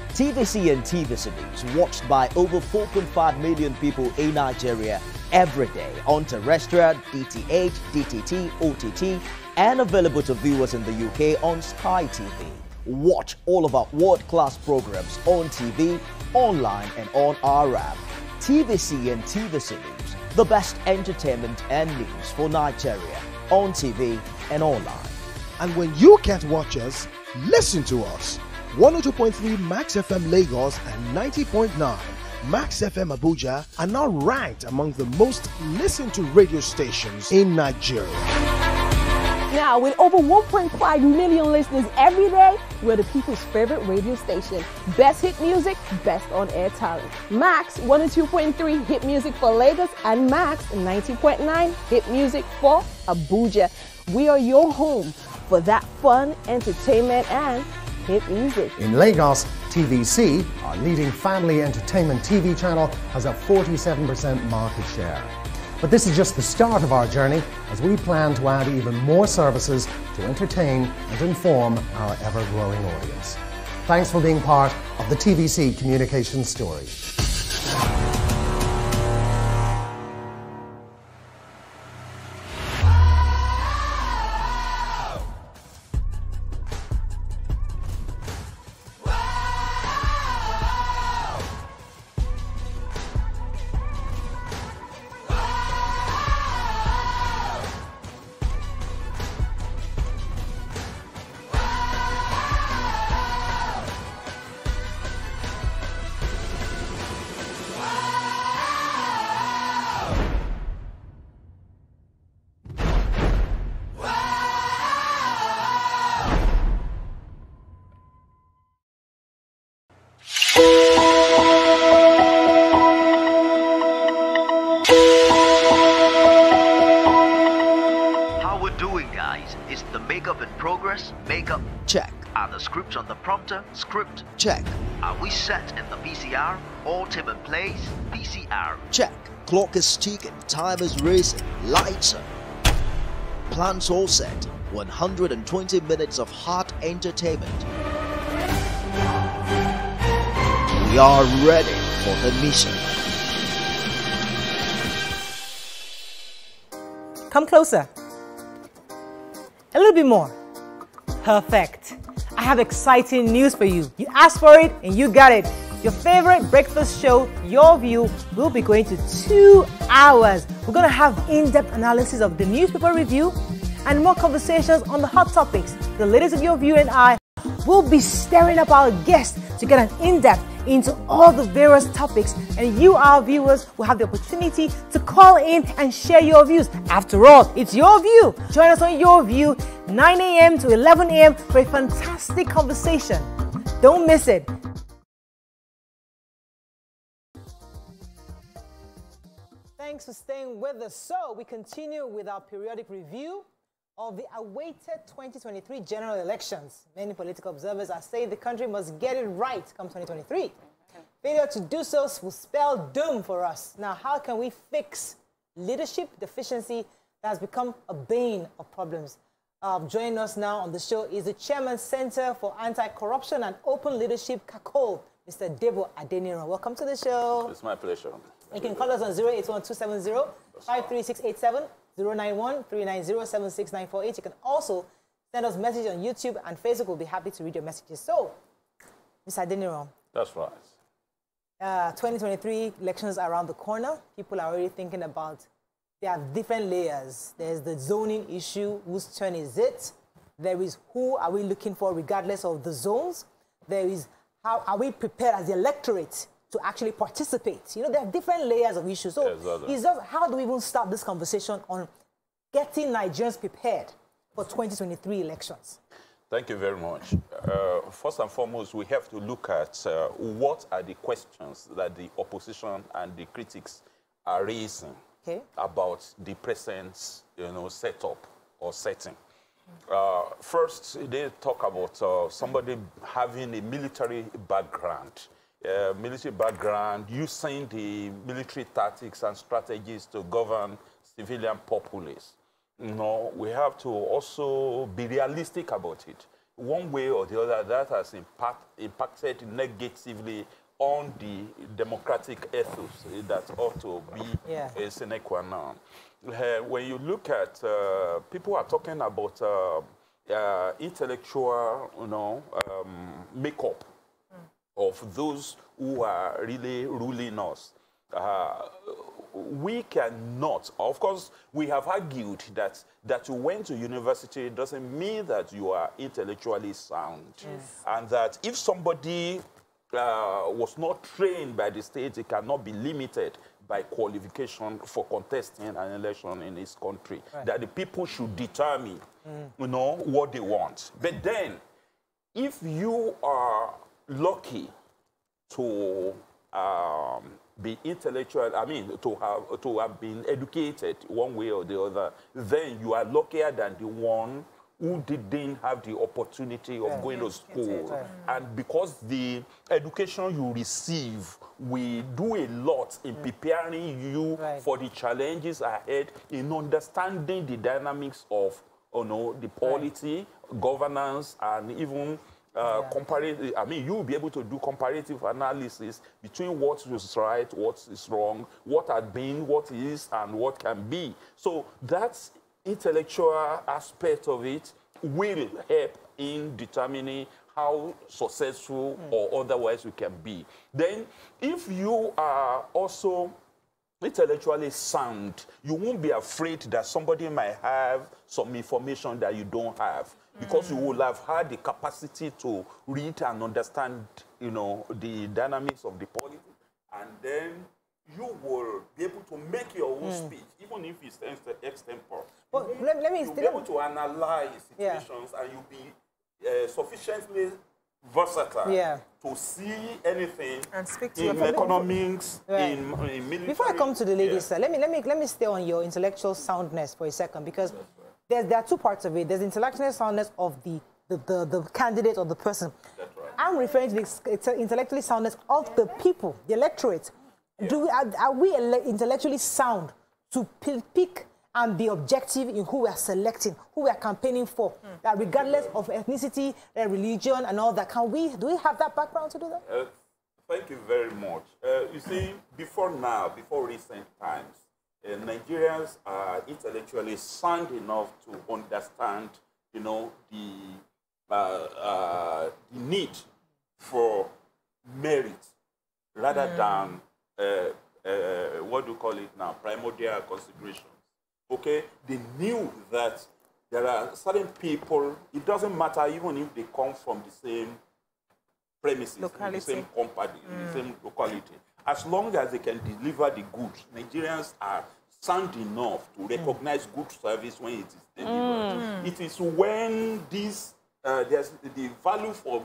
Speaker 15: TVC and TVC News, watched by over 4.5 million people in Nigeria every day on terrestrial, DTH, DTT, OTT, and available to viewers in the UK on Sky TV. Watch all of our world-class programs on TV, online, and on our app. TVC and TVC News, the best entertainment and news for Nigeria on TV and online.
Speaker 32: And when you can't watch us, listen to us. 102.3 Max FM Lagos and 90.9 Max FM Abuja are now ranked among the most listened to radio stations in Nigeria.
Speaker 17: Now, with over 1.5 million listeners every day, we're the people's favorite radio station. Best hit music, best on air talent. Max 102.3 hit music for Lagos and Max 90.9 hit music for Abuja. We are your home for that fun, entertainment, and hit music.
Speaker 18: In Lagos, TVC, our leading family entertainment TV channel, has a 47% market share. But this is just the start of our journey as we plan to add even more services to entertain and inform our ever growing audience. Thanks for being part of the TVC communication story.
Speaker 15: On? Script check. Are we set in the PCR? All team in place? PCR check. Clock is ticking, time is racing, lights are. Plans all set. 120 minutes of hot entertainment. We are ready for the mission.
Speaker 1: Come closer. A little bit more. Perfect. I have exciting news for you. You asked for it and you got it. Your favorite breakfast show, Your View, will be going to two hours. We're going to have in depth analysis of the newspaper review and more conversations on the hot topics. The ladies of Your View and I will be stirring up our guests to get an in depth into all the various topics, and you, our viewers, will have the opportunity to call in and share your views. After all, it's your view. Join us on Your View, 9 a.m. to 11 a.m. for a fantastic conversation. Don't miss it. Thanks for staying with us. So, we continue with our periodic review of the awaited 2023 general elections. Many political observers are saying the country must get it right come 2023. Failure to do so will spell doom for us. Now, how can we fix leadership deficiency that has become a bane of problems? Uh, joining us now on the show is the Chairman Center for Anti-Corruption and Open Leadership, CACOL, Mr. Debo Adeniran. Welcome to the show.
Speaker 33: It's my pleasure.
Speaker 1: You can call us on 081-270-53687, 091-390-76948. You can also send us messages on YouTube and Facebook. We'll be happy to read your messages. So, Mr. Adeniran,
Speaker 33: That's right.
Speaker 1: uh, 2023 elections are around the corner. People are already thinking about, there are different layers. There's the zoning issue, whose turn is it? There is who are we looking for regardless of the zones? There is how are we prepared as the electorate to actually participate? You know, there are different layers of issues. So
Speaker 33: Exactly.
Speaker 1: it's just, how do we even start this conversation on getting Nigerians prepared for 2023 elections?
Speaker 33: Thank you very much. Uh, first and foremost, we have to look at uh, what are the questions that the opposition and the critics are raising
Speaker 1: Okay.
Speaker 33: about the present, you know, setup or setting. Uh, first, they talk about uh, somebody having a military background, uh, military background, using the military tactics and strategies to govern civilian populace. You know, we have to also be realistic about it. one way or the other, that has impact, impacted negatively on the democratic ethos that ought to be
Speaker 1: Yeah.
Speaker 33: a sine qua non. Uh, when you look at, uh, people are talking about uh, uh, intellectual, you know, um, makeup of those who are really ruling us. Uh, we cannot, of course, we have argued that that you went to university doesn't mean that you are intellectually sound, and that if somebody uh, was not trained by the state, it cannot be limited by qualification for contesting an election in his country.
Speaker 34: Right.
Speaker 33: That the people should determine, you know, what they want. But then, if you are lucky to um, be intellectual, I mean, to have, to have been educated one way or the other, then you are luckier than the one who didn't have the opportunity of
Speaker 34: Yeah.
Speaker 33: going to
Speaker 34: Yes,
Speaker 33: school.
Speaker 34: right.
Speaker 33: And because the education you receive we do a lot in preparing you for the challenges ahead, in understanding the dynamics of you know, the polity, governance, and even uh, comparative. I mean, you'll be able to do comparative analysis between what is right, what is wrong, what had been, what is, and what can be. So that intellectual aspect of it will help in determining how successful or otherwise we can be. Then, if you are also intellectually sound, you won't be afraid that somebody might have some information that you don't have because you will have had the capacity to read and understand, you know, the dynamics of the politics, and then you will be able to make your own
Speaker 1: Mm.
Speaker 33: speech, even if it's ex- extempore.
Speaker 1: But
Speaker 33: You
Speaker 1: let- let me-
Speaker 33: you'll be able to analyze
Speaker 1: Yeah.
Speaker 33: situations and you'll be uh, sufficiently versatile
Speaker 1: Yeah.
Speaker 33: to see anything
Speaker 3: and speak
Speaker 1: to your
Speaker 33: in
Speaker 1: people.
Speaker 33: economics,
Speaker 1: Right.
Speaker 33: in, in military.
Speaker 1: Before I come to the ladies,
Speaker 33: Yeah.
Speaker 1: sir, let me let me let me stay on your intellectual soundness for a second because there's, there are two parts of it. There's intellectual soundness of the the, the, the candidate or the person. I'm referring to the intellectually soundness of the people, the electorate. Do we, are, are we intellectually sound to pi- pick and be objective in who we are selecting, who we are campaigning for, that regardless of ethnicity, uh, religion, and all that? Can we do we have that background to do that?
Speaker 33: Uh, thank you very much. Uh, you see, before now, before recent times, uh, Nigerians are intellectually sound enough to understand, you know, the, uh, uh, the need for merit rather
Speaker 34: Mm.
Speaker 33: than, uh, uh, what do you call it now, primordial considerations. Okay? They knew that there are certain people, it doesn't matter even if they come from the same premises, in the same company, in the
Speaker 3: Mm.
Speaker 33: same locality. As long as they can deliver the goods, Nigerians are sound enough to recognize good service when it is delivered.
Speaker 34: Mm.
Speaker 33: It is when this uh, there's the value for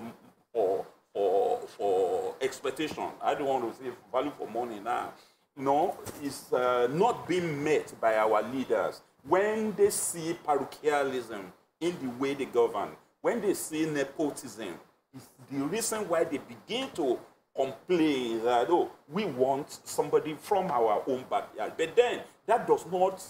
Speaker 33: for for for expectation. I don't want to say value for money now. No, is uh, not being met by our leaders when they see parochialism in the way they govern. When they see nepotism, it's the reason why they begin to complain that oh we want somebody from our own backyard. But then that does not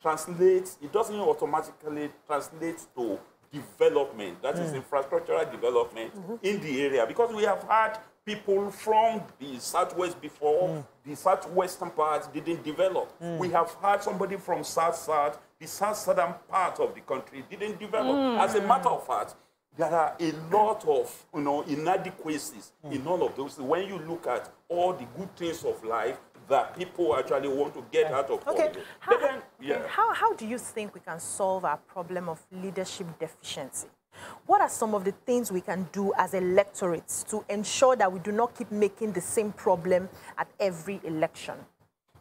Speaker 33: translate. It doesn't automatically translate to development. That is
Speaker 34: Mm.
Speaker 33: infrastructural development in the area because we have had people from the southwest before the southwestern part didn't develop.
Speaker 34: Mm.
Speaker 33: We have had somebody from south south, the south southern part of the country didn't develop.
Speaker 34: Mm.
Speaker 33: As a matter of fact, there are a lot of you know inadequacies in all of those. When you look at all the good things of life that people actually want to get out of
Speaker 3: Okay.
Speaker 33: But then, yeah.
Speaker 3: How, how do you think we can solve our problem of leadership deficiency? What are some of the things we can do as electorates to ensure that we do not keep making the same problem at every election?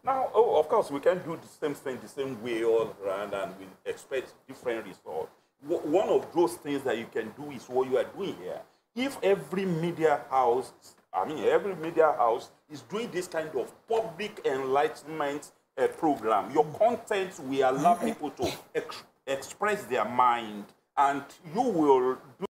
Speaker 33: Now, oh, of course, we can do the same thing the same way all around and we expect different results. One of those things that you can do is what you are doing here. If every media house, I mean, every media house is doing this kind of public enlightenment uh, program, your content will allow people to ex- express their mind and you will do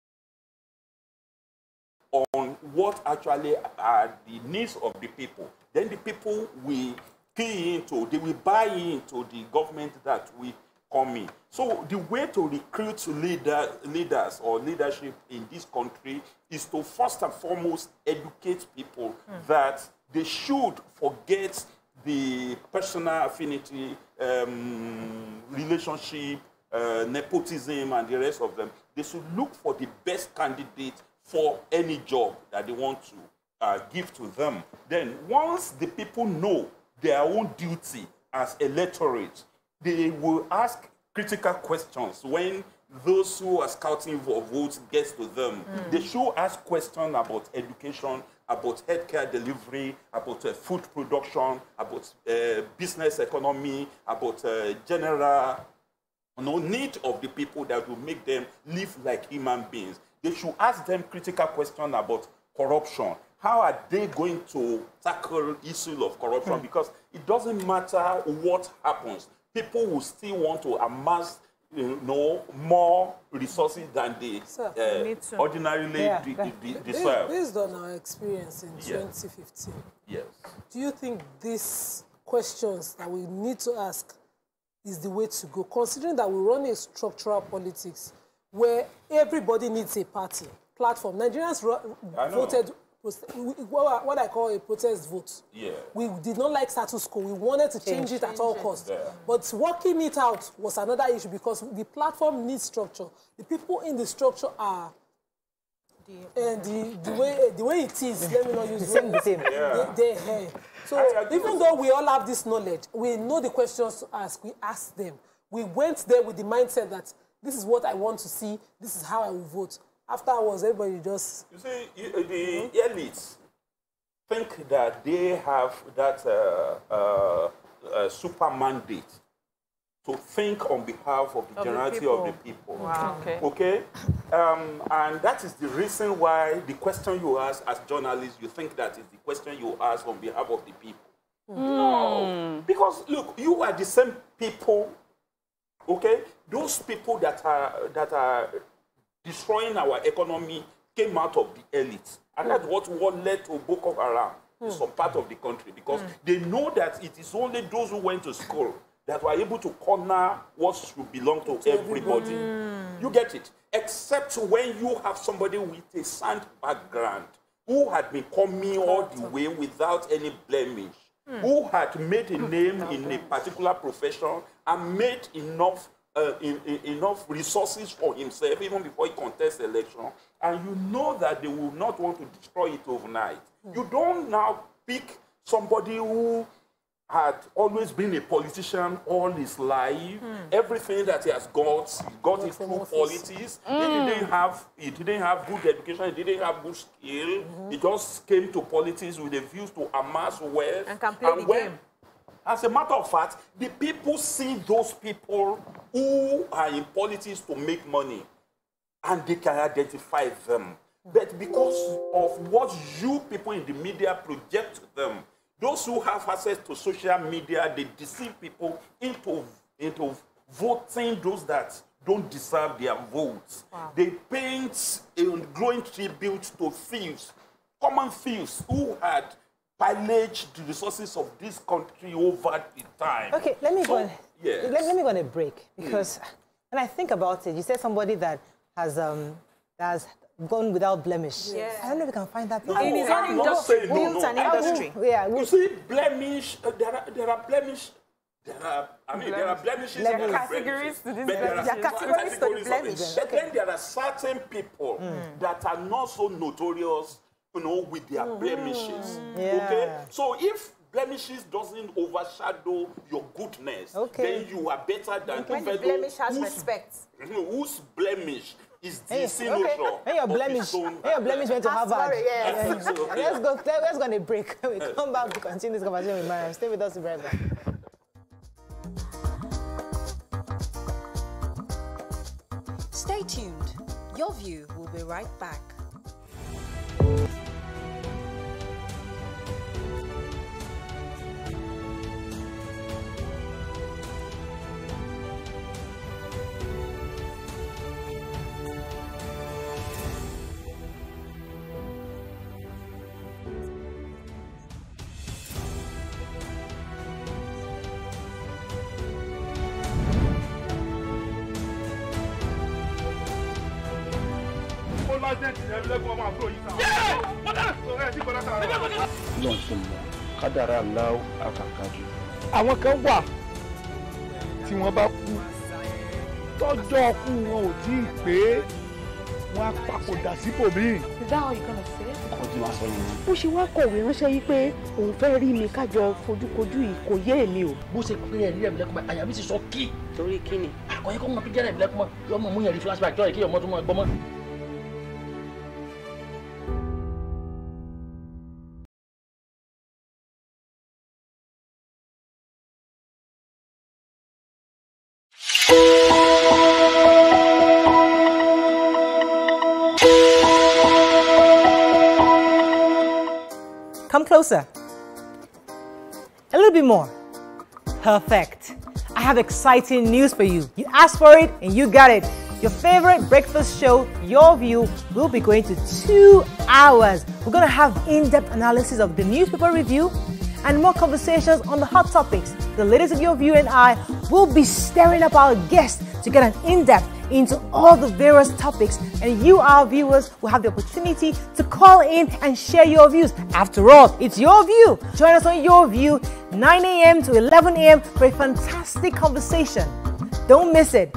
Speaker 33: on what actually are the needs of the people. Then the people will key into, they will buy into the government that we coming. So the way to recruit leader, leaders or leadership in this country is to first and foremost educate people that they should forget the personal affinity, um, relationship, uh, nepotism, and the rest of them. They should look for the best candidate for any job that they want to uh, give to them. Then, once the people know their own duty as electorate, they will ask critical questions when those who are scouting for votes gets to them.
Speaker 34: Mm.
Speaker 33: They should ask questions about education, about healthcare delivery, about uh, food production, about uh, business economy, about uh, general you know, need of the people that will make them live like human beings. They should ask them critical questions about corruption. How are they going to tackle issue of corruption?
Speaker 34: Hmm.
Speaker 33: Because it doesn't matter what happens, people will still want to amass you know, more resources than they
Speaker 2: Sir,
Speaker 33: uh, ordinarily
Speaker 2: Yeah.
Speaker 33: de- de- de- deserve.
Speaker 2: Based on our experience in
Speaker 33: Yeah.
Speaker 2: 2015,
Speaker 33: Yes.
Speaker 2: do you think these questions that we need to ask is the way to go, considering that we run a structural politics where everybody needs a party platform? Nigerians voted what what I call a protest vote.
Speaker 33: Yeah.
Speaker 2: We did not like status quo. We wanted to change,
Speaker 33: Change.
Speaker 2: it at all
Speaker 33: Change it.
Speaker 2: costs.
Speaker 33: Yeah.
Speaker 2: But working it out was another issue because the platform needs structure. The people in the structure are and the, the way the way it is, let me not use
Speaker 1: Same,
Speaker 2: words.
Speaker 1: same.
Speaker 33: Yeah.
Speaker 2: They, they, eh. So
Speaker 33: I agree
Speaker 2: even though we all have this knowledge, we know the questions to ask. We ask them. We went there with the mindset that this is what I want to see. This is how I will vote. Afterwards, everybody just
Speaker 33: You see, you- uh, the elites think that they have that uh, uh, uh, super mandate to think on behalf of the
Speaker 34: Of the
Speaker 33: generality of the
Speaker 34: people.
Speaker 33: people.
Speaker 34: Wow. Okay.
Speaker 33: Okay? Um, and that is the reason why the question you ask as journalists, you think that is the question you ask on behalf of the people. No. Because look, you are the same people, okay? Those people that are that are destroying our economy came out of the elite. And that's what, what led to Boko Haram in some part of the country because they know that it is only those who went to school that were able to corner what should belong to, everybody. You get it? Except when you have somebody with a sound background who had been coming all the way without any blemish, who had made a name in a particular profession and made enough uh, in, in- enough resources for himself even before he contests election, and you know that they will not want to destroy it overnight. Hmm. You don't now pick somebody who had always been a politician all his life. Hmm. Everything that he has got, he got it through politics. He hmm. didn't have he didn't have good education, he didn't have good skill. He just came to politics with a view to amass wealth.
Speaker 3: And the
Speaker 33: when-
Speaker 3: game.
Speaker 33: As a matter of fact, the people see those people who are in politics to make money and they can identify them. But because of what you people in the media project them, those who have access to social media, they deceive people into, into voting those that don't deserve their votes. They paint a glowing tribute to thieves, common thieves who had pillaged the resources of this country over the time.
Speaker 1: Okay, let me
Speaker 33: So,
Speaker 1: go. On,
Speaker 33: yes.
Speaker 1: let, let me go on a break because when I think about it, you said somebody that has um has gone without blemish.
Speaker 33: Yes.
Speaker 1: I don't know if we can find that.
Speaker 33: No. In his own
Speaker 1: No,
Speaker 33: industry,
Speaker 1: no,
Speaker 33: built
Speaker 1: no.
Speaker 33: an
Speaker 1: I will-
Speaker 33: industry.
Speaker 1: Yeah,
Speaker 33: You see, blemish, uh, there, are, there are blemish. There are, I mean, there are blemishes.
Speaker 1: There are categories to this
Speaker 33: but there
Speaker 1: blemish.
Speaker 33: are
Speaker 1: There are categories to the blemish.
Speaker 33: But then there are certain people that are not so notorious, you know, with their mm-hmm. blemishes.
Speaker 1: Yeah.
Speaker 33: Okay, so if blemishes doesn't overshadow your goodness,
Speaker 1: Okay.
Speaker 33: then you are better than
Speaker 1: When the
Speaker 33: fellow
Speaker 1: blemish has
Speaker 33: whose-
Speaker 1: respect.
Speaker 33: Whose blemish is the
Speaker 1: Hey,
Speaker 33: signature
Speaker 1: okay. When your blemish,
Speaker 33: his own
Speaker 1: when your blemish went to Harvard.
Speaker 33: Ah, sorry, yeah.
Speaker 1: Yeah.
Speaker 33: So, yeah.
Speaker 1: Let's go. let- Let's go on a break. We come back to continue this conversation with Mariam. Stay with us, brother.
Speaker 5: Stay tuned. Your view will be right back.
Speaker 27: Ti
Speaker 28: lọ́n ṣe mọ̀ kádàrá aláwọ̀ àkàkàjù.
Speaker 27: àwọn kan wà tí wọ́n bá kú tọ́jọ́ ọkú wọn ò tí ì pé wọ́n á papòdà síbòmíì.
Speaker 20: Is that how you gonna say
Speaker 28: ọkọ tí wàá sọ yẹn.
Speaker 20: ó ṣe wá kọ̀wé ránṣẹ́ yìí pé òun fẹ́ rí mi kájọ fojúkojú yìí kò yé èmi o.
Speaker 21: bó ṣe pé ẹ̀rí ẹ̀mí lẹ́kùn àyà mi sì sọ kí.
Speaker 20: torí kí ni.
Speaker 21: àkọyẹ kọ́ mọ píjẹ́ ẹ̀mí lẹ́kùn mọ́ yọ ọmọ mú yẹn rí flashback jọ́ ìkéyọ̀ ọmọ tó mọ ẹgbọ́n mọ́.
Speaker 1: Closer. A little bit more. Perfect. I have exciting news for you. You asked for it and you got it. Your favorite breakfast show, Your View, will be going to two hours. We're going to have in depth analysis of the newspaper review and more conversations on the hot topics. The ladies of Your View and I will be stirring up our guests to get an in depth into all the various topics, and you, our viewers, will have the opportunity to call in and share your views. After all, it's your view. Join us on Your View, 9 a.m. to 11 a.m. for a fantastic conversation. Don't miss it.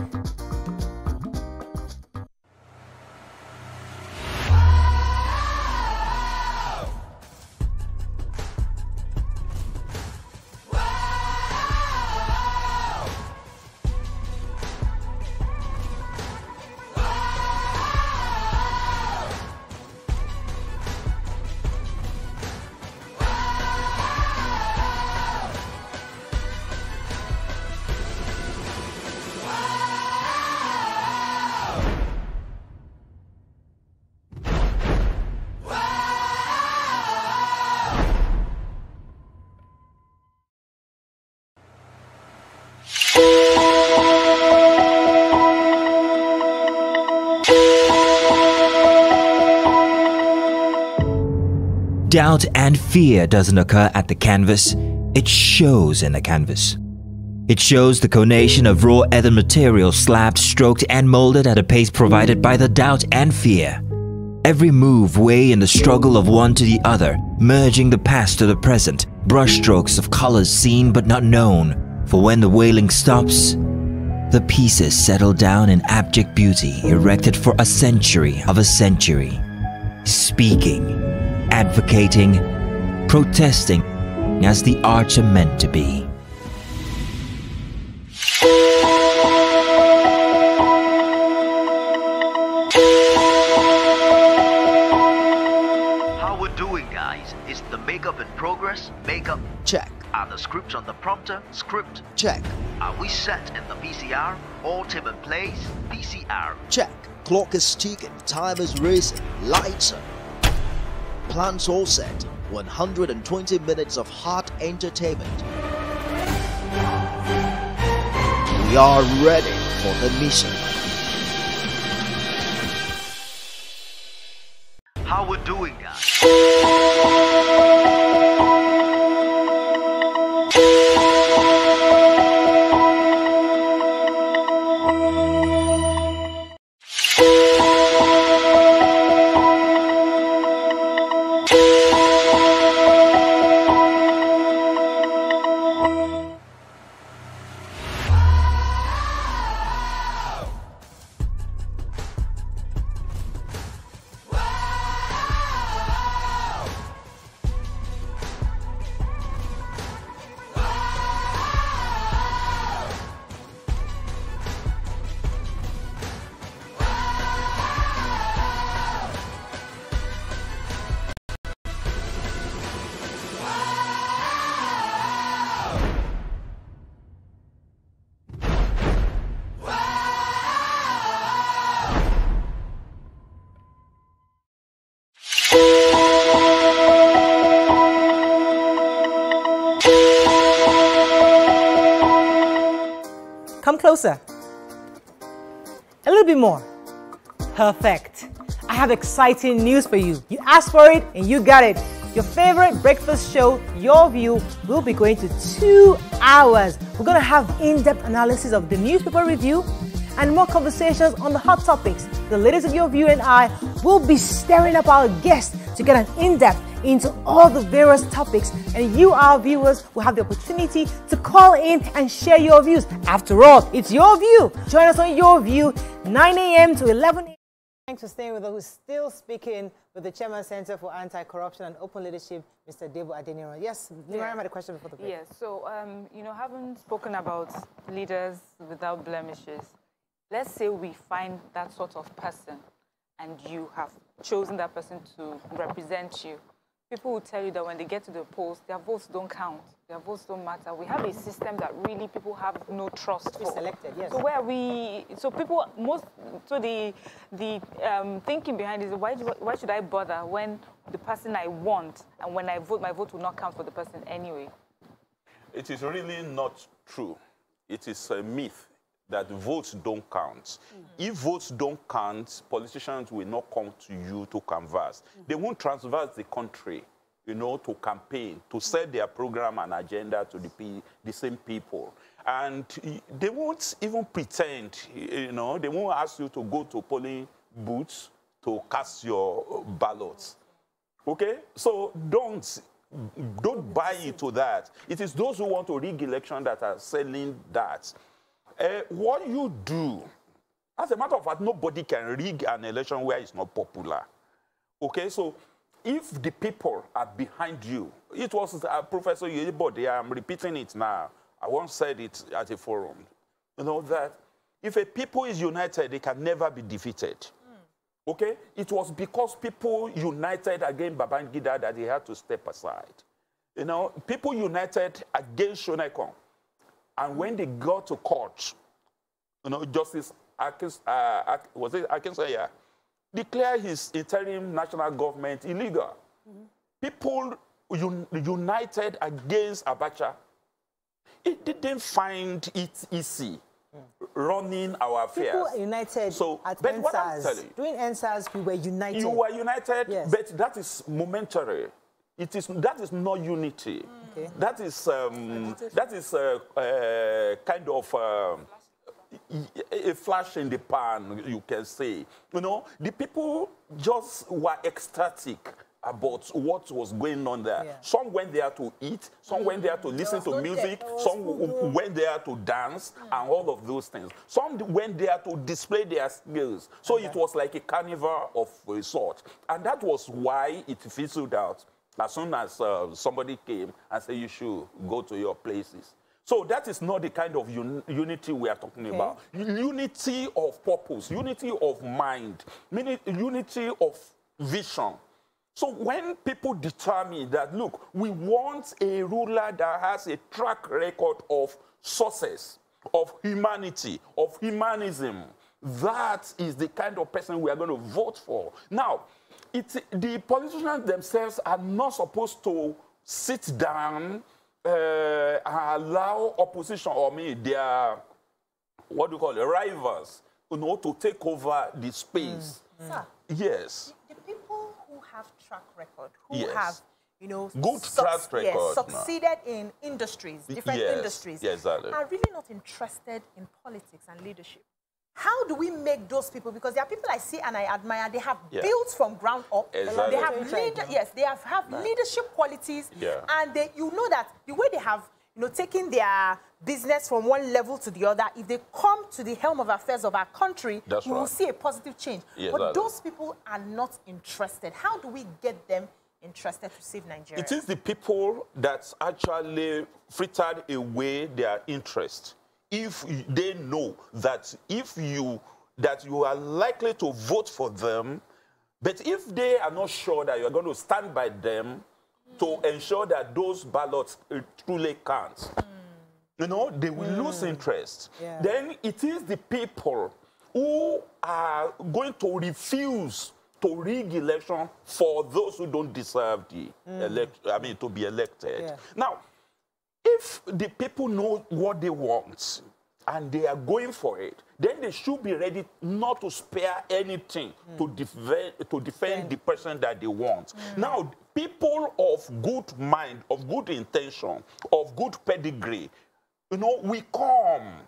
Speaker 19: Doubt and fear doesn't occur at the canvas, it shows in the canvas. It shows the conation of raw ether material slabbed, stroked, and molded at a pace provided by the doubt and fear. Every move way in the struggle of one to the other, merging the past to the present, brushstrokes of colors seen but not known. For when the wailing stops, the pieces settle down in abject beauty erected for a century of a century. Speaking, advocating, protesting as the arts are meant to be.
Speaker 34: How we're doing, guys? Is the makeup in progress? Makeup
Speaker 15: check.
Speaker 34: Are the scripts on the prompter? Script
Speaker 15: check.
Speaker 34: Are we set in the VCR? All team in place? VCR.
Speaker 15: Check. Clock is ticking, time is racing, lights are. Plans all set. 120 minutes of hot entertainment. We are ready for the mission.
Speaker 34: How we're doing, guys?
Speaker 1: Perfect. I have exciting news for you. You asked for it and you got it. Your favorite breakfast show, Your View, will be going to two hours. We're going to have in depth analysis of the newspaper review and more conversations on the hot topics. The ladies of your view and I will be stirring up our guests to get an in-depth into all the various topics and you our viewers will have the opportunity to call in and share your views. After all, it's your view. Join us on Your View 9 a.m. to 11 a.m. Thanks for staying with us. We're still speaking with the Chairman Center for Anti-Corruption and Open Leadership, Mr. Debo Adeniran. Yes, Mariam had a question before the break.
Speaker 4: Yes, so, um, you know, having spoken about leaders without blemishes, let's say we find that sort of person and you have chosen that person to represent you. People will tell you that when they get to the polls, their votes don't count, their votes don't matter. We have a system that really people have no trust for.
Speaker 1: selected, yes.
Speaker 4: So where we, so people, most, so the the um, thinking behind is why do, why should I bother when the person I want and when I vote, my vote will not count for the person anyway.
Speaker 33: It is really not true. It is a myth that votes don't count. If votes don't count, politicians will not come to you to canvass. They won't transverse the country, you know, to campaign, to set their program and agenda to the, the same people. And they won't even pretend, you know, they won't ask you to go to polling booths to cast your ballots. Okay? So don't don't buy into that. It is those who want to rig election that are selling that. Uh, what you do, as a matter of fact, nobody can rig an election where it's not popular. Okay, so if the people are behind you, it was uh, Professor Yelibode, I'm repeating it now. I once said it at a forum. You know that if a people is united, they can never be defeated. Okay? It was because people united against Babangida that they had to step aside. You know, people united against Shonekan. And when they got to court, you know, Justice Akins, uh, was it Akinsanya, declared his interim national government illegal. People un- united against Abacha. It didn't find it easy running our affairs.
Speaker 1: People united
Speaker 33: So,
Speaker 1: at
Speaker 33: but what I'm
Speaker 1: EndSARS.
Speaker 33: telling you-
Speaker 1: During EndSARS, we were united.
Speaker 33: You were united,
Speaker 1: Yes.
Speaker 33: but that is momentary. It is that is not unity.
Speaker 1: Okay.
Speaker 33: That is um, that is uh, uh, kind of um, a flash in the pan, you can say. You know, the people just were ecstatic about what was going on there. Some went there to eat, some went there to listen to music,
Speaker 1: debt, there was
Speaker 33: some
Speaker 1: food,
Speaker 33: went there to dance and all of those things. Some went there to display their skills. So it was like a carnival of a sort. And that was why it fizzled out as soon as uh, somebody came and said, you should go to your places. So that is not the kind of un- unity we are talking
Speaker 1: Okay.
Speaker 33: about. Unity of purpose, unity of mind, unity of vision. So when people determine that, look, we want a ruler that has a track record of success, of humanity, of humanism, that is the kind of person we are going to vote for. Now, it's, the politicians themselves are not supposed to sit down uh, allow opposition, or me, their, what do you call it, rivals, you know, to take over the space.
Speaker 3: Sir,
Speaker 33: Yes.
Speaker 3: the people who have track record, who
Speaker 33: Yes.
Speaker 3: have, you know,
Speaker 33: Good track
Speaker 3: yes,
Speaker 33: record, no.
Speaker 3: succeeded in industries, different
Speaker 33: Yes,
Speaker 3: industries,
Speaker 33: yes, exactly.
Speaker 3: are really not interested in politics and leadership. How do we make those people? Because there are people I see and I admire. They have
Speaker 33: Yeah.
Speaker 3: built from ground up.
Speaker 33: Exactly.
Speaker 3: They have leader, yes, they have, have
Speaker 33: Right.
Speaker 3: leadership qualities,
Speaker 33: Yeah.
Speaker 3: and they, you know that the way they have, you know, taken their business from one level to the other, if they come to the helm of affairs of our country,
Speaker 33: That's
Speaker 3: we will see a positive change.
Speaker 33: Yes,
Speaker 3: but
Speaker 33: exactly.
Speaker 3: those people are not interested. How do we get them interested to save Nigeria?
Speaker 33: It is the people that actually frittered away their interest. If they know that if you that you are likely to vote for them, but if they are not sure that you are going to stand by them to ensure that those ballots uh, truly count, hmm. you know, they will lose hmm. interest.
Speaker 1: Yeah.
Speaker 33: Then it is the people who are going to refuse to rig election for those who don't deserve the hmm. elect, I mean, to be elected.
Speaker 1: Yeah.
Speaker 33: Now, if the people know what they want and they are going for it, then they should be ready not to spare anything to defend, to defend the person that they want. Mm. Now, people of good mind, of good intention, of good pedigree, you know, we come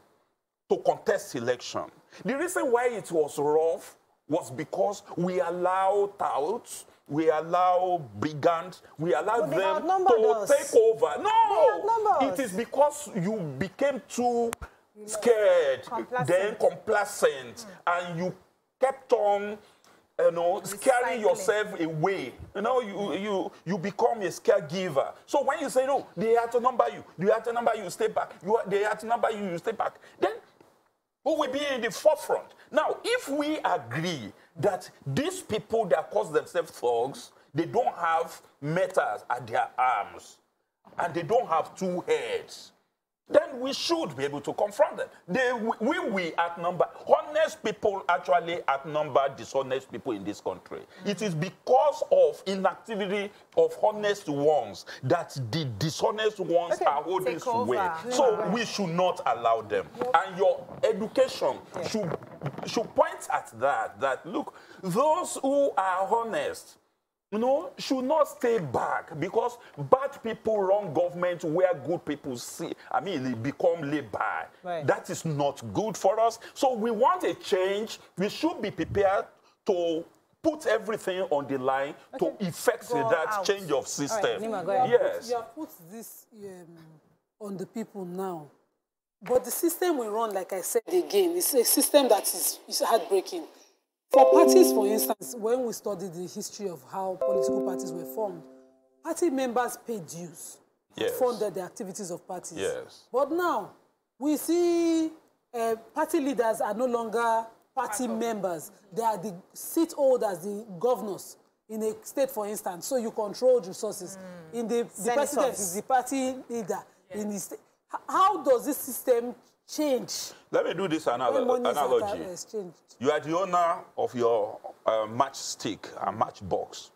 Speaker 33: to contest election. The reason why it was rough was because we allow touts, we allow brigands, we allow them to
Speaker 1: us.
Speaker 33: take over. No, it is because you became too scared, then complacent, and you kept on, you know, scaring yourself away. You know, you you you become a caregiver. So when you say no, they have to number you, they have to number you, stay back. You they have to number you, you stay back. Then who will be in the forefront? Now, if we agree that these people that call themselves thugs, they don't have metals at their arms, and they don't have two heads, then we should be able to confront them. They, we, we outnumber, honest people actually outnumber dishonest people in this country. It is because of inactivity of honest ones that the dishonest ones
Speaker 1: Okay,
Speaker 33: are holding sway. So we should not allow them. And your education should, should point at that, that look, those who are honest, you know, should not stay back because bad people run government where good people see, I mean, they become laid by.
Speaker 1: Right.
Speaker 33: That is not good for us. So we want a change. We should be prepared to put everything on the line to effect
Speaker 2: Go
Speaker 33: that
Speaker 2: out.
Speaker 33: change of system.
Speaker 2: You have put-
Speaker 33: yes.
Speaker 2: You have put this um, on the people now. But the system we run, like I said again, it's a system that is, is heartbreaking. For parties, for instance, when we studied the history of how political parties were formed, party members paid dues,
Speaker 33: Yes.
Speaker 2: funded the activities of parties.
Speaker 33: Yes.
Speaker 2: But now, we see uh, party leaders are no longer party members. They are the seat holders, the governors in a state, for instance. So you control resources. In the, the
Speaker 1: Senators.
Speaker 2: president is the party leader. In the state. H- How does this system change
Speaker 33: Let me do this
Speaker 2: when
Speaker 33: analo- analogy.
Speaker 2: uh.
Speaker 33: You are the owner of your uh, matchstick and matchbox.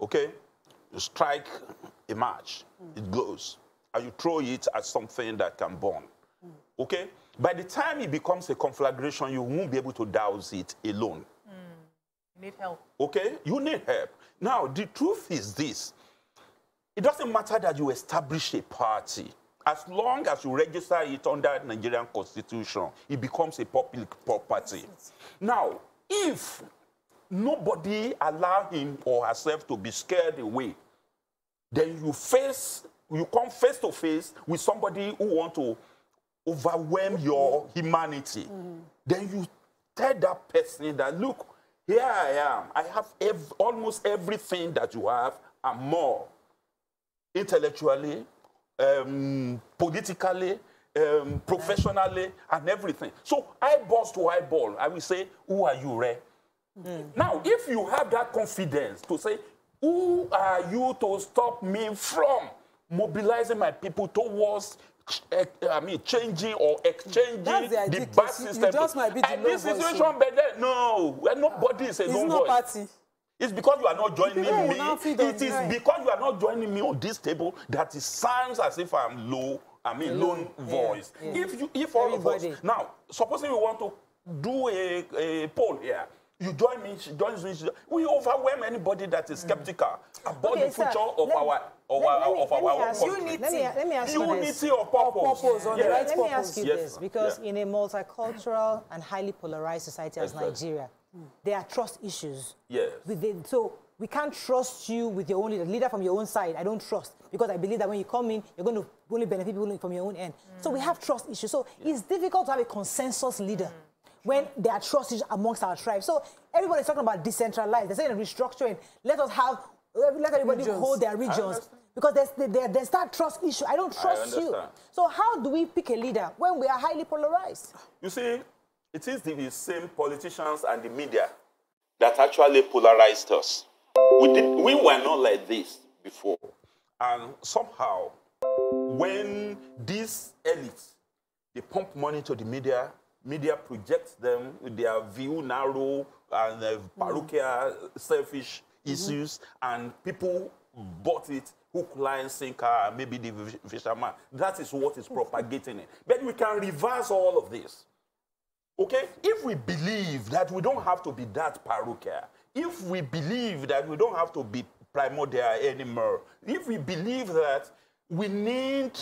Speaker 33: Okay? You strike a match, it glows, and you throw it at something that can burn. Okay? By the time it becomes a conflagration, you won't be able to douse it alone.
Speaker 3: You need help.
Speaker 33: Okay? You need help. Now, the truth is this it doesn't matter that you establish a party. As long as you register it under Nigerian constitution, it becomes a public property. Now, if nobody allow him or herself to be scared away, then you face, you come face to face with somebody who want to overwhelm your humanity. Mm-hmm. Then you tell that person that, look, here I am. I have ev- almost everything that you have and more. Intellectually, um, politically, um, professionally, and everything. So eyeballs to eyeball, I will say, who are you, Ray? Now, if you have that confidence to say, who are you to stop me from mobilizing my people towards eh, I mean, changing or exchanging
Speaker 2: That's the
Speaker 33: the,
Speaker 2: idea,
Speaker 33: bad
Speaker 2: Chris. You- you
Speaker 33: system.
Speaker 2: just might be the
Speaker 33: and this situation,
Speaker 2: so-
Speaker 33: but then, no, nobody is a
Speaker 2: It's
Speaker 33: no
Speaker 2: party.
Speaker 33: It's because you are not joining
Speaker 2: people
Speaker 33: me.
Speaker 2: now feed on
Speaker 33: It is
Speaker 2: right.
Speaker 33: because you are not joining me on this table that it sounds as if I'm low. I mean, lone
Speaker 1: Yeah,
Speaker 33: voice.
Speaker 1: yeah.
Speaker 33: If you, if all of
Speaker 1: Everybody.
Speaker 33: us now, supposing we want to do a, a poll here, you join me, she joins me. she- We overwhelm anybody that is mm. skeptical about
Speaker 1: Okay,
Speaker 33: the
Speaker 1: sir,
Speaker 33: future of our of
Speaker 1: let-
Speaker 33: our
Speaker 1: let me-
Speaker 33: of our
Speaker 1: ask-
Speaker 33: country.
Speaker 1: Let me, let me ask you this.
Speaker 33: Of purpose.
Speaker 2: purpose, on the right
Speaker 1: Let me ask you
Speaker 33: Yes,
Speaker 1: this, because
Speaker 33: Yeah.
Speaker 1: in a multicultural and highly polarized society as
Speaker 33: Yes, sir.
Speaker 1: Nigeria, there are trust issues.
Speaker 33: Yes.
Speaker 1: So we can't trust you with your own leader, leader from your own side. I don't trust because I believe that when you come in, you're going to only benefit people from your own end. Mm. So we have trust issues. So it's difficult to have a consensus leader mm. when there are trust issues amongst our tribe. So everybody's talking about decentralized. They're saying restructuring. Let us have let everybody
Speaker 2: Regions.
Speaker 1: hold their regions because there's there, there's that trust issue. I don't
Speaker 33: I
Speaker 1: trust you. So how do we pick a leader when we are highly polarized?
Speaker 33: You see, it is the same politicians and the media that actually polarized us. We, did, we were not like this before. And somehow, when these elites, they pump money to the media, media projects them with their view narrow and uh, parochial, selfish issues, and people bought it hook, line, sinker, maybe the fish- fisherman. That is what is propagating it. But we can reverse all of this. Okay? If we believe that we don't have to be that parochial, if we believe that we don't have to be primordial anymore, if we believe that we need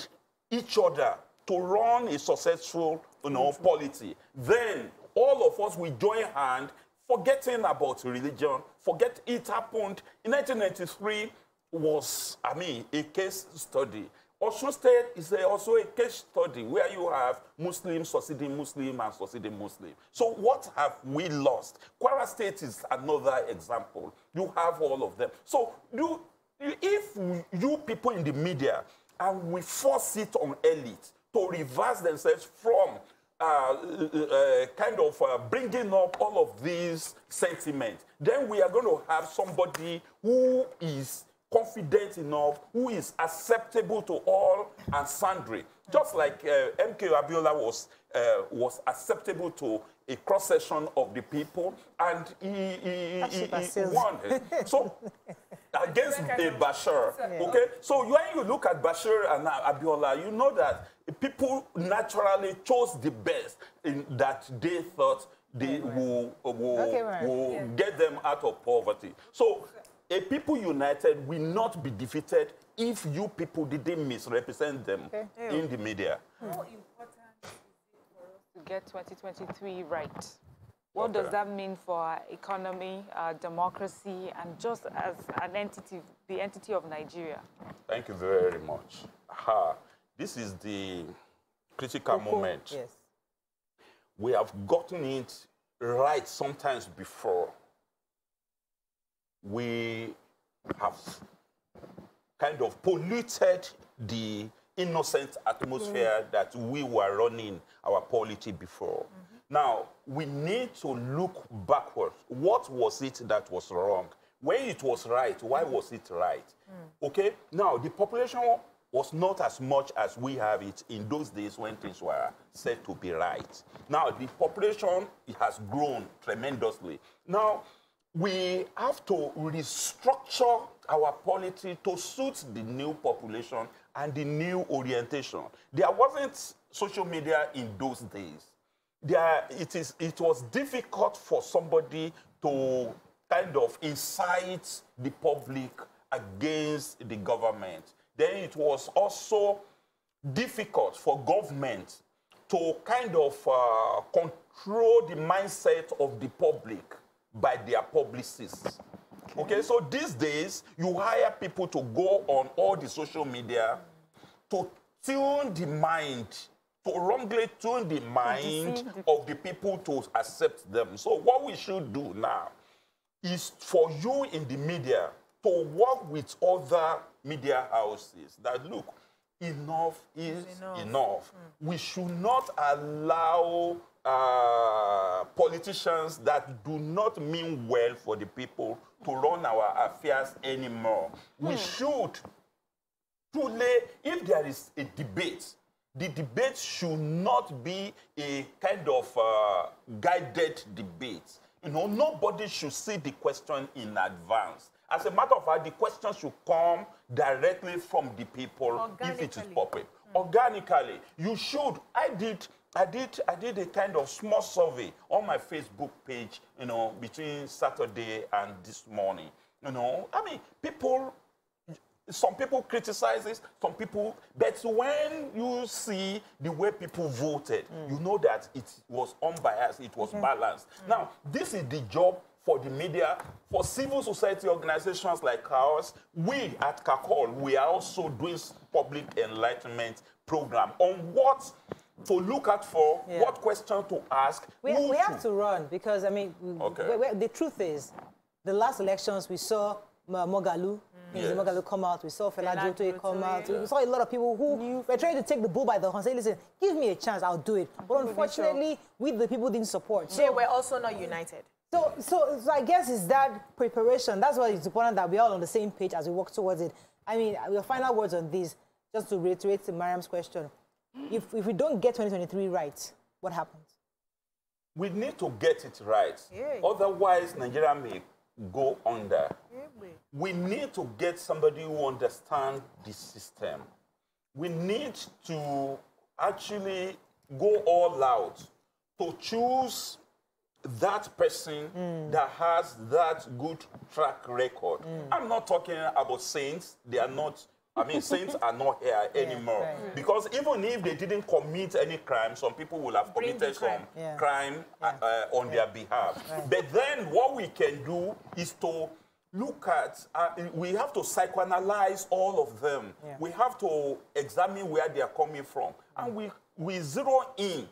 Speaker 33: each other to run a successful you know, polity, then all of us will join hand, forgetting about religion, forget it happened. In 1993 was, I mean, a case study. Osun State is a, also a case study where you have Muslim succeeding Muslim and succeeding Muslim. So what have we lost? Kwara State is another example. You have all of them. So if you people in the media and we force it on elite to reverse themselves from uh, uh, kind of uh, bringing up all of these sentiments, then we are going to have somebody who is confident enough, who is acceptable to all and sundry. Just like uh, MK Abiola was, uh, was acceptable to a cross section of the people, and he, he, he, he won. so against a Bashir, okay. So when you look at Bashir and Abiola, you know that people naturally chose the best in that they thought they will, will, okay, right. will yeah. get them out of poverty. So a people united will not be defeated if you people didn't misrepresent them okay. in oh. the media.
Speaker 4: How important is it for us to get 2023 right? What okay. does that mean for our economy, our democracy, and just as an entity, the entity of Nigeria?
Speaker 33: Thank you very much. Ha. This is the critical moment.
Speaker 1: Yes.
Speaker 33: We have gotten it right sometimes before we have kind of polluted the innocent atmosphere mm. that we were running our polity before. Mm -hmm. Now, we need to look backwards. What was it that was wrong? When it was right, why was it right? Mm. Okay? Now, the population was not as much as we have it in those days when things were said to be right. Now, the population has grown tremendously. Now, we have to restructure our polity to suit the new population and the new orientation. There wasn't social media in those days. There, it, is, it was difficult for somebody to kind of incite the public against the government. Then it was also difficult for government to kind of uh, control the mindset of the public by their publicists. Okay. okay, so these days, you hire people to go on all the social media to tune the mind, to wrongly tune the mind of the people to accept them. So what we should do now is for you in the media to work with other media houses that look, enough is enough. enough. Mm. We should not allow uh, politicians that do not mean well for the people to run our affairs anymore. Hmm. We should truly, if there is a debate, the debate should not be a kind of uh, guided debate. You know, nobody should see the question in advance. As a matter of fact, the question should come directly from the people if it is appropriate. Mm. Organically, you should. I did I did I did a kind of small survey on my Facebook page, you know, between Saturday and this morning. You know, I mean, people some people criticize this, some people, but when you see the way people voted, mm. you know that it was unbiased, it was mm -hmm. balanced. Mm. Now, this is the job for the media, for civil society organizations like ours. We at CACOL, we are also doing public enlightenment program on what to look out for, yeah. what question to ask.
Speaker 1: We, we have to run because, I mean, okay. we, we, the truth is, the last elections we saw Moghalu, mm. yes. Moghalu come out, we saw Fela Durotoye come out, yeah. we saw a lot of people who were trying to take the bull by the horn, say, listen, give me a chance, I'll do it. But unfortunately, we the people didn't support.
Speaker 3: So, they were also not united.
Speaker 1: So, so, so I guess it's that preparation. That's why it's important that we're all on the same page as we work towards it. I mean, your final words on this, just to reiterate to Mariam's question if, if we don't get 2023 right, what happens?
Speaker 33: We need to get it right. Yeah. Otherwise, Nigeria may go under. Yeah. We need to get somebody who understands the system. We need to actually go all out to choose that person mm. that has that good track record. Mm. I'm not talking about saints. They are not I mean, saints are not here anymore.
Speaker 1: right.
Speaker 33: Because even if they didn't commit any crime, some people will have
Speaker 3: Bring
Speaker 33: committed some
Speaker 3: crime.
Speaker 1: Yeah.
Speaker 33: crime uh, uh, on their behalf.
Speaker 1: Right.
Speaker 33: But then what we can do is to look at, uh, we have to psychoanalyze all of them.
Speaker 1: Yeah.
Speaker 33: We have to examine where they are coming from. And we, we zero in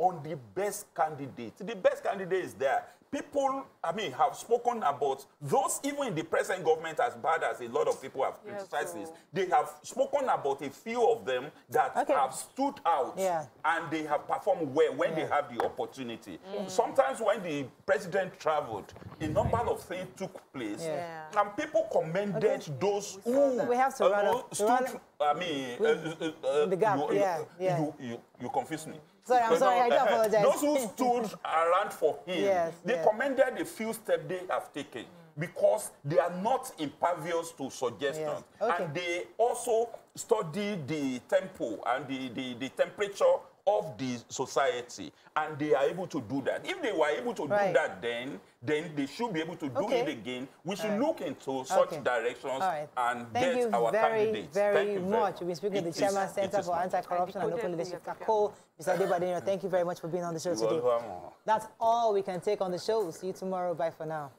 Speaker 33: on the best candidate. The best candidate is there. People, I mean, have spoken about those, even in the present government, as bad as a lot of people have
Speaker 4: Yes,
Speaker 33: criticized this, they have spoken about a few of them that
Speaker 1: Okay.
Speaker 33: have stood out
Speaker 1: Yeah.
Speaker 33: and they have performed well when they have the opportunity. Sometimes when the president traveled, a number of things took place,
Speaker 1: Yeah.
Speaker 33: and people commended those who
Speaker 1: We have to
Speaker 33: uh,
Speaker 1: run up-
Speaker 33: stood.
Speaker 1: run-
Speaker 33: I mean, uh, uh, uh,
Speaker 1: the gap,
Speaker 33: you, you-
Speaker 1: yeah, yeah.
Speaker 33: You, you, you confuse me.
Speaker 1: Sorry, I'm sorry, I do
Speaker 33: uh,
Speaker 1: apologize.
Speaker 33: Those who stood around for him,
Speaker 1: Yes,
Speaker 33: they
Speaker 1: yes.
Speaker 33: commended the few steps they have taken because they are not impervious to suggestions.
Speaker 1: Yes, okay.
Speaker 33: And they also study the tempo and the, the, the temperature of the society, and they are able to do that. If they were able to
Speaker 1: Right.
Speaker 33: do that then, then they should be able to do
Speaker 1: Okay.
Speaker 33: it again. We should
Speaker 1: All right.
Speaker 33: look into such
Speaker 1: Okay.
Speaker 33: directions
Speaker 1: All right.
Speaker 33: and
Speaker 1: Thank
Speaker 33: get
Speaker 1: you
Speaker 33: our
Speaker 1: very,
Speaker 33: candidates.
Speaker 1: very
Speaker 33: Thank you
Speaker 1: much. We've been speaking to the Chairman
Speaker 33: is-
Speaker 1: Center for Anti-Corruption and Local Leadership,
Speaker 4: the
Speaker 1: CACO. Mr. Adebadino, thank you very much for being on the show
Speaker 33: You're
Speaker 1: today. That's all we can take on the show. See you tomorrow. Bye for now.